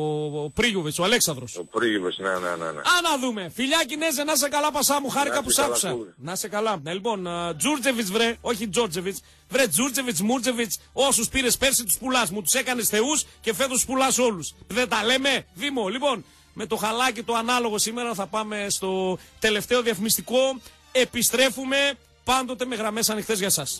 ο Πρίγιοβιτ, ο Αλέξανδρος. Ο Πρίγιοβιτ, ναι, ναι, ναι. ναι. Α, να δούμε. Φιλιά Κινέζε, να σε καλά, πασά μου. Χάρηκα Να που είσαι σ' καλά, άκουσα. κούβε. Να σε καλά. Ναι, λοιπόν, Τζούρτζεβιτς, βρε, όχι Τζόρτζεβιτς. Βρε, Τζούρτζεβιτς, Μούρτζεβιτς, όσους πήρες πέρσι τους πουλάς. Μου τους έκανες θεούς και φέτος τους πουλάς όλους. Δεν τα λέμε, Δήμο. Λοιπόν, με το χαλάκι το ανάλογο σήμερα θα πάμε στο τελευταίο διαφημιστικό. Επιστρέφουμε πάντοτε με γραμμές ανοιχτές για σας.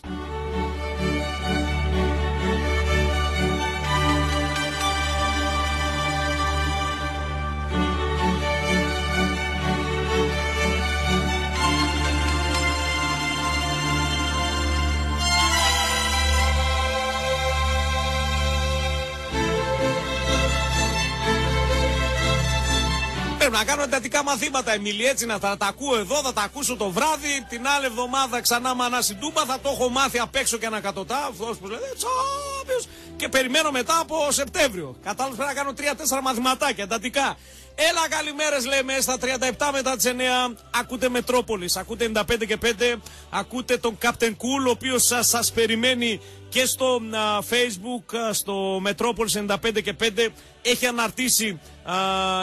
Πρέπει να κάνω εντατικά μαθήματα, Εμίλη, έτσι να τα, τα ακούω εδώ, θα τα ακούσω το βράδυ. Την άλλη εβδομάδα ξανά μανάση ντούμπα, θα το έχω μάθει απ' έξω και ανακατοτά. Αυτός που λέτε, τσάπιος. Και περιμένω μετά από Σεπτέμβριο. Κατάλαβες πρέπει να κάνω 3-4 μαθηματάκια εντατικά. Έλα καλημέρες λέμε στα 37 μετά τις 9 ακούτε Μετρόπολης, ακούτε 95 και 5 ακούτε τον Captain Cool ο οποίος σας, σας περιμένει και στο α, facebook α, στο Μετρόπολης 95 και 5 έχει αναρτήσει α,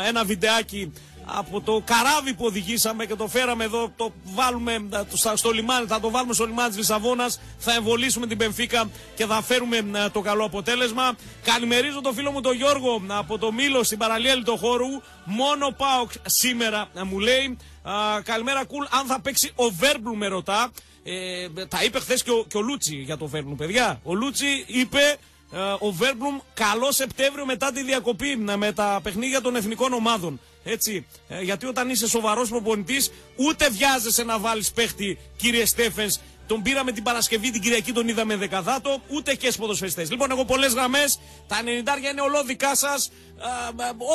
ένα βιντεάκι από το καράβι που οδηγήσαμε και το φέραμε εδώ, το βάλουμε α, το, στα- στο λιμάνι, θα το βάλουμε στο λιμάνι της Λισαβόνας, θα εμβολήσουμε την Πενφύκα και θα φέρουμε α, το καλό αποτέλεσμα. Καλημερίζω τον φίλο μου τον Γιώργο από το Μήλο στην παραλία Λιτοχώρου. Μόνο πάω σήμερα, α, μου λέει. Α, καλημέρα, κουλ. Αν θα παίξει ο Βέρμπλου, με ρωτά. Ε, τα είπε χθες και, ο- και ο Λούτσι για το Βέρμπλου, παιδιά. Ο Λούτσι είπε ε, ο Βέρμπλουμ καλό Σεπτέμβριο μετά τη διακοπή ε, με τα παιχνίδια των εθνικών ομάδων. Έτσι. Ε, γιατί όταν είσαι σοβαρός προπονητής, ούτε βιάζεσαι να βάλεις παίχτη, κύριε Στέφενς. Τον πήραμε την Παρασκευή, την Κυριακή τον είδαμε δεκαδάτο, ούτε και στου ποδοσφαιριστές. Λοιπόν, έχω πολλές γραμμές. Τα 90 είναι ολόδικα σας.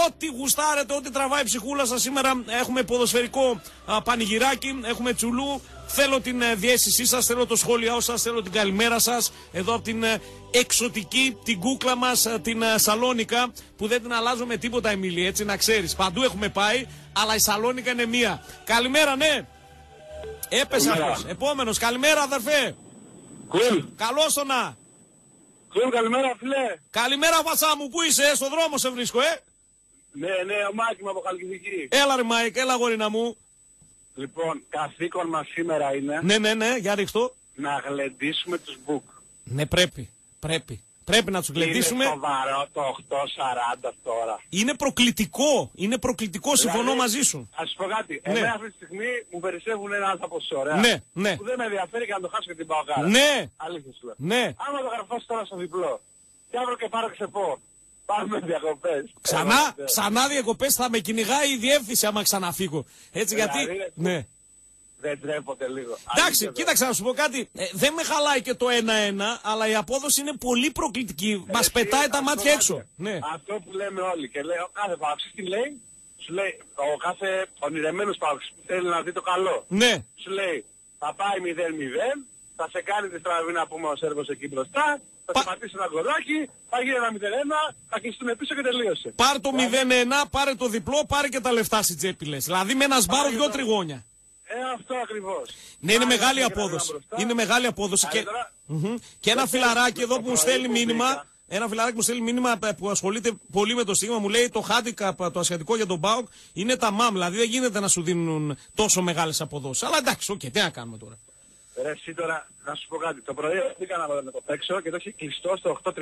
Ό,τι γουστάρετε, ό,τι τραβάει η ψυχούλα σας. Σήμερα έχουμε ποδοσφαιρικό α, πανηγυράκι, έχουμε τσουλού. Θέλω την ε, διέστησή σας, θέλω το σχόλιο σας, θέλω την καλημέρα σας. Εδώ από την ε, εξωτική, την κούκλα μας, την ε, Σαλόνικα, που δεν την αλλάζω με τίποτα, Εμίλη, έτσι να ξέρεις. Παντού έχουμε πάει, αλλά η Σαλόνικα είναι μία. Καλημέρα, ναι. Έπεσε Καλημέρα. αυτός. Επόμενος, καλημέρα, αδερφέ. Κουλ. Καλώ το να. Κουλ, καλημέρα, φιλέ. Καλημέρα, βασά μου, πού είσαι, στο δρόμο σε βρίσκω, ε. Ναι, ναι, ο Μάκη μου από Χαλκιδική. Έλα, ρε Μάικ, έλα, γορίνα μου. Λοιπόν, καθήκον μας σήμερα είναι Ναι, ναι, ναι, για ρίχτω. να γλεντήσουμε τους μπουκ. Ναι, πρέπει. Πρέπει. Πρέπει να τους γλεντήσουμε. Είναι σοβαρό το 8.40 τώρα. Είναι προκλητικό. Είναι προκλητικό, συμφωνώ Δηλαδή, μαζί σου. Ας σου πω κάτι. Ναι. Εμένα αυτή τη στιγμή μου περισσεύουν ένα άλλο ποσό, ωραία. Ναι, ναι. Που δεν με ενδιαφέρει και να το χάσω και την παγκάρα. Ναι. Αλήθεια σου λέω. Ναι. Άμα το γραφώσω τώρα στο διπλό και αύριο και πάρω ξεπώ. Πάμε διακοπές. Ξανά, Ε, ξανά διακοπές θα με κυνηγάει η διεύθυνση άμα ξαναφύγω. Έτσι γιατί. Δηλαδή, ρε, Ναι. Δεν τρέπονται λίγο. Εντάξει, Αλήθεια, κοίταξε να σου πω κάτι. Ε, δεν με χαλάει και το 1-1, αλλά η απόδοση είναι πολύ προκλητική. Μας Εσύ, πετάει τα αυτό μάτια να έξω. είναι. Ναι. Αυτό που λέμε όλοι και λέει ο κάθε παύξης τι λέει. Σου λέει ο κάθε ονειρεμένος παύξης που θέλει να δει το καλό. Ναι. Σου λέει θα πάει 0-0, θα σε κάνει τη στραβή να πούμε ο Σέρβος εκεί μπροστά, θα σε πατήσει ένα γκολάκι, θα γίνει ένα 0-1, θα κλειστούν πίσω και τελείωσε. Πάρε το 0-1, πάρε το διπλό, πάρε και τα λεφτά στην τσέπη λες. Δηλαδή με ένα σμπάρο δυο τρυγόνια. Ε, αυτό ακριβώς. Ναι, είναι Άρα, μεγάλη και να απόδοση. μπροστά. Είναι μεγάλη απόδοση. Και, Καλύτερα, Μμμ. και ένα δεν φιλαράκι θέλεις εδώ το που μου πρωί στέλνει που μήνυμα. μπήκα. Ένα φιλαράκι που μου στέλνει μήνυμα ε, που ασχολείται πολύ με το στοίχημα μου λέει το handicap, το ασιατικό για τον ΠΑΟΚ είναι τα μαμ. Δηλαδή δεν γίνεται να σου δίνουν τόσο μεγάλες αποδόσεις. Αλλά εντάξει, οκ, τι να κάνουμε τώρα. Ρε εσύ τώρα, να σου πω κάτι. Το πρωί πήγα να να το παίξω και το είχε κλειστό στο 8.30.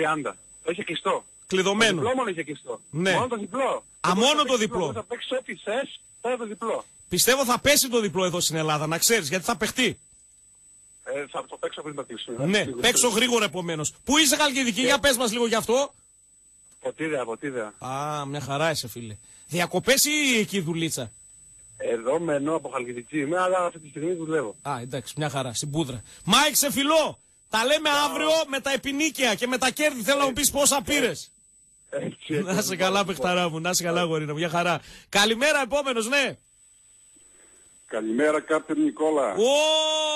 Το είχε κλειστό. Κλειδωμένο. Το διπλό μόνο είχε κλειστό. Ναι. Μόνο το διπλό. Α, Δεν μπορείς μόνο να το παίξεις διπλό. μπορείς να παίξεις ό,τι θες, τώρα το διπλό. Πιστεύω θα πέσει το διπλό εδώ στην Ελλάδα, να ξέρεις, γιατί θα παιχτεί. Ε, θα το παίξω πριν το κλείσω. Ναι, παίξω γρήγορα επομένως. Πού είσαι, Χαλκιδική, για πες μας λίγο γι' αυτό. Ποτίδαια, Ποτίδαια. Α, μια χαρά είσαι, φίλε. Διακοπές ή εκεί δουλίτσα; Εδώ μένω από Χαλκιδική είμαι, αλλά αυτή τη στιγμή δουλεύω. Α, εντάξει, μια χαρά, στην πούδρα. Μάικ, σε φιλό! Τα λέμε αύριο με τα επινίκια και με τα κέρδη. Θέλω να μου πεις πόσα πήρες. Έτσι, Να σε καλά, παιχταρά μου, να σε καλά, γορίνα μου, μια χαρά. Καλημέρα, επόμενος, ναι. Καλημέρα, Κάπτερ Νικόλα. Ω!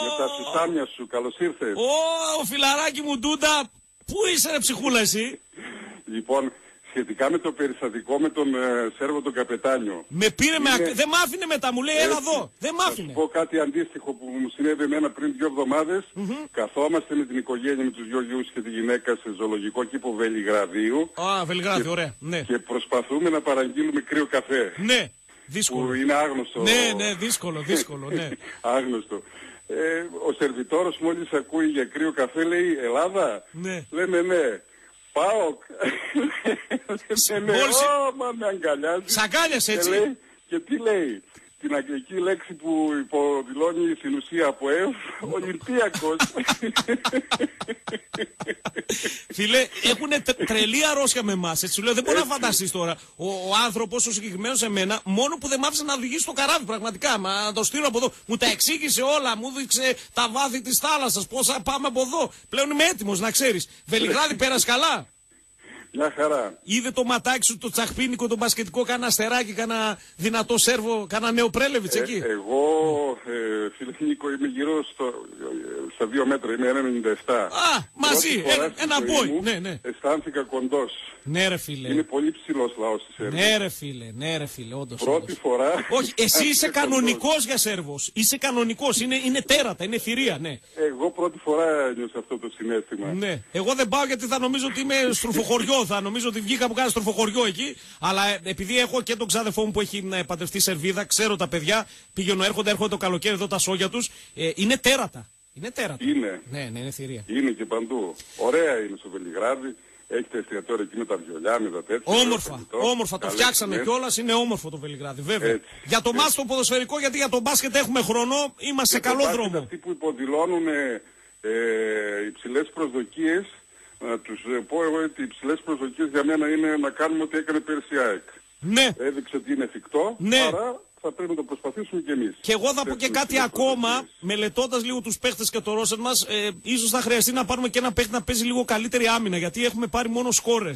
Με τα σουσάμια σου, καλώς ήρθες. Ω, φιλαράκι μου, Ντούντα, πού είσαι, ρε ψυχούλα, εσύ; Λοιπόν, σχετικά με το περιστατικό με τον ε, Σέρβο τον Καπετάνιο. Με πήρε με... Είναι- ακ- Δεν μ' άφηνε μετά, μου λέει έλα Έτσι. εδώ. Δεν μ' Θα άφηνε. σου πω κάτι αντίστοιχο που μου συνέβη εμένα πριν δύο εβδομάδες. Καθόμαστε με την οικογένεια, με τους δυο γιους και τη γυναίκα σε ζωολογικό κήπο Βελιγραδίου Α, Βελιγράδι, ωραία. Ναι. και προσπαθούμε να παραγγείλουμε κρύο καφέ. Ναι, δύσκολο. Που είναι άγνωστο. Ναι, ναι, δύσκολο, δύσκολο, ναι. Άγνωστο. Ε, ο σερβιτόρος μόλις ακούει για κρύο καφέ λέει Ελλάδα. Ναι. Λέμε ναι. Πάω. Λέμε Μόλις- «Ω, μα με αγκαλιάζεις. Σ' αγκάλιασε, έτσι. Και, λέει, και τι λέει. Την αγγλική λέξη που υποδηλώνει στην ουσία από ΕΦ, Ολυμπιακός. Φίλε, έχουν τρελή αρρώστια με εμάς. Έτσι σου λέω, δεν μπορεί να φανταστείς τώρα. Ο, ο άνθρωπος, ο συγκεκριμένος σε μένα, μόνο που δεν μ' άφησε να οδηγήσει το καράβι, πραγματικά. Μα να το στείλω από εδώ. Μου τα εξήγησε όλα, μου δείξε τα βάθη της θάλασσας. Πώ θα πάμε από εδώ. Πλέον είμαι έτοιμος, να ξέρεις. Βελιγράδι πέρασε καλά. Μια χαρά. Είδε το ματάκι σου, το τσαχπίνικο, το μπασκετικό, κάνα αστεράκι, κάνα δυνατό σέρβο, κάνα νέο πρέλεβιτς εκεί; Ε, εγώ, ε, φίλε Νίκο, είμαι γύρω στο, ε, στα δύο μέτρα, είμαι 1,97. Α, μαζί, Πρώτη φορά ένα- στη ένα ζωή μπόι, μου ναι, ναι. Αισθάνθηκα κοντός. Ναι, ρε φίλε. Είναι πολύ ψηλός λαός της Σέρβης. Ναι, ρε φίλε, ναι, ρε φίλε, όντως. Πρώτη φορά. Όχι, εσύ είσαι αισθάνθηκα κανονικός για Σέρβος. Είσαι κανονικός. Είναι, είναι τέρατα, είναι θηρία, ναι. Εγώ πρώτη φορά νιώσα αυτό το συνέστημα. Ναι. Εγώ δεν πάω γιατί θα νομίζω ότι είμαι στροφοχωριό. Θα νομίζω ότι βγήκα από κάνα στροφοχωριό εκεί. Αλλά ε, επειδή έχω και τον ξάδερφό μου που έχει ε, παντρευτεί Σερβίδα, ξέρω τα παιδιά, πηγαίνω, έρχονται, έρχονται το καλοκαίρι εδώ τα σόγια τους. Ε, είναι τέρατα. Είναι τέρατα. Είναι. Ναι, ναι, είναι θηρία. Είναι και παντού. Ωραία είναι στο Βελιγράδι. Έχετε εστιατόρια εκεί με τα βιολιά, με τα τέτοια. Όμορφα, ωραίο φαγητό. όμορφα. Το Καλές φτιάξανε τιμές. κιόλας. Είναι όμορφο το Βελιγράδι, βέβαια. Έτσι. Για το μάτς το ποδοσφαιρικό, γιατί για τον μπάσκετ έχουμε χρόνο, είμαστε σε Και το καλό μπάσκετ δρόμο. Αυτοί που υποδηλώνουν ε, ε, υψηλές προσδοκίες, να τους ε, πω εγώ ότι οι υψηλές προσδοκίες για μένα είναι να κάνουμε ό,τι έκανε πέρσι η ΑΕΚ. Ναι. Έδειξε ότι είναι εφικτό, Ναι. άρα θα πρέπει να το προσπαθήσουμε κι εμείς. Και εγώ θα πω και Τέτοιες κάτι υψηλές ακόμα, μελετώντα λίγο του παίχτε και το ρόσερ μα, ε, ίσω θα χρειαστεί να πάρουμε και ένα παίχτη να παίζει λίγο καλύτερη άμυνα, γιατί έχουμε πάρει μόνο σκόρε.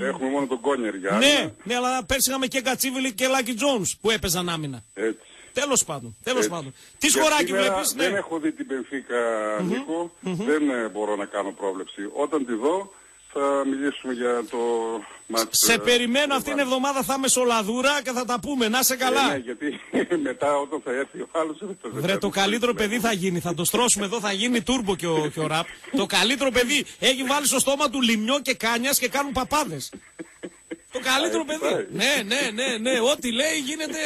Έχουμε μόνο τον Κόνιερ για Ναι, άμυνα. ναι, αλλά πέρσι είχαμε και Κατσίβιλη και Λάκη Τζόουν που έπαιζαν άμυνα. Έτσι. Τέλο πάντων. Τέλος Έτσι. πάντων. Τι Για σκοράκι σήμερα βλέπει, Δεν ναι. έχω δει την Πενφύκα, Νίκο. Δεν ε, μπορώ να κάνω πρόβλεψη. Όταν τη δω θα μιλήσουμε για το μάτς. Σε ε, περιμένω αυτήν την Εβάν. εβδομάδα θα είμαι σολαδούρα και θα τα πούμε. Να σε καλά. Ε, ναι, γιατί μετά όταν θα έρθει ο άλλος δεν θα Βρε, το καλύτερο παιδί θα γίνει. Θα το στρώσουμε εδώ, θα γίνει τούρμπο και ο, και ο ραπ. το καλύτερο παιδί. Έχει βάλει στο στόμα του λιμιό και κάνιας και κάνουν παπάδες. το καλύτερο έτσι παιδί. πάει. ναι, ναι, ναι, ναι. Ό,τι λέει γίνεται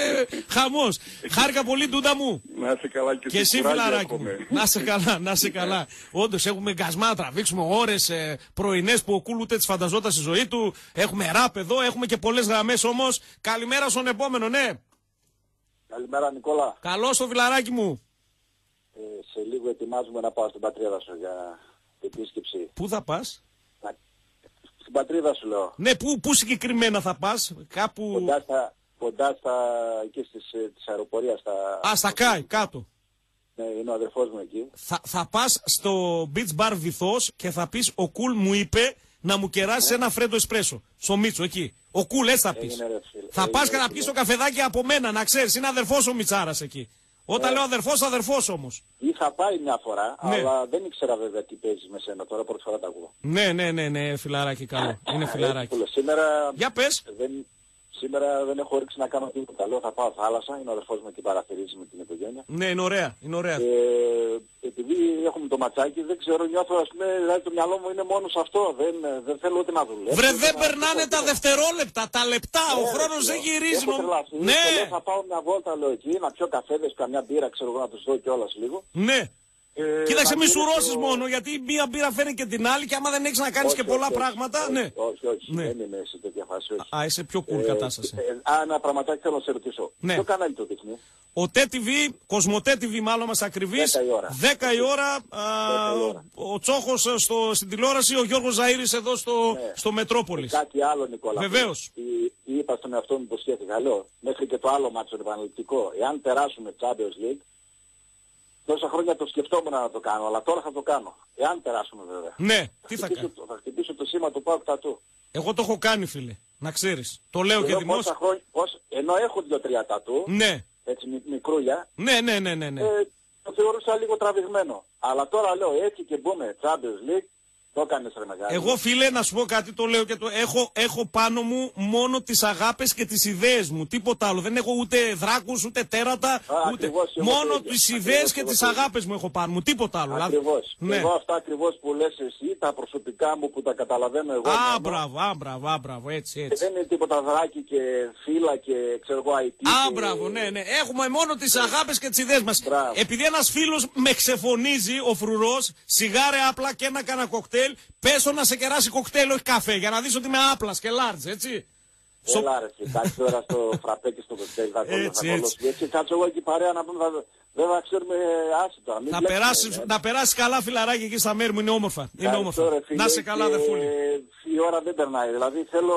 χαμός. Χάρηκα πολύ, Ντούντα μου. Να είσαι καλά και, Και εσύ, κουράγιο φιλαράκι μου. εύχομαι. Να σε καλά, να σε καλά. Όντως έχουμε γκασμά να τραβήξουμε ώρες ε, πρωινές που ο Κούλ ούτε τι φανταζόταν στη ζωή του. Έχουμε ραπ εδώ, έχουμε και πολλές γραμμές όμως. Καλημέρα στον επόμενο, ναι. Καλημέρα Νικόλα. Καλό στο φιλαράκι μου. Ε, σε λίγο ετοιμάζουμε να πάω στην πατρίδα σου για επίσκεψη. Πού θα πας; Να- Στην πατρίδα σου λέω. Ναι, πού, πού συγκεκριμένα θα πας, κάπου. Κοντά στα, κοντά στα εκεί στις, ε, της αεροπορίας. Στα... Α, στα Κάι, κάτω. Ναι, είναι ο αδερφός μου εκεί. Θα, θα πας στο beach bar βυθός και θα πεις: Ο Κουλ μου είπε να μου κεράσει ένα φρέντο εσπρέσο. Στο Μίτσο, εκεί. Ο Κουλ, έτσι θα πεις. Έγινε, ρε, φίλε. Θα Έγινε, πα και ρε, να φίλε. πιει το καφεδάκι από μένα, να ξέρεις. Είναι αδερφός ο Μιτσάρας εκεί. Όταν Ναι. λέω αδερφός, αδερφός όμως. Είχα πάει μια φορά, Ναι. αλλά δεν ήξερα βέβαια τι παίζεις με σένα. Τώρα πρώτη φορά τα ακούω. Ναι, ναι, ναι, ναι, φιλαράκι καλό. Είναι Έτσι φιλαράκι. που λέω. Σήμερα, Για πες. δεν, σήμερα δεν έχω ρίξει να κάνω τίποτα. Λέω θα πάω θάλασσα. Είναι ο αδερφός μου εκεί παραθυρίζει με την οικογένεια. Ναι, είναι ωραία. Είναι ωραία. Ε, επειδή έχουμε το ματσάκι, δεν ξέρω, νιώθω, ας πούμε, δηλαδή το μυαλό μου είναι μόνο σε αυτό. Δεν, δεν θέλω ούτε να δουλεύω. Βρε, ούτε δεν να- περνάνε τα δευτερόλεπτα, τα λεπτά. Ο Ναι, χρόνος ρε, δεν λέω. γυρίζει. Έχω νομ- τρελαθεί. Ναι, Και λέω, θα πάω μια βόλτα, λέω εκεί, να πιω καφέδες, καμιά μπύρα, ξέρω εγώ, να τους δω κιόλας λίγο. ναι. Ε, Κοίταξε, να μη γυρίσω- σουρώσεις μόνο, γιατί μία μπύρα φέρνει και την άλλη και άμα δεν έχεις να κάνεις Όχι, και πολλά όχι, όχι. πράγματα, όχι, ναι. Όχι, όχι, Ναι. δεν είμαι σε τέτοια φάση. όχι. Α, είσαι πιο cool Ε, κατάσταση. ε, Α, ένα πραγματάκι θέλω να σε ρωτήσω. Ναι. Ποιο κανάλι το δείχνει; Ο TTV, Κοσμοτέ TV μάλλον μας ακριβής, 10 η ώρα. 10 η ώρα, α, 10 η ώρα. ο Τσόχος ε, στο, στην τηλεόραση, ο Γιώργος Ζαΐρης εδώ στο, Ναι. στο Μετρόπολης. Κάτι άλλο, Νικόλα. Βεβαίως. Τι- τι Είπα στον εαυτό μου που υποσχέθηκα. Λέω, μέχρι και το άλλο μάτσο επαναληπτικό, εάν περάσουμε Champions League, τόσα χρόνια το σκεφτόμουν να το κάνω, αλλά τώρα θα το κάνω. Εάν περάσουμε βέβαια. Ναι, τι θα χτυπήσω κάνει. το- θα χτυπήσω το σήμα του Πάουκ Τατού. Εγώ το έχω κάνει φίλε, να ξέρεις. Το λέω και Ενώ, δημόσια. πόσα χρόνια, πώς, ενώ έχω δύο-τρία τατού, Ναι, έτσι μι- μικρούλια, ναι, ναι, ναι, ναι. ναι. ε, το θεωρούσα λίγο τραβηγμένο. Αλλά τώρα λέω έτσι και μπούμε Champions League, Το έκανες ρε μεγάλη. Εγώ φίλε να σου πω κάτι, το λέω και το έχω, έχω πάνω μου μόνο τις αγάπες και τις ιδέες μου, τίποτα άλλο. Δεν έχω ούτε δράκους, ούτε τέρατα, ούτε... ακριβώς, εγώ το μόνο ίδιο. τις Ακριβώς, ιδέες και εγώ τις το ίδιο. αγάπες μου έχω πάνω μου, τίποτα άλλο. Δηλαδή- Ακριβώς. Ναι. Εγώ αυτά ακριβώς που λες εσύ, τα προσωπικά μου που τα καταλαβαίνω εγώ. Α, μόνο, μπράβο, α, μπράβο, α, μπράβο, έτσι, Και έτσι. δεν είναι τίποτα δράκι και φύλλα και ξέρω εγώ IT. Α, και- μπράβο, ναι, ναι. Έχουμε μόνο τις αγάπες και τις ιδέες μας. Επειδή ένας φίλος με ξεφωνίζει, ο φρουρός, σιγάρε απλά και ένα κανένα κοκτέιλ, πέσω να σε κεράσει κοκτέιλ, όχι καφέ, για να δεις ότι είμαι άπλας και large, έτσι. Έλα ρε, κοιτάξτε τώρα στο φραπέ και στο κοκτέιλ θα κολλήσω. Έτσι, θα κολλήσω. Έτσι κάτσω εγώ εκεί παρέα να πούμε, θα- δεν θα ξέρουμε άσυτα. Μην Να μπλέξουμε, περάσει ε. να περάσεις καλά φιλαράκι εκεί στα μέρη μου, είναι όμορφα. Είναι Ευχαριστώ, όμορφα. ρε, φίλε, Να σε καλά, και αδερφούλη. Η ώρα δεν περνάει, δηλαδή θέλω,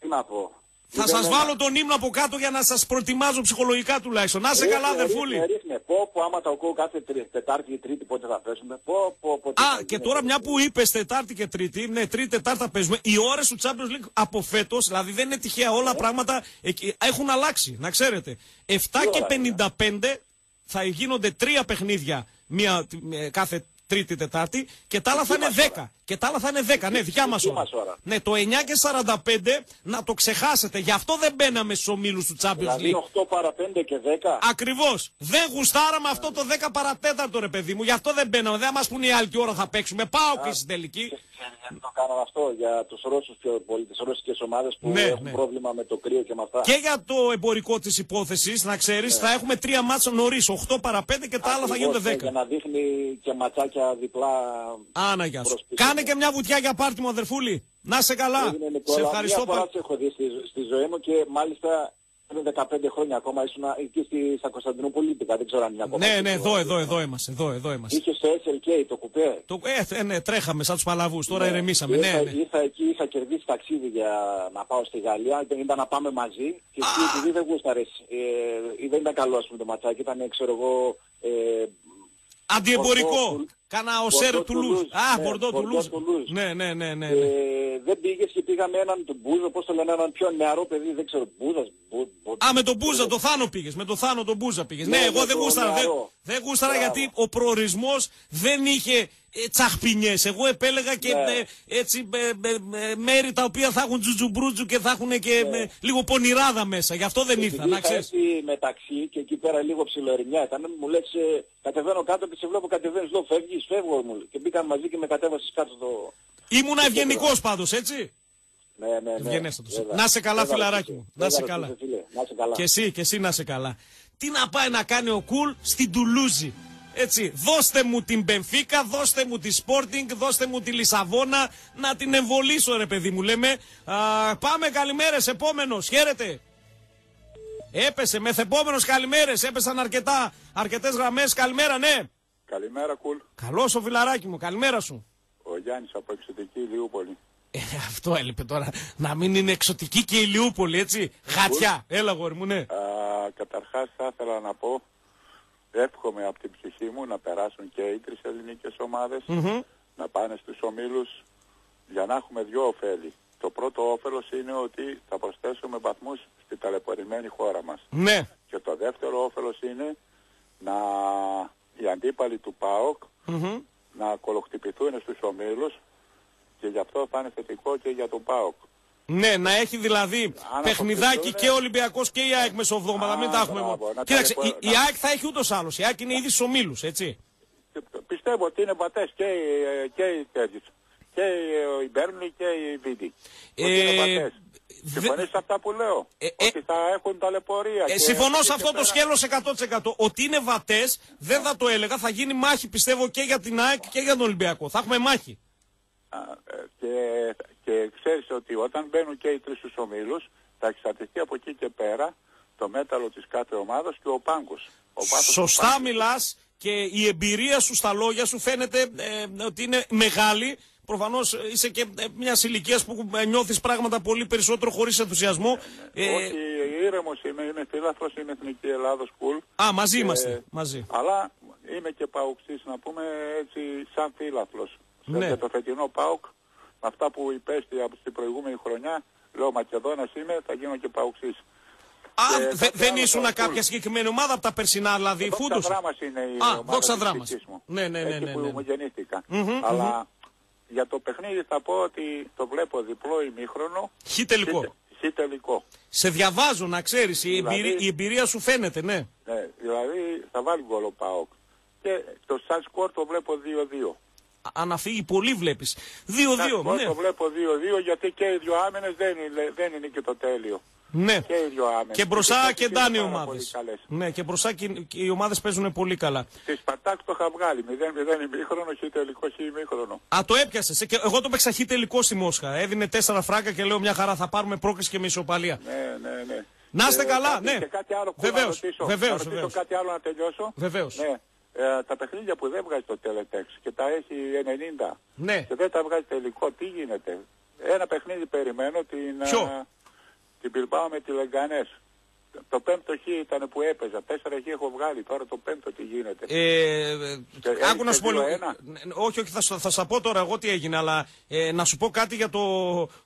τι να πω. Θα Δεν σας είναι- βάλω τον ύμνο από κάτω για να σας προετοιμάζω ψυχολογικά τουλάχιστον. Να σε Ρίχνε, καλά, αδερφούλη. Ρίχνε, ρίχνε. Πω, πω, άμα τα ακούω κάθε τρι- Τετάρτη ή Τρίτη πότε θα πέσουμε. Πω, πω, πω. τι θα Α, και γίνεται. τώρα μια που είπες Τετάρτη και Τρίτη, ναι, Τρίτη, Τετάρτα παίζουμε. Οι ώρες του Champions League από φέτος, δηλαδή δεν είναι τυχαία, Ναι. όλα πράγματα εκεί έχουν αλλάξει, να ξέρετε. 7 και 55 θα γίνονται τρία παιχνίδια μία, ε, κάθε Τρίτη, Τετάρτη και τα άλλα θα είναι 10. Και τα άλλα θα είναι 10, ναι, δικιά μας ώρα. μας ώρα. Ναι, το 9 και 45 να το ξεχάσετε. Γι' αυτό δεν μπαίναμε στους ομίλους του Champions Δηλαδή League. 8 παρα 5 και 10. Ακριβώς. Δεν γουστάραμε αυτό το 10 παρατέταρτο, ρε παιδί μου. Γι' αυτό δεν μπαίναμε. Δεν μας πούνε οι άλλοι τι ώρα θα παίξουμε. Πάω και στην τελική. Το κάνω αυτό για τους Ρώσους πιο πολύ, τις ρώσικες ομάδες που Ναι, έχουν ναι. πρόβλημα με το κρύο και με αυτά. Και για το εμπορικό της υπόθεσης, να ξέρεις, θα έχουμε τρία μάτσα νωρίς. 8 παρα 5 και τα άλλα θα Ακριβώς, γίνονται ναι, 10. Για να δείχνει και ματσάκια διπλά. Άνα, γεια σου. προς πίσω. Κάνε και μια βουτιά για πάρτι μου, αδερφούλη. Να σε καλά. Έγινε, Νικόλα. Σε ευχαριστώ Μια φορά πάρα σε έχω δει στη, στη ζωή μου και μάλιστα πριν 15 χρόνια ακόμα ήσουν εκεί στη, στα Κωνσταντινούπολη. Δεν ξέρω αν είναι ακόμα. Ναι, εκεί ναι, το- εδώ, εδώ, εδώ είμαστε. Εδώ, εδώ είμαστε. Είχε στο SLK το κουπέ. Το, ε, ε, ναι, τρέχαμε σαν τους παλαβού. Τώρα Ναι. ηρεμήσαμε. Ήρθα, Ναι, ναι. ήρθα εκεί, είχα κερδίσει ταξίδι για να πάω στη Γαλλία. Ήταν, ήταν να πάμε μαζί. Και εκεί επειδή δεν γούσταρες, ε, δεν ήταν καλό ας πούμε το ματσάκι. Ήταν, ξέρω εγώ, ε, Αντιεμπορικό. Μπορντό, Κάνα ο Μπορντό, Σέρ του Λουζ. Τουλούζ. Α, Ναι, Μπορντό του Μπορντό, Λουζ. Τουλούζ. Ναι, ναι, ναι, ναι. Ε, ναι. δεν πήγες και πήγαμε έναν τον Μπούζο, πώς το λένε, έναν πιο νεαρό παιδί, δεν ξέρω, Μπούζας, Μπου, Μπου- Α, με τον Μπούζα, το Θάνο πήγες. Με τον Θάνο τον Μπούζα πήγες. Ναι, Ναι, εγώ με δεν το γούσταρα. Δεν, νεαρό. δεν γούσταρα Μπράβο. γιατί ο προορισμός δεν είχε ε, τσαχπινιές. Εγώ επέλεγα και Ναι. ε, έτσι ε, ε, ε, μέρη τα οποία θα έχουν τζουτζουμπρούτζου και θα έχουν και Ναι. ε, λίγο πονηράδα μέσα. Γι' αυτό δεν ήρθα, Επειδή να είχα ξέρεις. έρθει μεταξύ και εκεί πέρα λίγο ψιλοερημιά ήταν, μου λες ε, κατεβαίνω κάτω και σε βλέπω κατεβαίνεις, λέω φεύγεις, φεύγω μου. Και μπήκαν μαζί και με κατέβασες κάτω το... Ήμουνα ευγενικός πάντως, έτσι. Ναι, ναι, ναι. Ευγενέστατος. Βέβαια. Να σε καλά, Βέβαια, φιλαράκι ρωτήσε. μου. Να σε Βέβαια, καλά. ρωτήσε, φίλε. Να σε καλά. Και εσύ, και εσύ να σε καλά. Τι να πάει να κάνει ο Κουλ στην Τουλούζη; Έτσι, δώστε μου την Μπενφίκα, δώστε μου τη Sporting, δώστε μου τη Λισαβόνα, να την εμβολήσω ρε παιδί μου λέμε. Α, πάμε καλημέρες, επόμενος, χαίρετε. Έπεσε, μεθεπόμενος καλημέρες, έπεσαν αρκετά, αρκετές γραμμές, καλημέρα ναι. Καλημέρα, Κουλ. Καλώς ο φιλαράκι μου, καλημέρα σου. Ο Γιάννης από εξωτική Λιούπολη. Ε, αυτό έλειπε τώρα, να μην είναι εξωτική και η Λιούπολη, έτσι. Χατιά, έλα γόρι μου, ναι. Α, καταρχάς θα ήθελα να πω, εύχομαι από την ψυχή μου να περάσουν και οι τρεις ελληνικές ομάδες, Μμμ. να πάνε στους ομίλους για να έχουμε δύο ωφέλη. Το πρώτο όφελος είναι ότι θα προσθέσουμε βαθμούς στη ταλαιπωρημένη χώρα μας. Ναι. Και το δεύτερο όφελος είναι να οι αντίπαλοι του ΠΑΟΚ Μμμ. να κολοκτυπηθούν στους ομίλους και γι' αυτό θα είναι θετικό και για τον ΠΑΟΚ. Ναι, να έχει δηλαδή Αν παιχνιδάκι αποκτηθούν, και ο Ολυμπιακός και η ΑΕΚ μεσοβδόματα. Μην τα έχουμε μπράβο, μόνο. να Κοίταξε, ταλαιπω- η, η ΑΕΚ θα έχει ούτως άλλως. Η ΑΕΚ είναι ήδη στους ομίλους, έτσι. Πιστεύω ότι είναι βατές και, οι- και οι τέτοιες. Και οι- η Μπέρνλι και η Βίτι. Ότι είναι Ε, βατές. Συμφωνείς σε αυτά που λέω; ότι θα έχουν ταλαιπωρία. Ε, και συμφωνώ από σε εκεί αυτό και το πέρα- σκέλος 100%. Ότι είναι βατές δεν θα το έλεγα. Θα γίνει μάχη πιστεύω και για την ΑΕΚ και για τον Ολυμπιακό. Θα έχουμε μάχη. Α, ε, και, και ξέρεις ότι όταν μπαίνουν και οι τρεις στους ομίλους θα εξαρτηθεί από εκεί και πέρα το μέταλλο της κάθε ομάδας και ο πάγκος. Ο πάθος του Σωστά μιλάς και η εμπειρία σου στα λόγια σου φαίνεται ε, ότι είναι μεγάλη. Προφανώς είσαι και ε, μιας ηλικίας που ε, νιώθεις πράγματα πολύ περισσότερο χωρίς ενθουσιασμό. Ε, Όχι, ήρεμος είμαι, είμαι φίλαθλος, είμαι Εθνική Ελλάδος Κουλ. Α, μαζί Ε, είμαστε. Μαζί. Αλλά είμαι και παουξής, να πούμε έτσι, σαν φίλαθλος. Ναι. Για το φετινό ΠΑΟΚ, με αυτά που υπέστη από την προηγούμενη χρονιά, λέω Μακεδόνας είμαι, θα γίνω και παουξής. Α, Και δε- κάτι δεν άλλο ήσουν τώρα, κάποια Κουλ. συγκεκριμένη ομάδα από τα περσινά, δηλαδή Δόξα φούντος. Δράμας είναι η Α, ομάδα δόξα της Δράμας. ψυχής μου. Ναι, ναι, ναι, Εκεί ναι, που ναι. μου γεννήθηκα. Μμμ, Αλλά Για το παιχνίδι θα πω ότι το βλέπω διπλό ημίχρονο. Χ τελικό. Χ τελικό. Σε διαβάζω να ξέρεις, η, Δηλαδή- εμπειρία, η εμπειρία σου φαίνεται, ναι. Ναι, δηλαδή θα βάλει γκολ ο ΠΑΟΚ. Και το σαν σκορ το βλέπω 2-2. Αν φύγει πολύ βλέπεις. 2-2, Σαν ναι. το βλέπω 2-2 γιατί και οι δύο άμυνες δεν είναι, δεν είναι και το τέλειο. Ναι. Και οι δύο άμυνες. Και μπροστά οι και είναι ντάνε οι πάρα πολύ ομάδες. καλές. Ναι, και μπροστά και και οι ομάδες παίζουν πολύ καλά. Στη Σπαρτάκ το είχα βγάλει. 0-0 ημίχρονο, χ τελικό, χ ημίχρονο. Α, το έπιασες. Και εγώ το παίξα χ τελικό στη Μόσχα. Έδινε 4 φράγκα και λέω μια χαρά θα πάρουμε πρόκριση και με ισοπαλία. Ναι, ναι, ναι. Να είστε Και καλά, κάτι- ναι. Και κάτι άλλο που Βεβαίως, να ρωτήσω. βεβαίως, να ρωτήσω βεβαίως. κάτι άλλο να τελειώσω. Βεβαίως. Ναι. Ε, τα παιχνίδια που δεν βγάζει το Teletext και τα έχει 90 Ναι. και δεν τα βγάζει τελικό, τι γίνεται; Ένα παιχνίδι περιμένω την, Ποιο; α, την Bilbao με τη Λεγκανές. Το πέμπτο χ ήταν που έπαιζα. Τέσσερα χ έχω βγάλει. Τώρα το πέμπτο τι γίνεται. Ε, Και άκου να σου πω έχετε λίγο. 2-1. Ναι, Όχι, όχι, θα, σου- θα σας πω τώρα εγώ τι έγινε, αλλά ε, να σου πω κάτι για το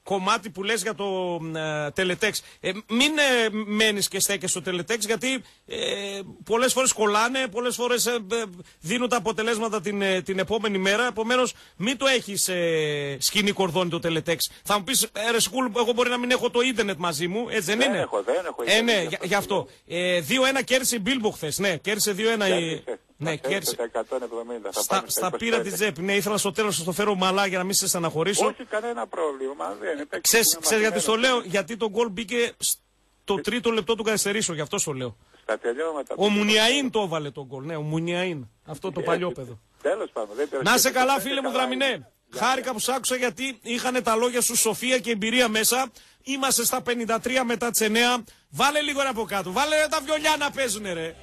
κομμάτι που λες για το ε, τελετέξ. Ε, μην ε, μένεις και στέκεσαι στο τελετέξ, γιατί ε, πολλές φορές κολλάνε, πολλές φορές ε, ε, δίνουν τα αποτελέσματα την, ε, την επόμενη μέρα. Επομένως, μην το έχεις ε, σκηνή κορδόνι το τελετέξ. Θα μου πεις, ε, ρε Σκούλ, εγώ μπορεί να μην έχω το ίντερνετ μαζί μου, έτσι δεν, Δεν είναι; έχω, δεν έχω Ε, ναι, ίντερνετ, για- γι' αυτό. Ε, 2-1 κέρδισε η Μπίλμπο χθες, ναι, κέρδισε 2-1 η... Κέρδισε. Ναι, Θα κέρδισε. τα 170. Θα Στα, πάμε στα 25. πήρα τη τσέπη. Ναι, ήθελα στο τέλος να το φέρω μαλά για να μην σε στεναχωρήσω. Όχι κανένα πρόβλημα. Δεν είναι. Ξέρεις, ξέρεις γιατί στο λέω, γιατί το γκολ μπήκε στο τρίτο λεπτό του καθυστερήσεως, γι' αυτό στο λέω. Στα τελειώματα. Ο Μουνιαΐν το έβαλε το γκολ, ναι, ο Μουνιαΐν. Αυτό το παλιό παιδό. Τέλος πάντων. δεν Να πειράζει. σε καλά, Δεν φίλε είναι μου καλά. Δραμινέ. Χάρηκα που σ' άκουσα γιατί είχαν τα λόγια σου σοφία και εμπειρία μέσα. Είμαστε στα 53 μετά τις 9. Βάλε λίγο ένα από κάτω. Βάλε ρε, τα βιολιά να παίζουνε, ρε.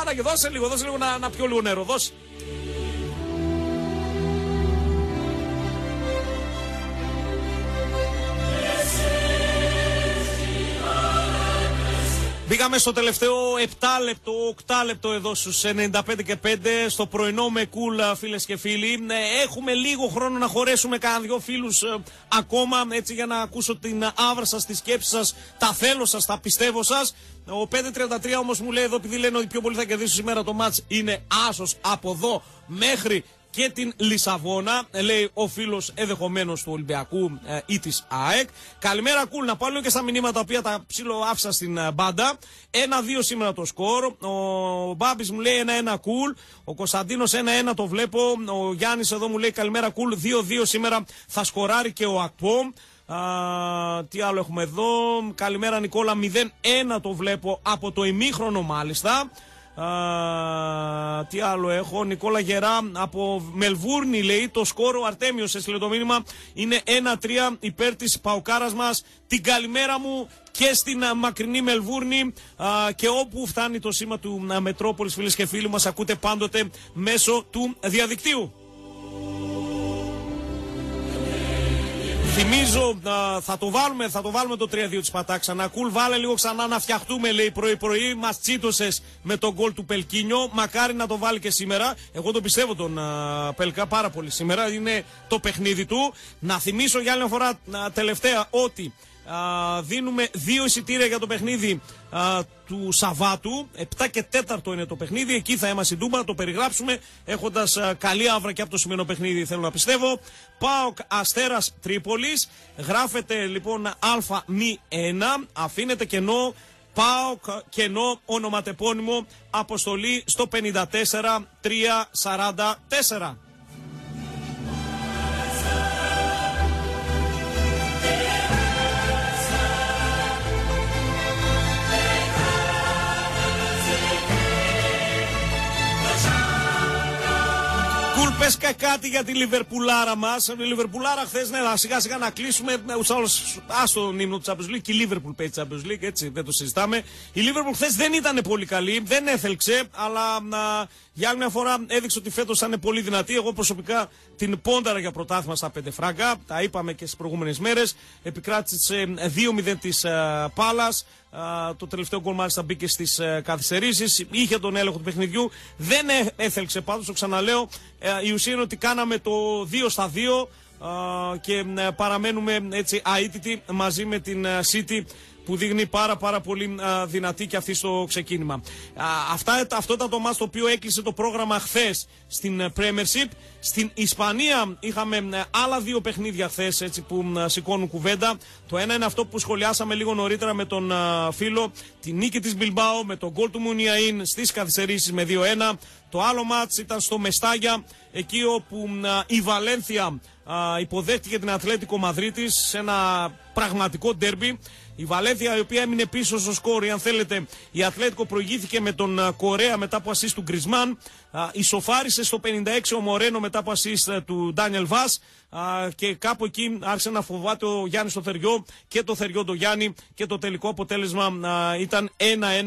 Άρα και δώσε λίγο, δώσε λίγο να, να πιω λίγο νερό. Δώσε. Μπήκαμε στο τελευταίο 7 λεπτό, 8 λεπτό εδώ στους 95 και 5 στο πρωινό με κούλα φίλες και φίλοι. Ε, Έχουμε λίγο χρόνο να χωρέσουμε κανένα δυο φίλους ε, ακόμα έτσι για να ακούσω την άβρα σας, τη σκέψη σας, τα θέλω σας, τα πιστεύω σας. Ο 533 όμως μου λέει εδώ επειδή λένε ότι πιο πολύ θα κερδίσει σήμερα το μάτς είναι άσος από εδώ μέχρι και την Λισαβόνα, ε, λέει ο φίλος ενδεχομένως του Ολυμπιακού ε, ή της ΑΕΚ. Καλημέρα, Κούλ. Να πάω λίγο και στα μηνύματα τα οποία τα ψήλω άφησα στην ε, μπάντα. 1-2 σήμερα το σκορ. Ο Μπάμπης μου λέει 1-1 Κούλ. Ο Κωνσταντίνος 1-1 το βλέπω. Ο Γιάννης εδώ μου λέει καλημέρα, Κούλ. 2-2 σήμερα θα σκοράρει και ο Ακπό. Α, τι άλλο έχουμε εδώ. Καλημέρα Νικόλα 0-1 το βλέπω από το ημίχρονο μάλιστα. Α, τι άλλο έχω. Νικόλα Γερά από Μελβούρνη λέει το σκόρο. Αρτέμιος έστειλε το μήνυμα. Είναι 1-3 υπέρ της Παουκάρας μας. Την καλημέρα μου και στην α, μακρινή Μελβούρνη α, και όπου φτάνει το σήμα του Μετρόπολης, φίλες και φίλοι μας, ακούτε πάντοτε μέσω του διαδικτύου. Θυμίζω, α, θα το βάλουμε, θα το βάλουμε το 3-2 της Πατά ξανά. Κουλ, βάλε λίγο ξανά να φτιαχτούμε, λέει πρωί-πρωί. Μας τσίτωσες με τον γκολ του Πελκίνιο. Μακάρι να το βάλει και σήμερα. Εγώ τον πιστεύω τον α, Πελκά πάρα πολύ σήμερα. Είναι το παιχνίδι του. Να θυμίσω για άλλη μια φορά α, τελευταία ότι Δίνουμε δύο εισιτήρια για το παιχνίδι του Σαββάτου. 7 και 4 είναι το παιχνίδι. Εκεί θα είμαστε ντούμπα, να το περιγράψουμε. Έχοντας καλή αύρα και από το σημερινό παιχνίδι, θέλω να πιστεύω. Πάοκ Αστέρας Τρίπολης. Γράφεται λοιπόν Α1. Αφήνεται κενό. Πάοκ κενό ονοματεπώνυμο αποστολή στο 54 344. Πες και κάτι για τη Λιβερπουλάρα μας. Η Λιβερπουλάρα χθες, ναι, σιγά σιγά να κλείσουμε. Ε, Άστο τον ύμνο του Champions League. Και η Λίβερπουλ παίζει Champions League, έτσι δεν το συζητάμε. Η Λίβερπουλ χθες δεν ήταν πολύ καλή, δεν έθελξε, αλλά να για άλλη μια φορά έδειξε ότι φέτος θα είναι πολύ δυνατή. Εγώ προσωπικά την πόνταρα για πρωτάθλημα στα 5 φράγκα. Τα είπαμε και στις προηγούμενες μέρες. Επικράτησες 2-0 της Πάλας. Το τελευταίο γκολ μάλιστα μπήκε στις καθυστερήσεις. Είχε τον έλεγχο του παιχνιδιού. Δεν ε- έθελξε πάντως, το ξαναλέω. Ε, Η ουσία είναι ότι κάναμε το 2 στα 2 α, και ε, παραμένουμε έτσι αίτητοι μαζί με την ε, City που δείχνει πάρα πάρα πολύ α, δυνατή και αυτή στο ξεκίνημα. Α, αυτά, αυτό ήταν το μάτς το οποίο έκλεισε το πρόγραμμα χθες στην ε, Premiership. Στην Ισπανία είχαμε ε, άλλα δύο παιχνίδια χθες που ε, σηκώνουν κουβέντα. Το ένα είναι αυτό που σχολιάσαμε λίγο νωρίτερα με τον α, φίλο, τη νίκη της Μπιλμπάου με τον γκολ του Μουνιαΐν στις καθυστερήσεις με 2-1. Το άλλο μάτς ήταν στο Μεστάγια, εκεί όπου α, η Βαλένθια α, υποδέχτηκε την Ατλέτικο Μαδρίτης σε ένα πραγματικό ντέρμπι. Η Βαλένθια η οποία έμεινε πίσω στο σκόρ, αν θέλετε, η Ατλέτικο προηγήθηκε με τον α, Κορέα μετά από ασίστ του Γκρισμάν. Α, Ισοφάρισε στο 56 ο Μορένο μετά από ασίστ ε, του Ντάνιελ Βάς α, και κάπου εκεί άρχισε να φοβάται ο Γιάννης το Θεριό και το Θεριό το Γιάννη και το τελικό αποτέλεσμα α, ήταν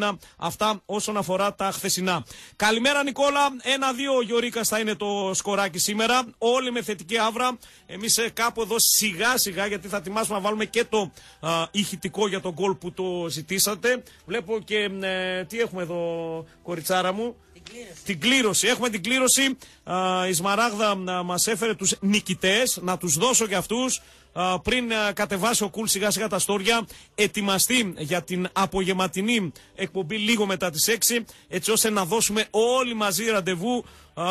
1-1 αυτά όσον αφορά τα χθεσινά. Καλημέρα Νικόλα, 1-2 ο Γιωρίκα θα είναι το σκοράκι σήμερα. Όλοι με θετική άβρα. Εμείς ε, κάπου εδώ σιγά σιγά γιατί θα ετοιμάσουμε να βάλουμε και το α, ηχητικό για τον γκολ που το ζητήσατε. Βλέπω και ε, τι έχουμε εδώ, κοριτσάρα μου; Την κλήρωση. Έχουμε την κλήρωση. Α, η Σμαράγδα α, μας έφερε τους νικητές. Να τους δώσω και αυτούς α, πριν α, κατεβάσει ο Κουλ σιγά σιγά τα στόρια. Ετοιμαστεί για την απογευματινή εκπομπή λίγο μετά τις 6. Έτσι ώστε να δώσουμε όλοι μαζί ραντεβού α,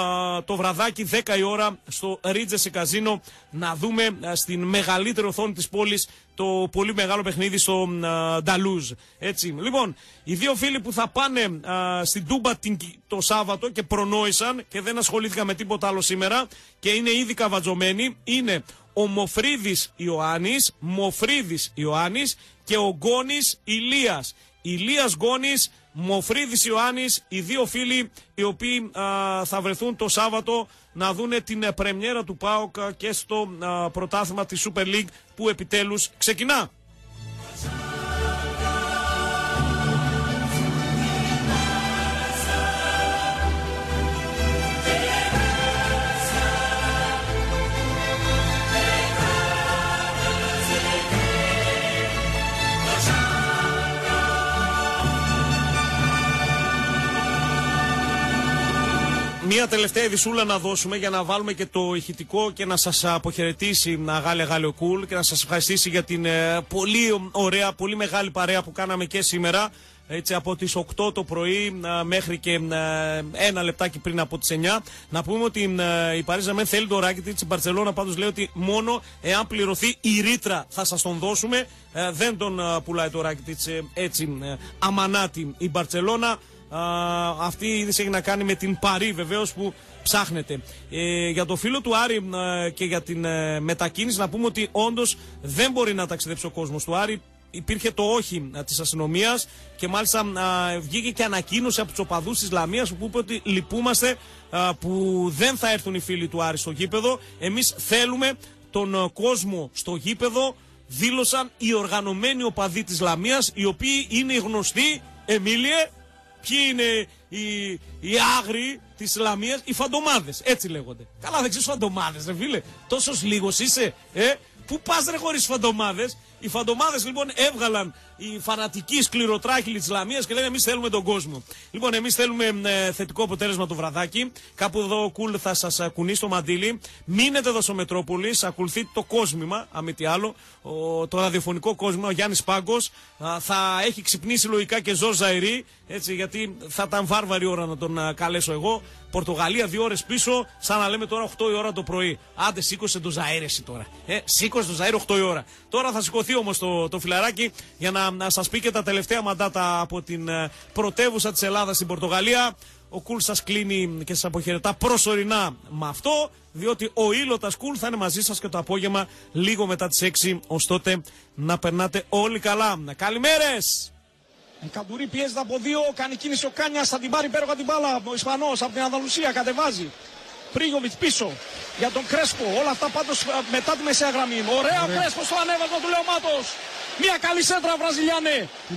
το βραδάκι 10 η ώρα στο Ρίτζεσι Καζίνο να δούμε α, στην μεγαλύτερη οθόνη της πόλης το πολύ μεγάλο παιχνίδι στο α, Νταλούζ. Έτσι. Λοιπόν, οι δύο φίλοι που θα πάνε α, στην Τούμπα την, το Σάββατο και προνόησαν και δεν ασχολήθηκαν με τίποτα άλλο σήμερα και είναι ήδη καβατζωμένοι είναι ο Μοφρίδης Ιωάννης, Μοφρίδης Ιωάννης και ο Γκόνης Ηλίας. Ηλίας Γκόνης, Μοφρίδης Ιωάννης, οι δύο φίλοι οι οποίοι α, θα βρεθούν το Σάββατο να δούνε την ε, πρεμιέρα του ΠΑΟΚ και στο α, πρωτάθλημα της Super League που επιτέλους ξεκινά. Μία τελευταία ειδισούλα να δώσουμε για να βάλουμε και το ηχητικό και να σας αποχαιρετήσει Αγάλη Αγάλη Κούλ και να σας ευχαριστήσει για την ε, πολύ ωραία, πολύ μεγάλη παρέα που κάναμε και σήμερα έτσι από τις 8 το πρωί ε, μέχρι και ε, ένα λεπτάκι πριν από τις 9. Να πούμε ότι ε, η Παρίζα Μεν θέλει το ράκι της, η Μπαρτσελώνα πάντως λέει ότι μόνο εάν πληρωθεί η ρήτρα θα σας τον δώσουμε. Ε, δεν τον ε, πουλάει το ράκι της έτσι ε, αμανάτη η Μπαρτσελώνα. Α, αυτή η είδηση έχει να κάνει με την Παρή βεβαίως που ψάχνεται. Ε, για το φίλο του Άρη ε, και για την ε, μετακίνηση να πούμε ότι όντως δεν μπορεί να ταξιδέψει ο κόσμος του Άρη. Υπήρχε το όχι ε, της αστυνομίας και μάλιστα ε, βγήκε και ανακοίνωση από τους οπαδούς της Λαμίας που είπε ότι λυπούμαστε ε, που δεν θα έρθουν οι φίλοι του Άρη στο γήπεδο. Εμείς θέλουμε τον ε, κόσμο στο γήπεδο. Δήλωσαν οι οργανωμένοι οπαδοί της Λαμίας οι οποίοι είναι οι γνωστοί, Εμίλιε, ποιοι είναι οι, οι άγριοι της Ισλαμία, οι φαντομάδες. Έτσι λέγονται. Καλά, δεν ξέρεις φαντομάδες, ρε φίλε. Τόσος λίγος είσαι, ε; Πού πας ρε χωρίς φαντομάδες; Οι φαντομάδες λοιπόν έβγαλαν οι φανατικοί σκληροτράχυλοι της Ισλαμία και λένε Εμείς θέλουμε τον κόσμο. Λοιπόν, εμείς θέλουμε ε, θετικό αποτέλεσμα το βραδάκι. Κάπου εδώ ο Κουλ θα σας κουνήσει το μαντίλι. Μείνετε εδώ στο Μετρόπολης, ακολουθείτε το κόσμημα, αν μη τι άλλο, ο, το ραδιοφωνικό κόσμημα. Ο Γιάννης Πάγκος θα έχει ξυπνήσει λογικά και Ζορ Ζαϊρή, έτσι, γιατί θα ήταν βάρβαρη ώρα να τον α, καλέσω εγώ. Πορτογαλία δύο ώρες πίσω, σαν να λέμε τώρα 8 η ώρα το πρωί. Άντε, σήκωσε το Ζαέρεση τώρα. Ε, σήκωσε το Ζαέρε 8 η ώρα. Τώρα θα σηκωθεί όμως το, το φιλαράκι για να, να σας πει και τα τελευταία μαντάτα από την ε, πρωτεύουσα της Ελλάδας στην Πορτογαλία. Ο Κουλ σας κλείνει και σας αποχαιρετά προσωρινά με αυτό, διότι ο Ήλωτας Κουλ θα είναι μαζί σας και το απόγευμα λίγο μετά τις 6. Ω τότε να περνάτε όλοι καλά. Καλημέρες! Καντουρί πιέζεται από δύο, κάνει κίνηση ο Κάνιας, θα την πάρει υπέροχα την μπάλα. Ο Ισπανός από την Ανδαλουσία κατεβάζει. Πρίγοβιτ πίσω για τον Κρέσπο. Όλα αυτά πάντως μετά τη μεσαία γραμμή. Ωραία ο Κρέσπο στο ανέβασμα του Λεωμάτος. Μια καλή σέντρα Βραζιλιάνε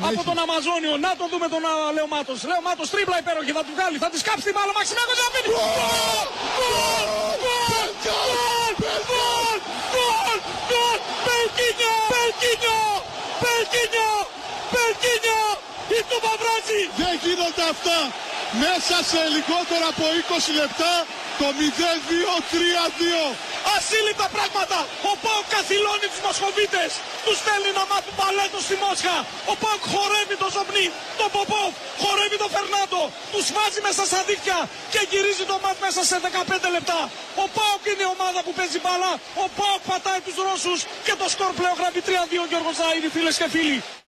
από τον Αμαζόνιο. Να τον δούμε τον Λεωμάτος. Λεωμάτος τρίπλα υπέροχη θα του βγάλει. Θα τη κάψει την μπάλα. Μαξιμέκο θα πίνει. Γκολ! Γκολ! Γκολ! Γκολ! Γκολ! Γκολ! Πελκίνιο! Πελκίνιο! Πελκίνιο! Πελκίνιο! Η Τούμπα βράζει! Δεν γίνονται αυτά. Μέσα σε λιγότερο από 20 λεπτά το 0-2-3-2. Ας ασύλληπτα πράγματα. Ο Πάοκ καθυλώνει τους Μοσχοβίτες. Τους στέλνει να μάθουν παλέτο στη Μόσχα. Ο Πάοκ χορεύει το Ζοπνί, το Ποπόβ, χορεύει το Φερνάντο. Τους βάζει μέσα στα δίχτυα και γυρίζει το μάτς μέσα σε 15 λεπτά. Ο Πάοκ είναι η ομάδα που παίζει μπάλα. Ο Πάοκ πατάει τους Ρώσους και το σκορ πλέον γράφει 3-2 Γιώργος Ζαΐρη φίλες και φίλοι.